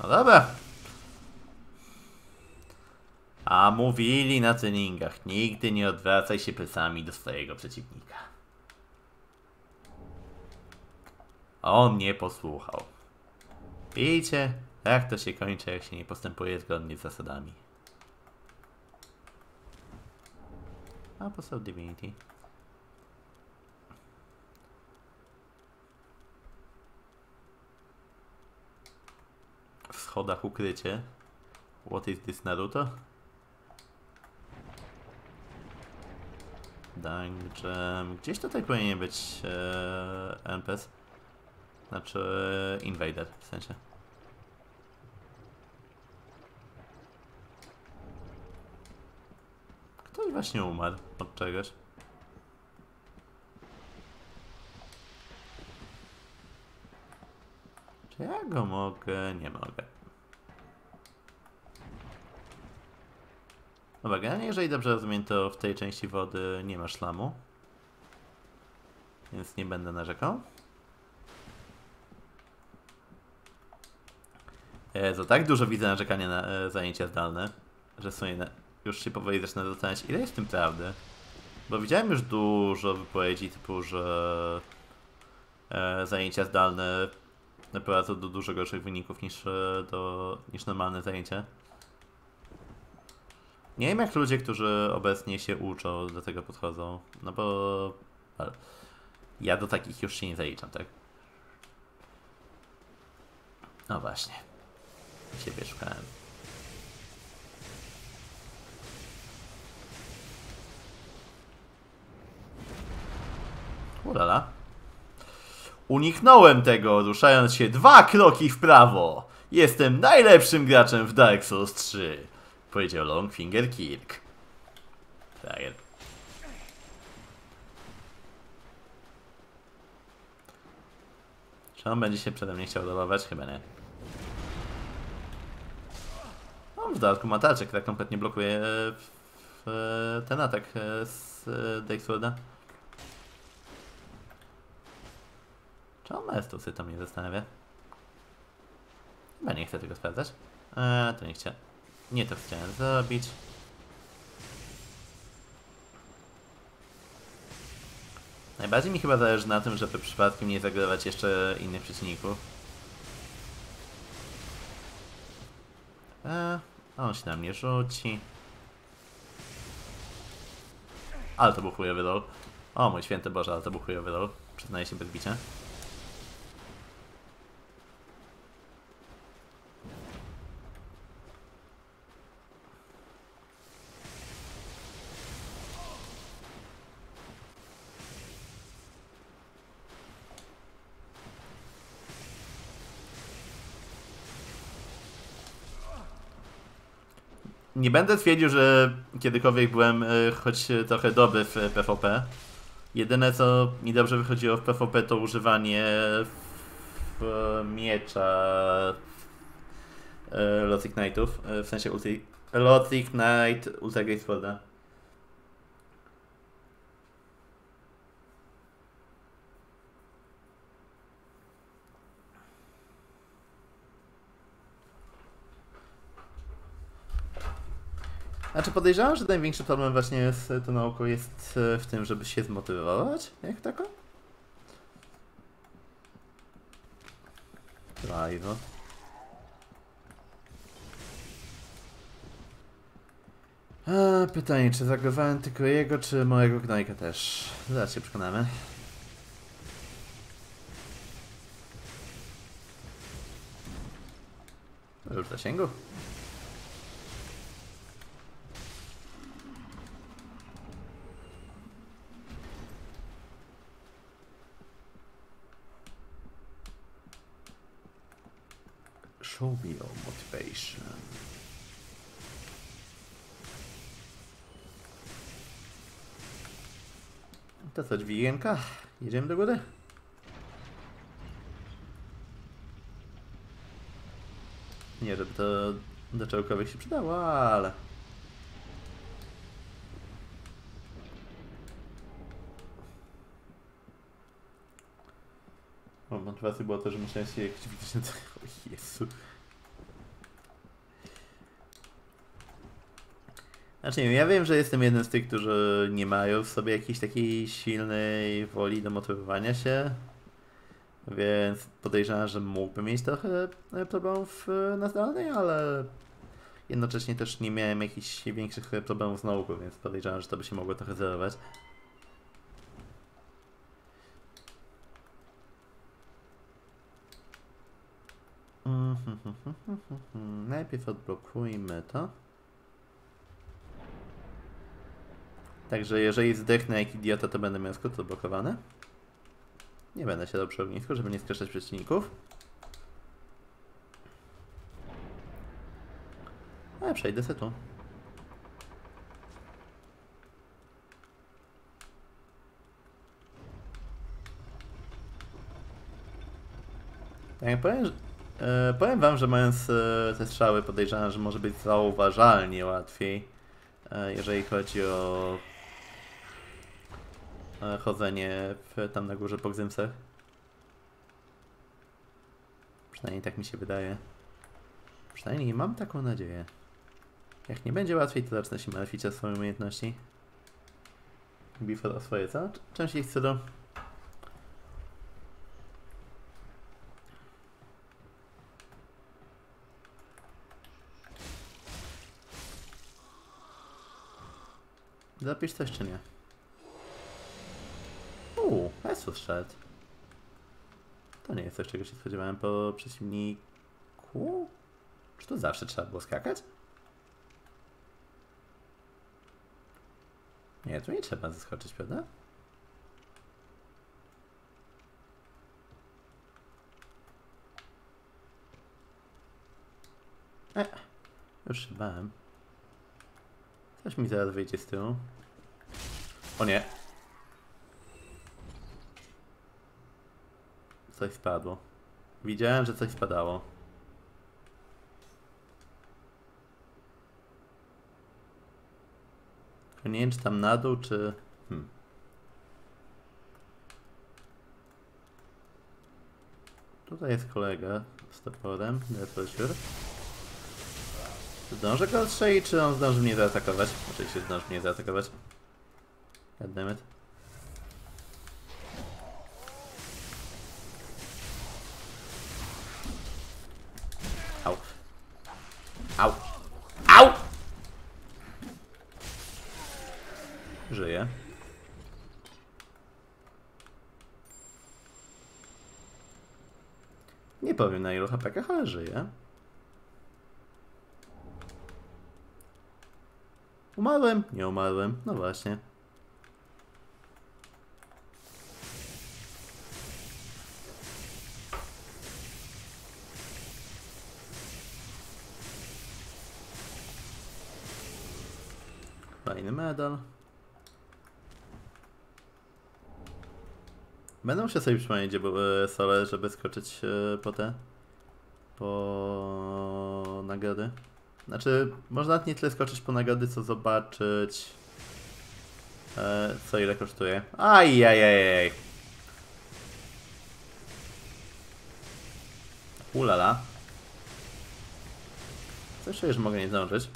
No dobra. A mówili na treningach, nigdy nie odwracaj się plecami do swojego przeciwnika. On nie posłuchał. Widzicie, jak to się kończy, jak się nie postępuje zgodnie z zasadami. A poseł Divinity. W schodach ukrycie. What is this Naruto? Dungeon. Gdzieś tutaj powinien być e, NPS. Znaczy Invader w sensie. Ktoś właśnie umarł od czegoś. Czy ja go mogę? Nie mogę. Dobra, generalnie jeżeli dobrze rozumiem, to w tej części wody nie ma szlamu. Więc nie będę narzekał. Jezu, tak dużo widzę narzekania na e, zajęcia zdalne, że w sumie na, już się powoli zaczyna zastanawiać, ile jest w tym prawdy. Bo widziałem już dużo wypowiedzi typu, że e, zajęcia zdalne prowadzą do dużo gorszych wyników niż, e, do, niż normalne zajęcia. Nie wiem jak ludzie, którzy obecnie się uczą, do tego podchodzą. No bo ale ja do takich już się nie zaliczam, tak? No właśnie. Siebie szukałem. Ulala. Uniknąłem tego, ruszając się dwa kroki w prawo. Jestem najlepszym graczem w Dark Souls 3. Powiedział Longfinger Kirk. Frajer. Czy on będzie się przede mnie chciał dolować? Chyba nie. On w dodatku ma tarczę, która kompletnie blokuje e, w, w, ten atak e, z e, Dexworda. Czy on ma estusy? To mnie zastanawia. Chyba nie chcę tego sprawdzać. Eee, to nie chciałem. Nie to chciałem zrobić. Najbardziej mi chyba zależy na tym, żeby przypadkiem nie zagrawać jeszcze innych przeciwników. Eee, on się na mnie rzuci. Ale to był chujowy. O mój święty Boże, ale to był chujowy. Przyznaję się bez bicia. Nie będę twierdził, że kiedykolwiek byłem y, choć trochę dobry w PvP. Jedyne co mi dobrze wychodziło w PvP to używanie w miecza y, Lothric Knightów, w sensie ulti, Lothric Knight Ultra Great Sworda. Znaczy podejrzewam, że największy problem właśnie z tą nauką jest e, w tym, żeby się zmotywować, jak tako? Drive. A, pytanie, czy zagrywałem tylko jego, czy mojego gnojka też? Zaraz się przekonamy. Już w zasięgu. Show me your motivation. To co, dźwigienka? Jedziemy do góry? Nie, żeby to do czegokolwiek się przydało, ale... O, motywacja była to, że musiałem się jakiś widzieć na to... O Jezu. Znaczy nie ja wiem, że jestem jeden z tych, którzy nie mają w sobie jakiejś takiej silnej woli do motywowania się, więc podejrzewam, że mógłbym mieć trochę problemów e, na zdalnej, ale jednocześnie też nie miałem jakichś większych problemów z nauką, więc podejrzewam, że to by się mogło trochę zerować. Mhm, Najpierw odblokujmy to. Także jeżeli zdechnę jak idiota, to będę miał skrót odblokowany. Nie będę się dał przy ognisku, żeby nie skreślać przeciwników. Ale przejdę se tu. Tak powiem, e, powiem wam, że mając e, te strzały podejrzewam, że może być zauważalnie łatwiej, e, jeżeli chodzi o chodzenie w, tam na górze po Gzymsach. Przynajmniej tak mi się wydaje. Przynajmniej mam taką nadzieję. Jak nie będzie łatwiej, to zacznę się martwić o swoje umiejętności. Before o swoje, co? Czym się chce do... Zapisz coś czy nie? Szedł. To nie jest coś, czego się spodziewałem po przeciwniku. Czy to zawsze trzeba było skakać? Nie, tu nie trzeba zaskoczyć, prawda? E, już się bałem. Coś mi zaraz wyjdzie z tyłu. O nie. Coś spadło. Widziałem, że coś spadało. Nie wiem, czy tam na dół, czy... Hmm. Tutaj jest kolega z toporem, Deathwatcher. Zdążę go odstrzelić, czy on zdąży mnie zaatakować? Oczywiście zdąży mnie zaatakować. Goddammit. Au. Au. Au! Żyje. Nie powiem na ilu HP, ale żyje. Umarłem? Nie umarłem. No właśnie. Fajny medal. Będę musiał sobie przypomnieć, gdzie były sole, żeby skoczyć e, po te... po nagrody. Znaczy, można nie tyle skoczyć po nagrody, co zobaczyć... E, co ile kosztuje. Ajajajaj. Ulala. Coś czuję, że mogę nie zdążyć.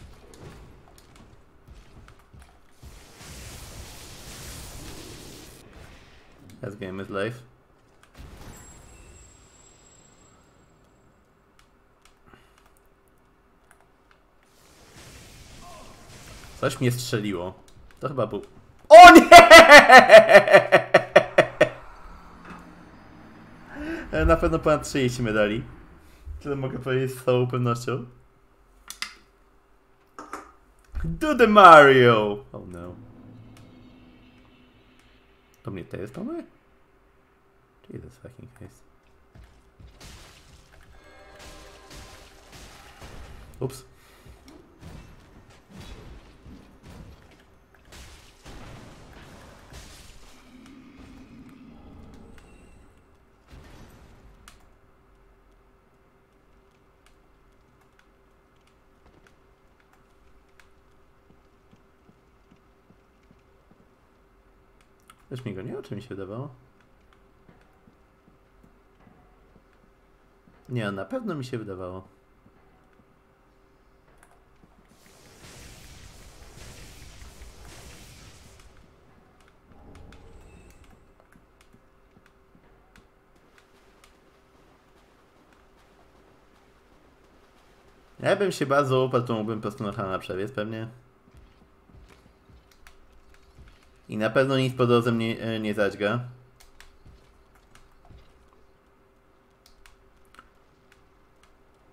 This game is life. Coś mnie strzeliło. To chyba był... O nie! Na pewno ponad 30 medali. Tyle mogę powiedzieć z całą pewnością. Do the Mario! Oh no. To mnie to jest pomysł? Jesus fucking Christ. Ups. Też mi go nie, o czym mi się wydawało? Nie, na pewno mi się wydawało. Ja bym się bardzo upadł, to mógłbym po prostu na Hana przebiec pewnie. I na pewno nic po drodze e, nie zadźga.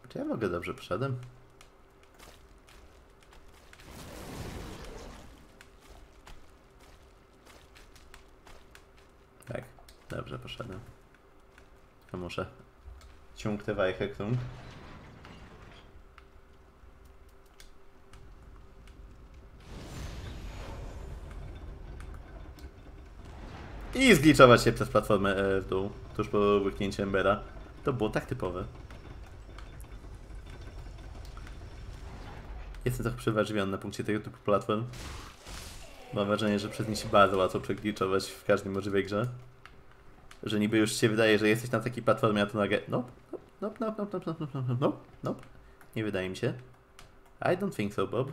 Czy ja mogę dobrze przodem? Tak, dobrze poszedłem. To muszę ciąg te wajchę, którą... I zgliczować się przez platformę e, w dół, tuż po łyknięciu Embera. To było tak typowe. Jestem trochę przeważwiony na punkcie tego typu platform. Mam wrażenie, że przez nie się bardzo łatwo przegliczować w każdej możliwej grze. Że niby już się wydaje, że jesteś na takiej platformie, a to nagle... Nope, nope, nope, nope, nope, nope, nope, nope, nope. Nie wydaje mi się. I don't think so, Bob.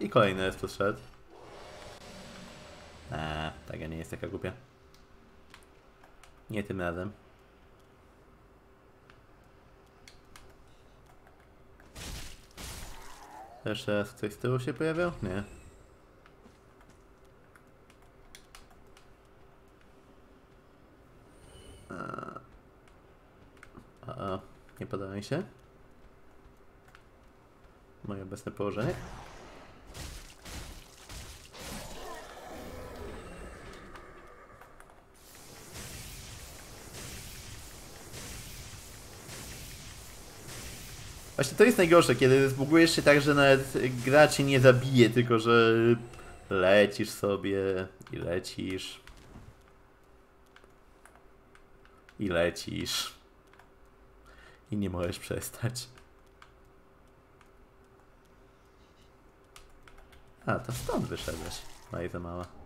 I kolejny jest tu szedł. Eee, tak, ja nie jest taka głupia. Nie tym razem. Jeszcze raz ktoś z tyłu się pojawiał? Nie. A, a, nie podoba mi się. Moje obecne położenie. Właśnie to jest najgorsze, kiedy zbugujesz się tak, że nawet gra cię nie zabije, tylko że lecisz sobie i lecisz. I lecisz. I nie możesz przestać. A, to stąd wyszedłeś. No za mała.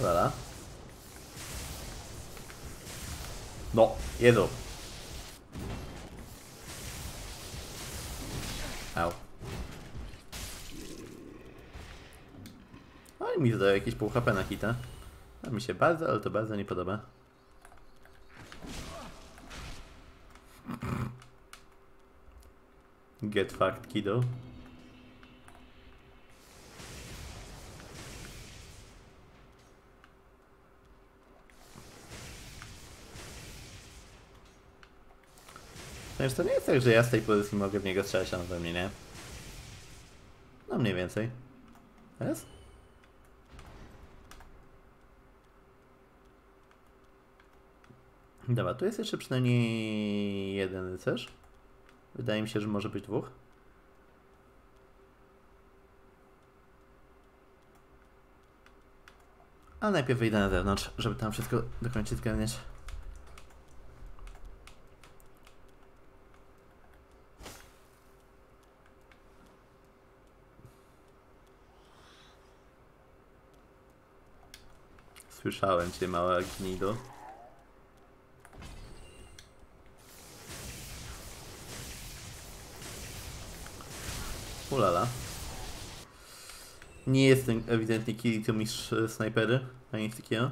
Ulala. No, jedu. Au. No i mi zadaje jakieś pół HP na hita. To mi się bardzo, ale to bardzo nie podoba. Get fucked, kiddo. Przecież to nie jest tak, że ja z tej pozycji mogę w niego strzelać, a on we mnie nie. No mniej więcej. Jest? Dobra, tu jest jeszcze przynajmniej jeden rycerz. Wydaje mi się, że może być dwóch. A najpierw wyjdę na zewnątrz, żeby tam wszystko dokończyć zgarniać. Słyszałem cię, mała gnido. Ulala. Nie jestem ewidentnie Kirito mistrz e, snajpery, ani nic takiego.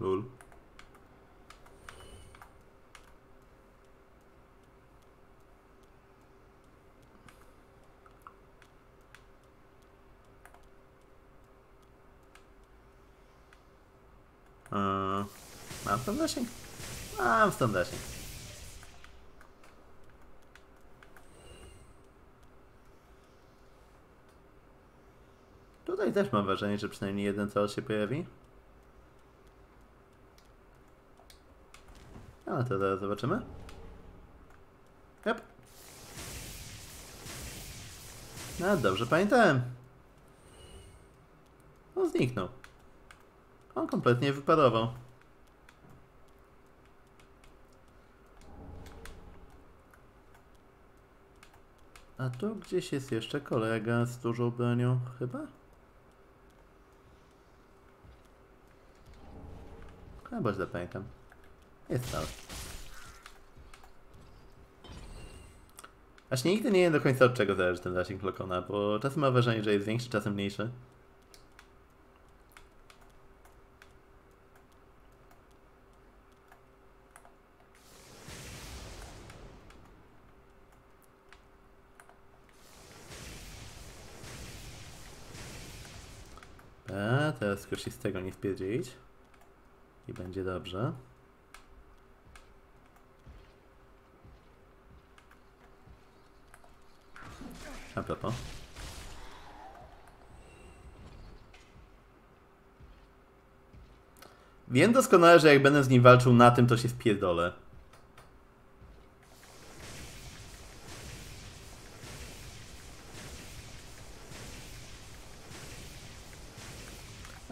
Lul. Eee, Mam tam zasięg? Stąd zasięg. Tutaj też mam wrażenie, że przynajmniej jeden cel się pojawi. A to zaraz zobaczymy. Yep. No dobrze pamiętałem. On zniknął. On kompletnie wyparował. A tu gdzieś jest jeszcze kolega z dużą bronią, chyba? Chyba źle pamiętam. Jest tam. Właśnie nigdy nie wiem do końca od czego zależy ten zasięg Lokona, bo czasem mam wrażenie, że jest większy, czasem mniejszy. Tylko się z tego nie spierdzielić. I będzie dobrze. A propos. Wiem doskonale, że jak będę z nim walczył na tym, to się wpierdolę.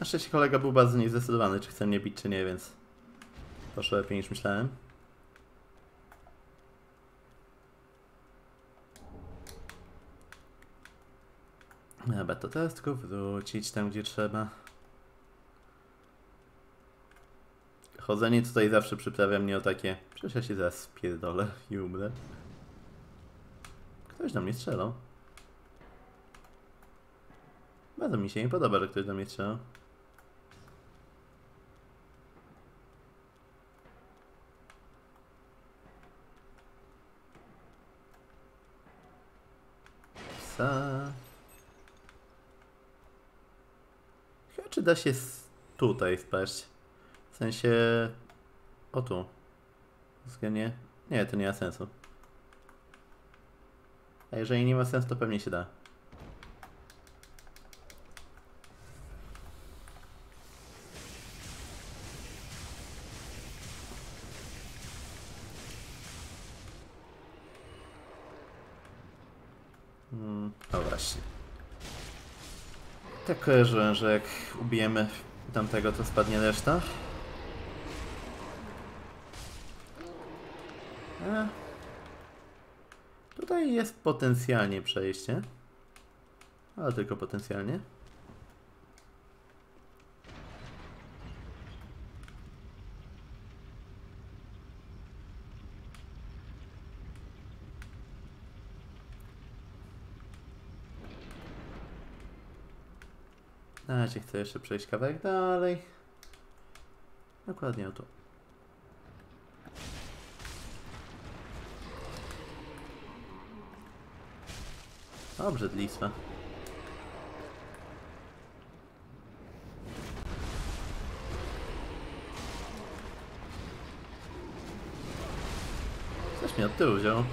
Szczęście kolega był bardzo niezdecydowany, czy chce mnie bić, czy nie, więc poszło lepiej niż myślałem. Dobra, to teraz tylko wrócić tam, gdzie trzeba. Chodzenie tutaj zawsze przyprawia mnie o takie, przecież ja się zaraz spierdolę i umrę. Ktoś do mnie strzelał. Bardzo mi się nie podoba, że ktoś do mnie strzelał. Psa. Chyba czy da się tutaj wpaść? W sensie... O tu. Względnie... Nie, to nie ma sensu. A jeżeli nie ma sensu, to pewnie się da. Hmm, o właśnie. Tak kojarzyłem, że jak ubijemy tamtego, to spadnie reszta. E. Tutaj jest potencjalnie przejście. Ale tylko potencjalnie. Razie chcę jeszcze przejść kawałek dalej. Dokładnie o tu. Obrzydlistwa. Coś mnie od tyłu wziął.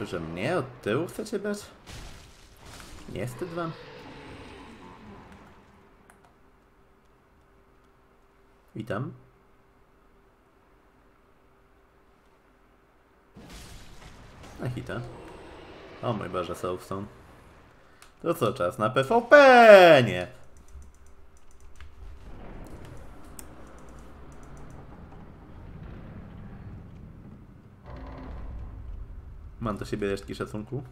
Że mnie od tyłu chcecie brać? Nie wstyd wam? Witam. Na hita. O mój Boże, Soulstone. To co, czas na PvP? Nie. Mam do siebie resztki szacunku.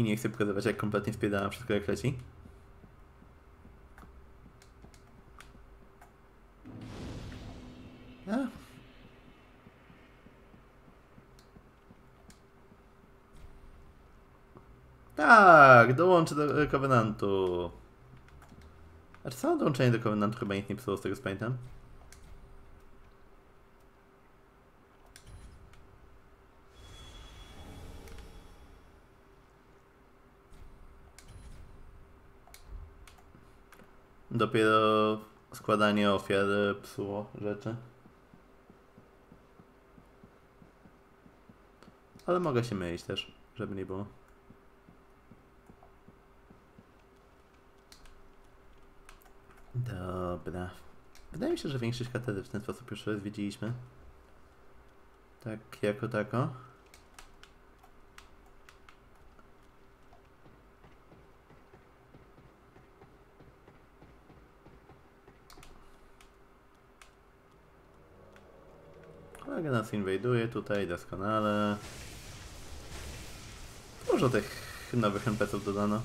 I nie chcę pokazywać, jak kompletnie wpierdalam wszystko jak leci. A. Tak, dołączę do e, Covenantu. A czy samo dołączenie do Covenantu chyba nic nie psuło z tego co pamiętam? Dopiero składanie ofiar e, psuło rzeczy. Ale mogę się mylić też, żeby nie było. Dobra. Wydaje mi się, że większość katedry w ten sposób już zwiedziliśmy. Tak, jako tako. Nas inwajduje tutaj doskonale. Dużo tych nowych NPC-ów dodano.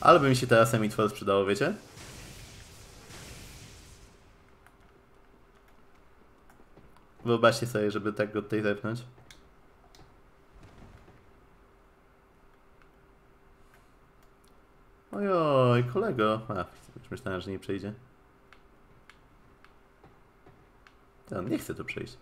Ale by mi się teraz Emitfor sprzedało, wiecie? Wyobraźcie sobie, żeby tak go tutaj zepnąć. Ojoj, kolego. A, myślałem, że nie przejdzie. To on nie chce tu przejść.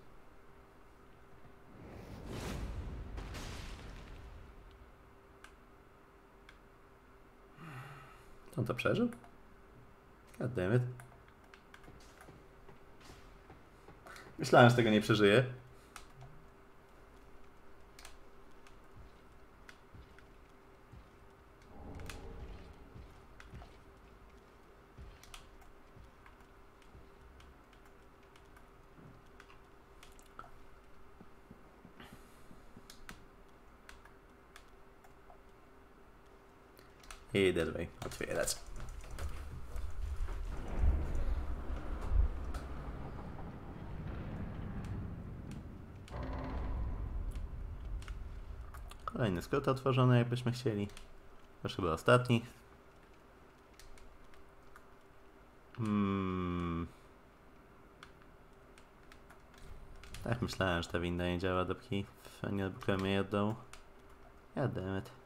On to przeżył? God damn it. Myślałem, że tego nie przeżyje. I dalej otwierać. Kolejny skrót otworzony, jakbyśmy chcieli. Już chyba ostatni. Hmm. Tak myślałem, że ta winda nie działa, dopóki nie odblokujemy jej od dołu. God.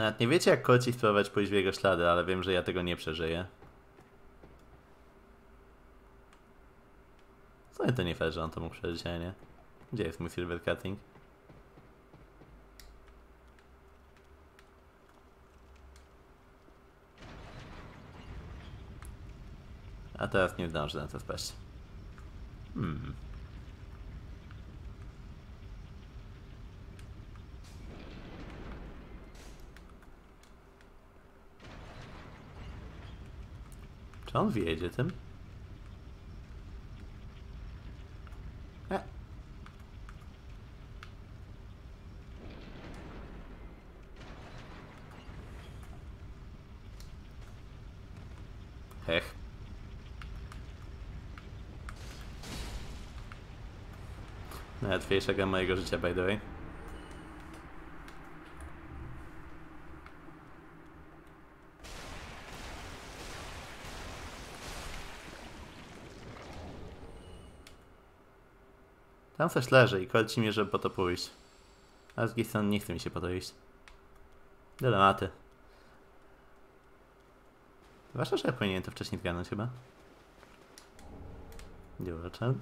Nawet nie wiecie jak koci spróbować pójść w jego ślady, ale wiem, że ja tego nie przeżyję. Co to nie fair, że on to mógł przeżyć, a nie? Gdzie jest mój silver cutting? A teraz nie zdążę na to spaść. Hmm. Czy on wiedzie tym? E. Hech. Najłatwiejsza gra mojego życia, by the way. Tam coś leży i kolci mnie, żeby po to pójść. A z drugiej strony nie chce mi się po to iść. Dylematy. Zwłaszcza, że ja powinienem to wcześniej zgarnąć chyba. Dziuraczem.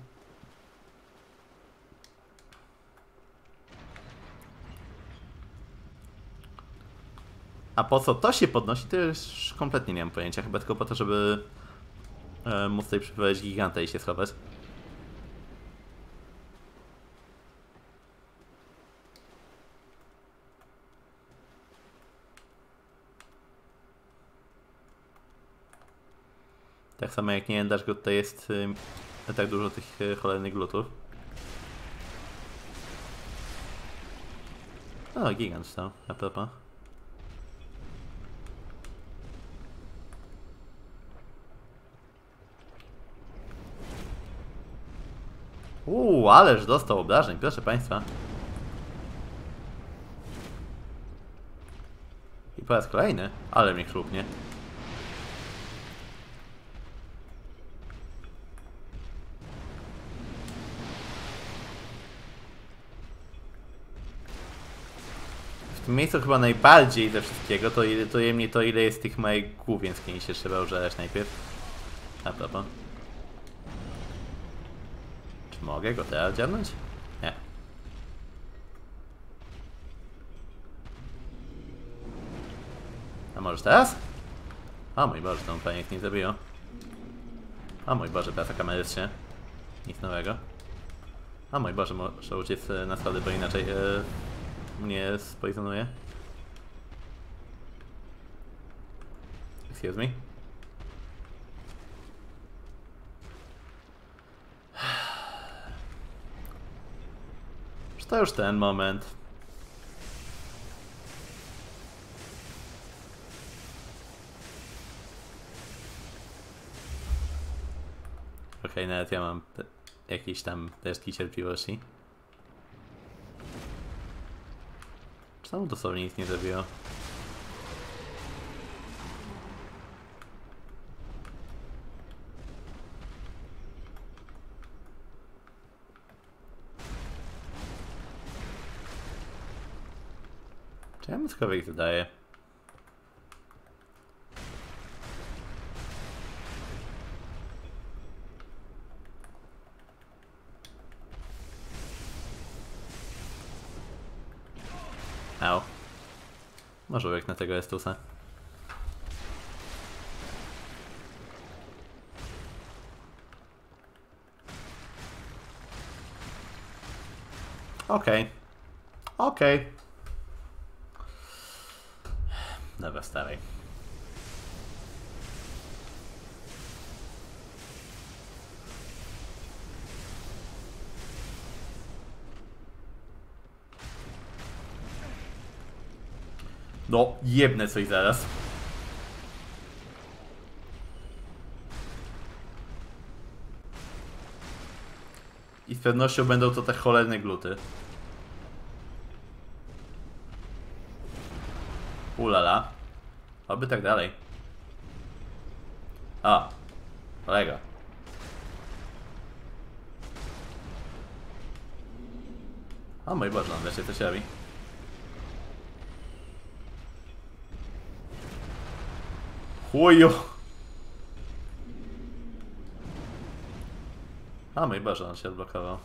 A po co to się podnosi, to już kompletnie nie mam pojęcia. Chyba tylko po to, żeby e, móc tutaj przyprowadzić giganta i się schować. Tak samo jak nie dasz go, tutaj jest tak dużo tych y, cholernych glutów. O, gigant stał, a propos. Uuu, ależ dostał obrażeń, proszę państwa. I po raz kolejny, ale mnie chrupnie. Tym miejscu chyba najbardziej ze wszystkiego to irytuje mnie to ile jest tych małych głów, więc nie się trzeba użerać najpierw. A propos. Czy mogę go teraz dziarnąć? Nie. A może teraz? O mój Boże, to fajnie nie zabiło. O mój Boże, praca kamery się. Nic nowego. O mój Boże, muszę uciec e, na schody, bo inaczej e, mnie spoizonuje. Excuse me. Czy to już ten moment? Okej, nawet ja mam jakieś tam resztki cierpliwości. Czemu dosłownie nic nie zrobiło? Czy ja mu cokolwiek zadaję? Au. Może jak na tego Estusa. Okej. Okej. Dobra, stary. No, jebnę coś zaraz. I z pewnością będą to te cholerne gluty. Ulala. Oby tak dalej. A. Kolega. O mój Boże, on wreszcie coś robi. Chuju! A mój Boże, on się odblokował.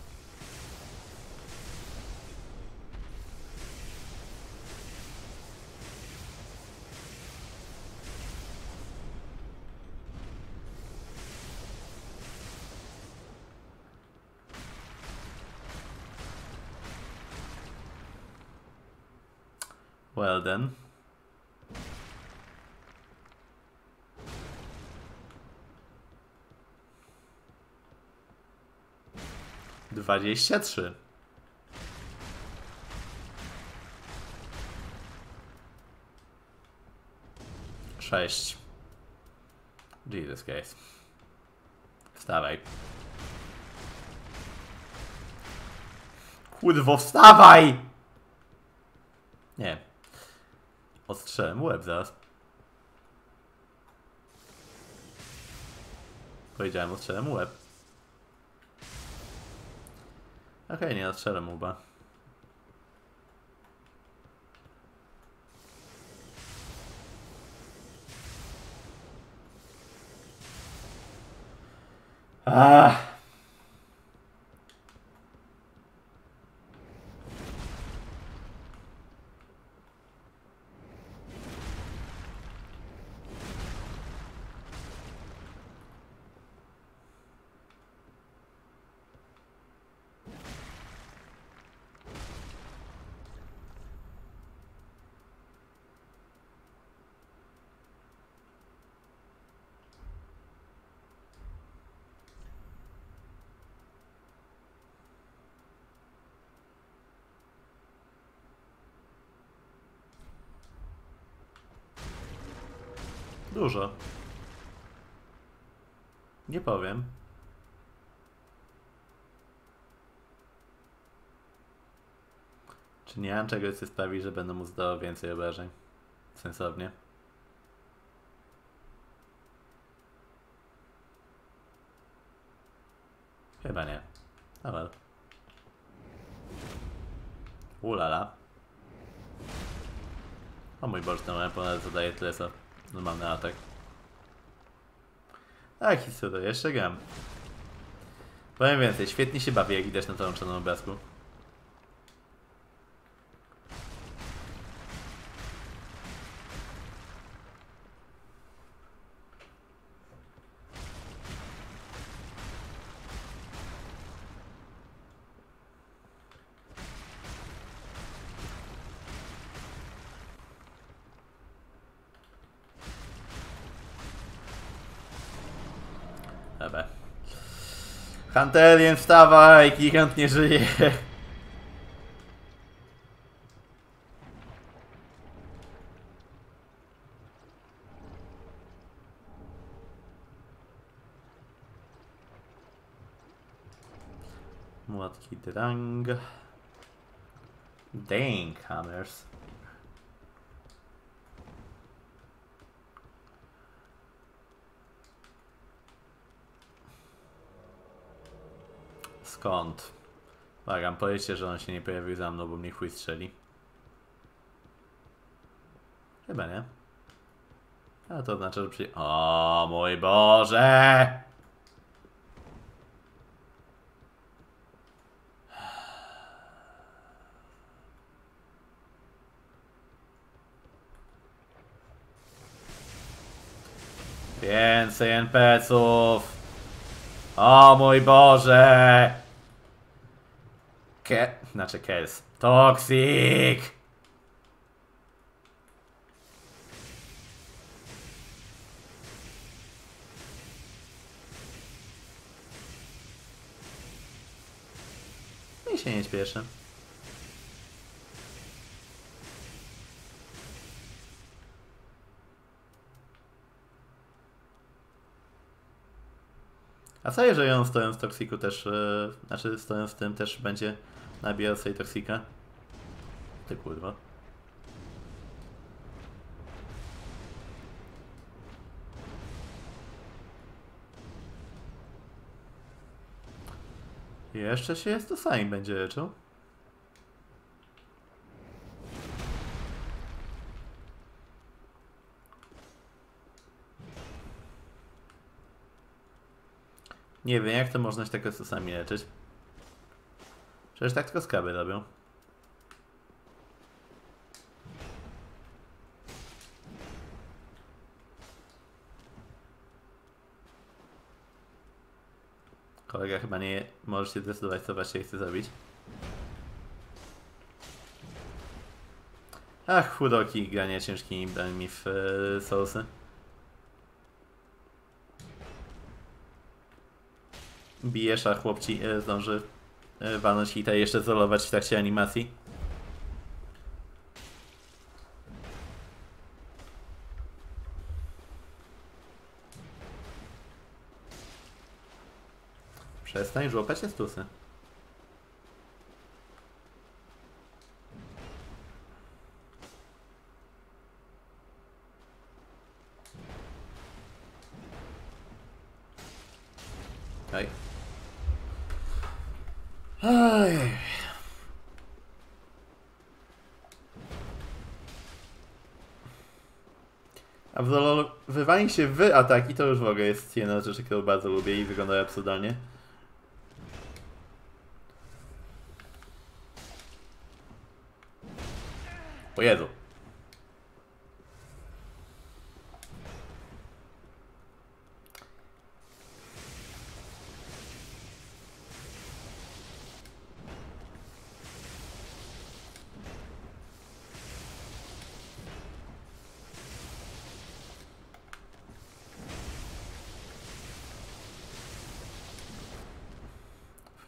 Well then. Dwadzieścia trzy. Sześć. Jesus Christ. Wstawaj. Kurwo, wstawaj! Nie. Ostrzelę mu łeb zaraz. Powiedziałem, ostrzelę mu łeb. Okej, nie ostrzelę mu Dużo. Nie powiem. Czy nie czegoś, co sprawi, że będę mu zdawał więcej obrażeń? Sensownie. Chyba nie. Dobra. Ulala. O mój Boże, ten ponad zadaje tyle co normalny atak. Tak, historia, jeszcze gram. Powiem więcej, świetnie się bawię, jak widać na załączonym obrazku. Dobra. Hunterien, wstawaj, gigant nie żyje. Młotki drang. Dang hammers. Skąd? Powiedzcie, że on się nie pojawił za mną, bo mnie chuj strzeli. Chyba nie. A to oznacza, że przy... O mój Boże! Więcej NPC-ów! O mój Boże! Ke... Znaczy Kels. Toxic! Mi się nie śpieszy. A co jeżeli on stojąc w Toxiku też, e, znaczy stojąc w tym też będzie nabijał sobie Toxika? Ty kurwa. Jeszcze się jest to sami będzie leczył. Nie wiem, jak to można się tak sami leczyć. Przecież tak tylko skaby robią. Kolega chyba nie może się zdecydować, co właśnie chce zrobić. Ach, chudoki granie ciężkimi braniami w Soulsy. Bijesz, a chłopci e, zdąży e, walnąć hita i jeszcze zolować w trakcie animacji. Przestań żłopać te stusy. Okej. Ojej. A wzorowywanie się w ataki to już w ogóle jest jedna z rzeczy, którą bardzo lubię i wygląda absurdalnie. O Jezu.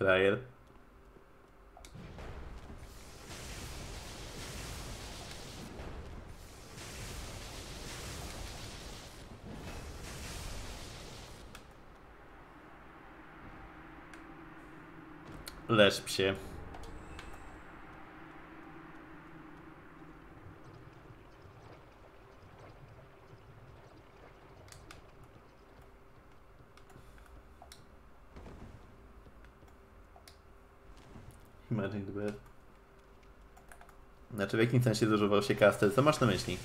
Frajer. Leż psie. Imagine the bed. Znaczy w jakim sensie zużywał się kastel? Co masz na myśli?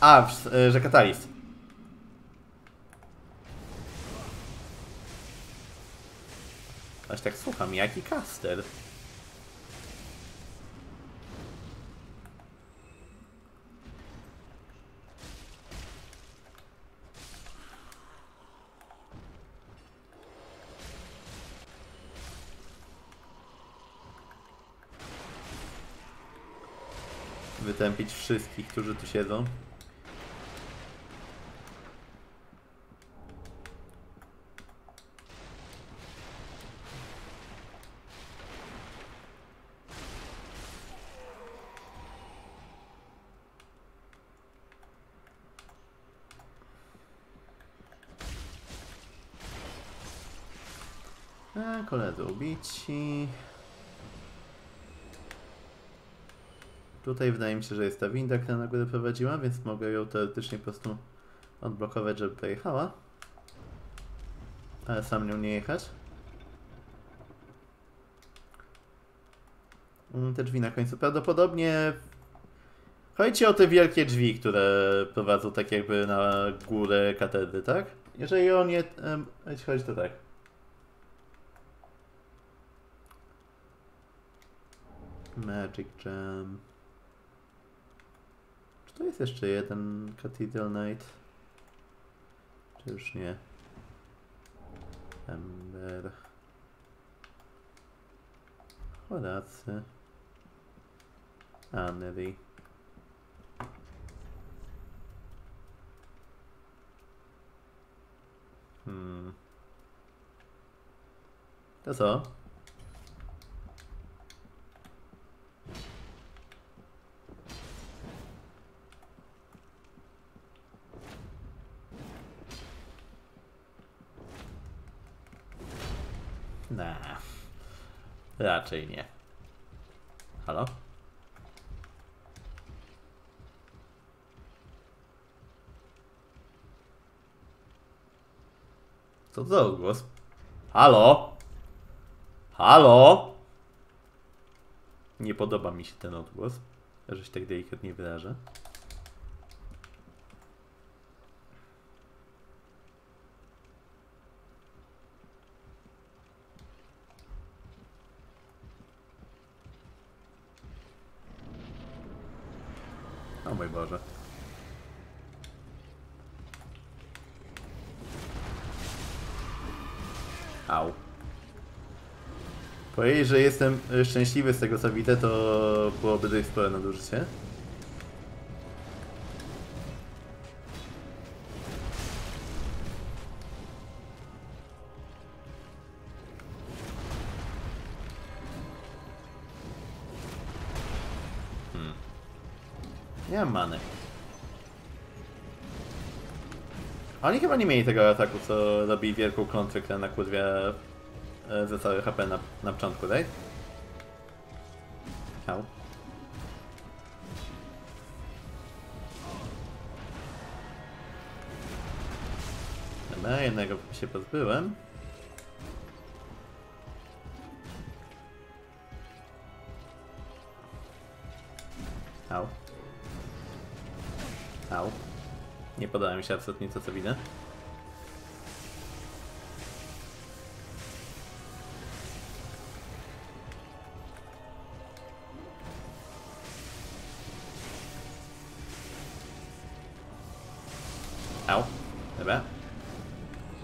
A, e, że Katalis. Słucham, jaki kaster? Wytępić wszystkich, którzy tu siedzą. A, ubici. Tutaj wydaje mi się, że jest ta winda, która na górę prowadziła, więc mogę ją teoretycznie po prostu odblokować, żeby pojechała. Ale sam nią nie jechać. Mm, Te drzwi na końcu. Prawdopodobnie chodzi o te wielkie drzwi, które prowadzą tak jakby na górę katedry, tak? Jeżeli o nie... chodzi to tak. Magic Jam. Czy to jest jeszcze jeden Cathedral Knight? Czy już nie? Ember. Horacy. Annery. Hmm. To co? Raczej nie. Halo? Co to za odgłos? Halo? Halo? Nie podoba mi się ten odgłos, że się tak delikatnie wyrażę. O mój Boże. Au. Powiedzieć, że jestem szczęśliwy z tego co widzę, to byłoby dość spore nadużycie. Hmm. Nie mam many. Oni chyba nie mieli tego ataku, co robi wielką klątwę, która nakurwia e, za całe HP na, na początku, tak? Au. Dobra, jednego się pozbyłem. Au. Au. Nie podoba mi się absolutnie to, co widzę.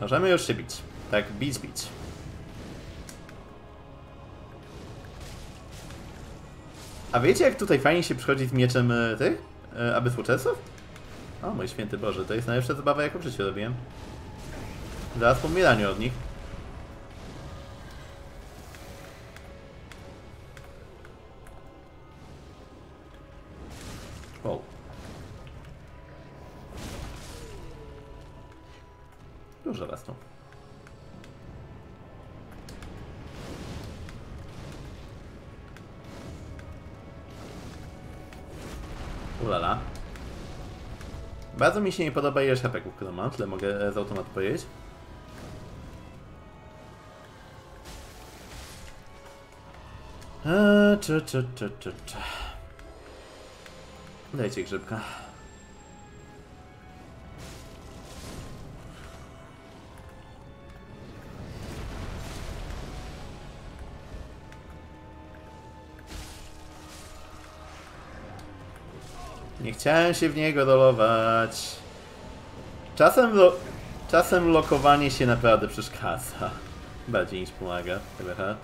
Możemy już się bić. Tak, bić, bić. A wiecie, jak tutaj fajnie się przychodzi z mieczem e, tych? E, aby czasów? O mój święty Boże, to jest najlepsza zabawa, jaką w życiu robiłem. Zaraz po od nich. Bardzo mi się nie podoba ilość hapeków, które mam, tyle mogę z automatu powiedzieć. Eee, czy, czy, czy, czy, czy. Dajcie grzybka. Chciałem się w niego rolować. Czasem, lo czasem lokowanie się naprawdę przeszkadza. Bardziej niż pomaga. Trochę.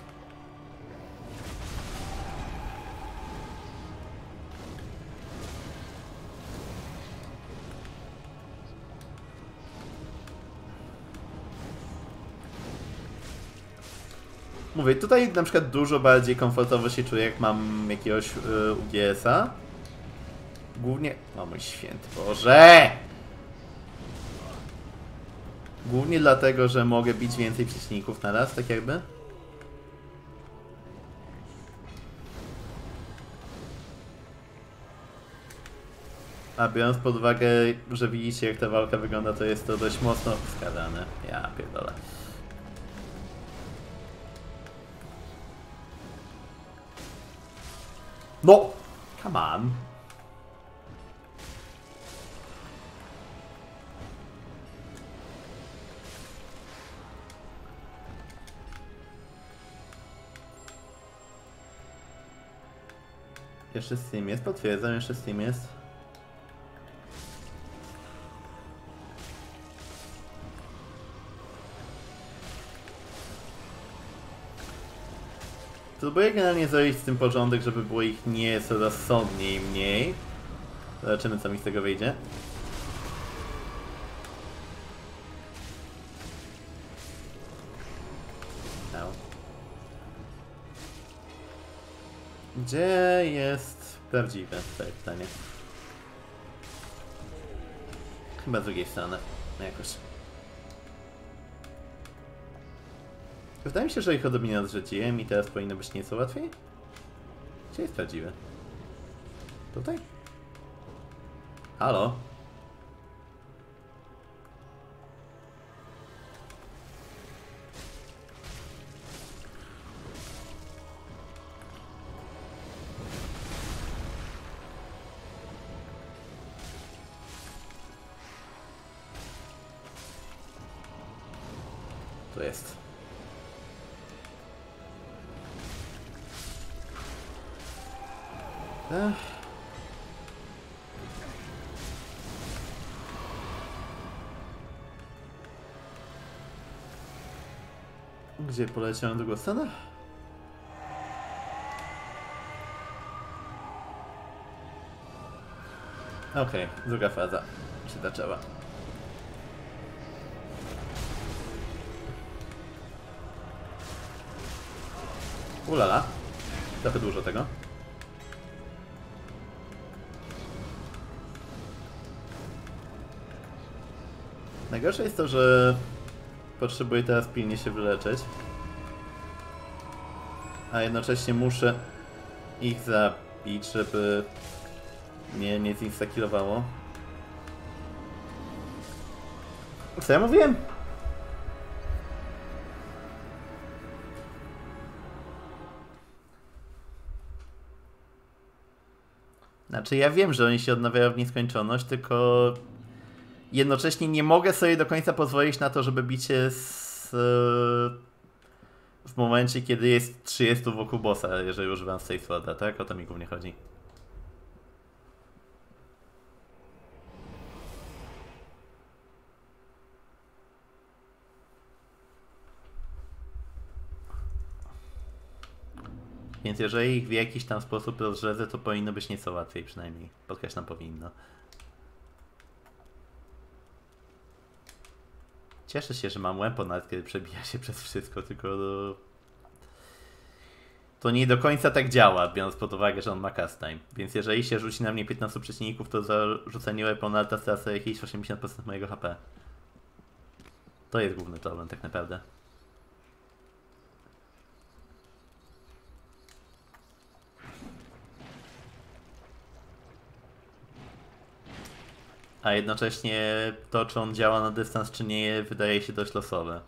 Mówię, tutaj na przykład dużo bardziej komfortowo się czuję, jak mam jakiegoś y, UGS-a. Głównie... O mój święty Boże! Głównie dlatego, że mogę bić więcej przeciwników na raz, tak jakby. A biorąc pod uwagę, że widzicie jak ta walka wygląda, to jest to dość mocno wskazane. Ja pierdolę. No! Come on. Jeszcze Steam jest, potwierdzam, jeszcze Steam jest. Próbuję generalnie zrobić z tym porządek, żeby było ich nie rozsądniej mniej. Zobaczymy co mi z tego wyjdzie. Gdzie jest prawdziwe? To jest pytanie. Chyba z drugiej strony. Jakoś. Wydaje mi się, że ich odrobinę odrzuciłem i teraz powinno być nieco łatwiej. Gdzie jest prawdziwe? Tutaj? Halo? Gdzie poleciałem drugą stronę? Okej, druga faza się zaczęła. Ulala, trochę dużo tego. Najgorsze jest to, że potrzebuję teraz pilnie się wyleczyć. A jednocześnie muszę ich zabić, żeby mnie nie zinstakilowało. Co ja mówiłem? Znaczy ja wiem, że oni się odnawiają w nieskończoność, tylko jednocześnie nie mogę sobie do końca pozwolić na to, żeby bicie z, w momencie, kiedy jest 30 wokół bossa, jeżeli używam Safe Sworda, tak? O to mi głównie chodzi. Więc jeżeli ich w jakiś tam sposób rozrzedzę, to powinno być nieco łatwiej przynajmniej. Podkreślam powinno. Cieszę się, że mam weaponat, kiedy przebija się przez wszystko, tylko no, to nie do końca tak działa, biorąc pod uwagę, że on ma cast time. Więc jeżeli się rzuci na mnie 15 przeciwników, to za rzucenie weaponata stracę jakieś 80% mojego HP. To jest główny problem tak naprawdę. A jednocześnie to, czy on działa na dystans, czy nie, wydaje się dość losowe.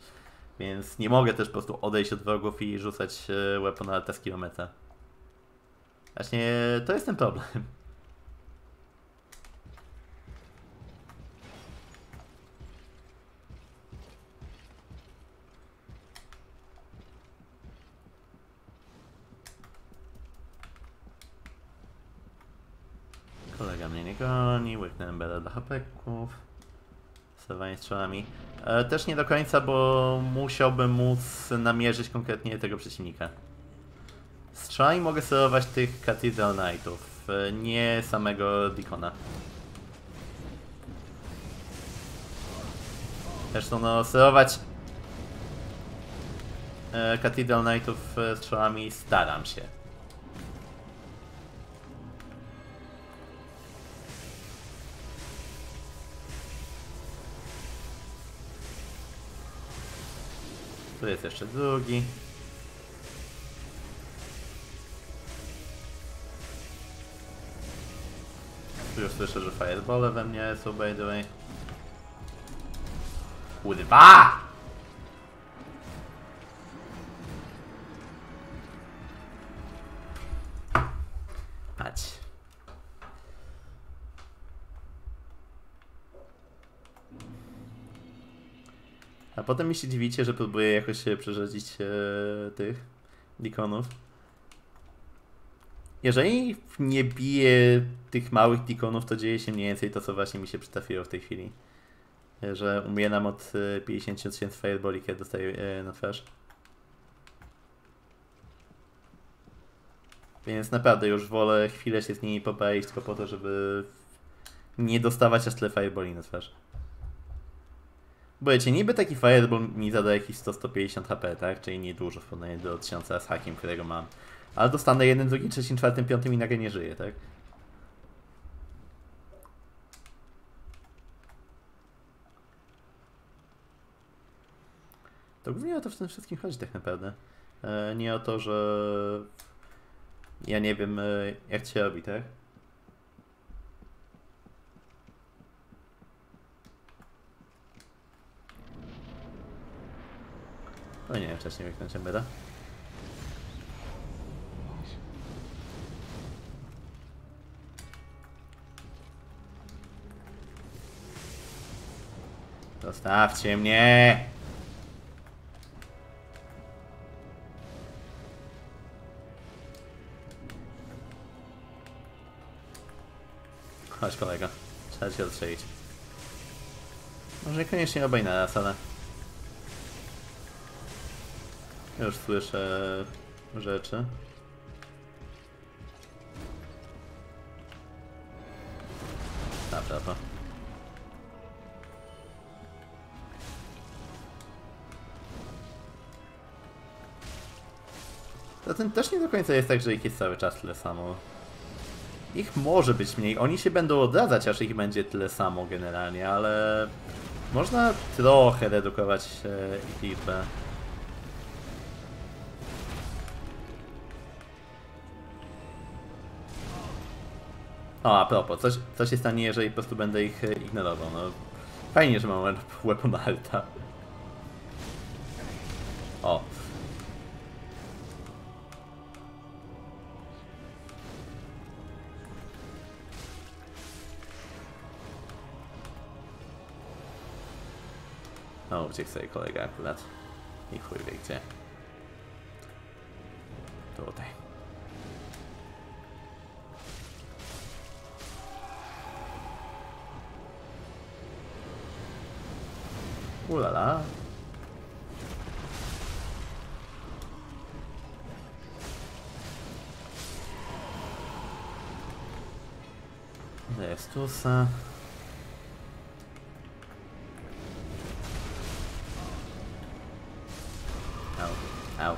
Więc nie mogę też po prostu odejść od wrogów i rzucać e, weapon alta z kilometra. Właśnie to jest ten problem. Kolega mnie nie goni, łyknąłem bela dla hapeków. Sterowanie strzałami. E, też nie do końca, bo musiałbym móc namierzyć konkretnie tego przeciwnika. Strzałami mogę sterować tych Cathedral Knightów, e, nie samego Deacona. Zresztą no, sterować e, Cathedral Knightów e, strzałami staram się. Tu jest jeszcze drugi. Tu już słyszę, że fireball we mnie są by the way. Kurwa! Mać. A potem mi się dziwicie, że próbuję jakoś się przerzucić e, tych dikonów. Jeżeli nie biję tych małych dikonów, to dzieje się mniej więcej to, co właśnie mi się przytrafiło w tej chwili. E, Że umieram od e, 50 tysięcy fireballi, kiedy dostaję e, na twarz. Więc naprawdę już wolę chwilę się z nimi pobawić tylko po to, żeby nie dostawać aż tyle fireballi na twarz. Bo wiecie, niby taki fireball mi zada jakieś 100-150 HP, tak? Czyli niedużo w porównaniu do 1000 z hakiem, którego mam. Ale dostanę jeden, drugi, trzecim, czwartym, piątym i nagle nie żyję, tak? To głównie o to w tym wszystkim chodzi tak naprawdę. E, nie o to, że ja nie wiem e, jak się robi, tak? No nie, wcześniej wyknąć Embeda. Zostawcie mnie! Chodź kolego, trzeba cię odstrzelić. Może niekoniecznie obaj naraz, ale... Już słyszę rzeczy. A propos. Zatem też nie do końca jest tak, że ich jest cały czas tyle samo. Ich może być mniej. Oni się będą odradzać, aż ich będzie tyle samo generalnie, ale można trochę redukować e, ich liczbę. O, a propos, coś, co się stanie, jeżeli po prostu będę ich e, ignorował? No, fajnie, że mam we- weapon alta. O. O, uciekł sobie kolega akurat. I chuj wie gdzie. Tutaj. Ulala. Jest tusa. Au, au.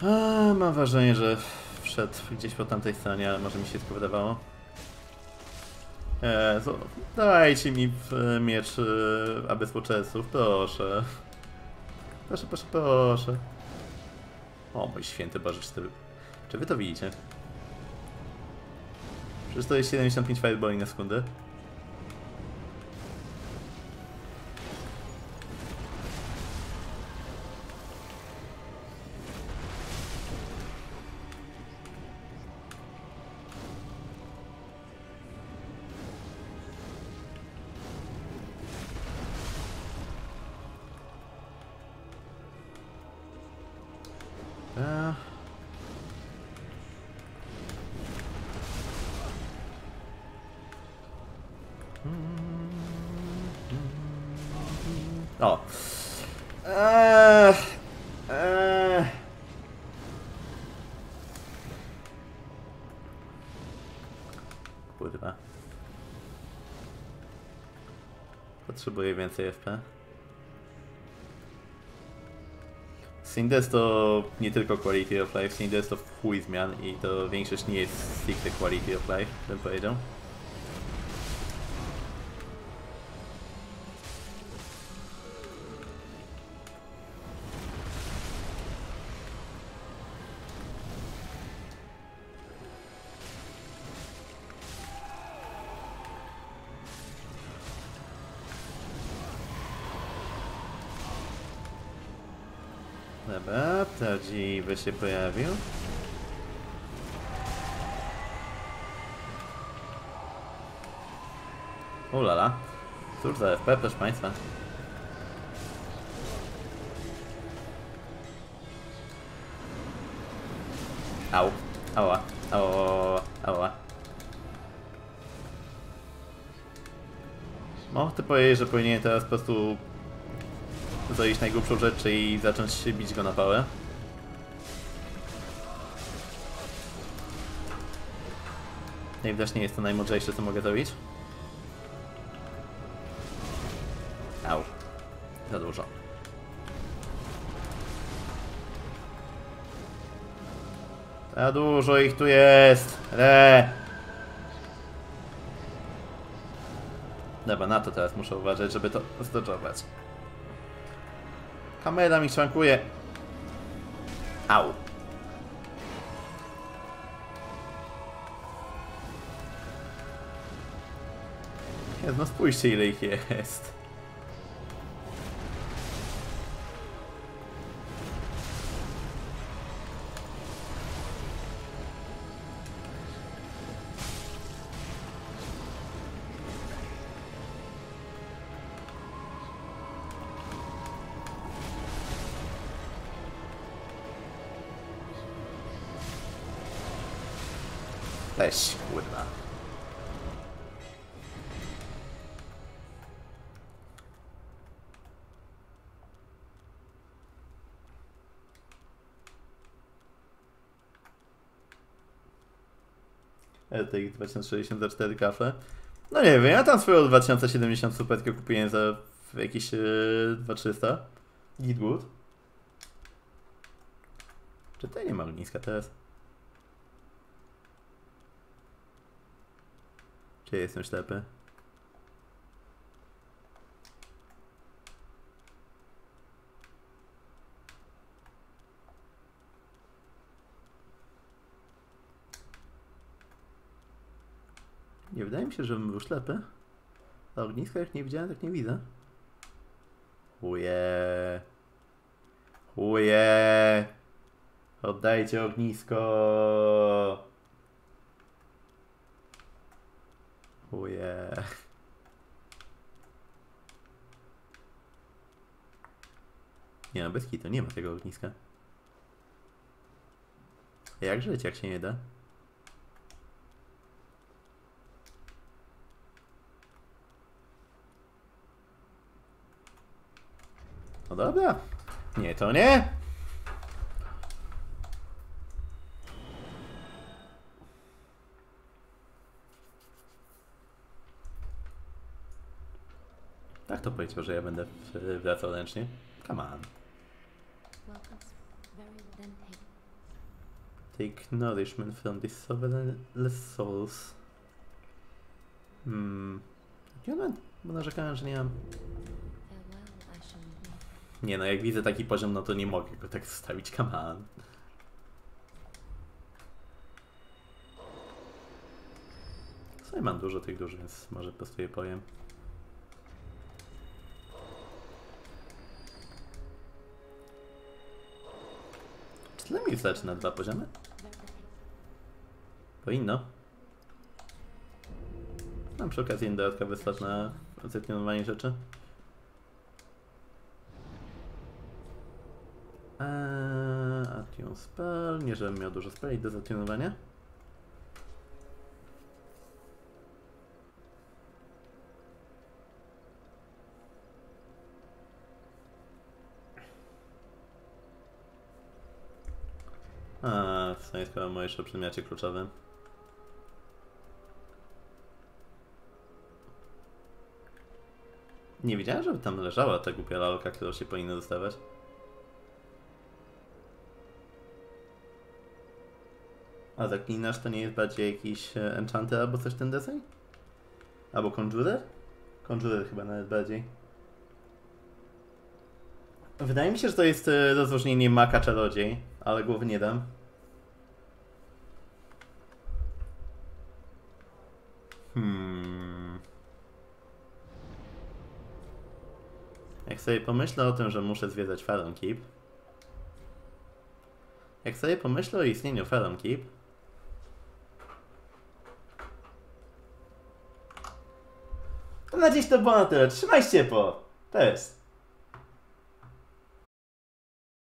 A, mam wrażenie, że wszedł gdzieś po tamtej stronie, ale może mi się tylko wydawało. Jezu, dajcie mi miecz e, aby współczesów, proszę. Proszę, proszę, proszę. O mój święty Boże, czy, czy wy to widzicie? Przecież to jest 75 fireballi na sekundę. Potrzebuję więcej FP. Cindes to nie tylko quality of life, Cindes to chuj zmian i to większość nie jest stricte quality of life, bym powiedział. Się pojawił. Ulala. Cóż za FP, proszę Państwa. Au. Ała. Ała. Ała. No, ty powiedzieć, że powinien teraz po prostu zrobić najgłupszą rzecz, czyli zacząć się bić go na pałę. Najwidoczniej jest to najmądrzejsze, co mogę zrobić. Au. Za dużo. Za dużo ich tu jest. Le. Dobra, na to teraz muszę uważać, żeby to zdodżować. Kamera mi szwankuje. Au. Jezu, no spójrzcie ile ich jest. RTX 2060 za 4 kafle. No nie wiem, ja tam swoją 2070 superkę kupiłem za jakieś yy, 2300. Git good. Czy to nie ma ogniska teraz? Czy jestem ślepy? Mi się, żebym był ślepy. A ogniska jak nie widziałem, tak nie widzę. Chuje. Chuje. Oddajcie ognisko. Chuje. Nie no, bez kitu, nie ma tego ogniska. Jak żyć, jak się nie da? Dobra. Nie, to nie. Tak to powiedział, że ja będę wracał ręcznie. Come on. Take nourishment from these sovereignless souls. Hmm. Bo narzekałem, że nie mam. Nie no, jak widzę taki poziom, no to nie mogę go tak zostawić. Come on. W sumie mam dużo tych dusz, więc może po prostu je pojem. Czy tyle mi wystarczy na dwa poziomy? Powinno. Mam przy okazji dodatkowy slot na zetionowanie rzeczy. Eee, Attune spell. Nie, żebym miał dużo speli do zationowania. A, w sumie skoro mówisz o przedmiocie kluczowym. Nie wiedziałem, żeby tam leżała ta głupia lalka, którą się powinno dostawać. A zaklinasz to nie jest bardziej jakiś e, enchanter albo coś ten deseń? Albo conjurer? Conjurer chyba nawet bardziej. Wydaje mi się, że to jest e, rozróżnienie maka czarodziej, ale głowy nie dam. Hmm. Jak sobie pomyślę o tym, że muszę zwiedzać Faron Keep. Jak sobie pomyślę o istnieniu Faron Keep. Na dziś to było na tyle. Trzymaj się po. Cześć.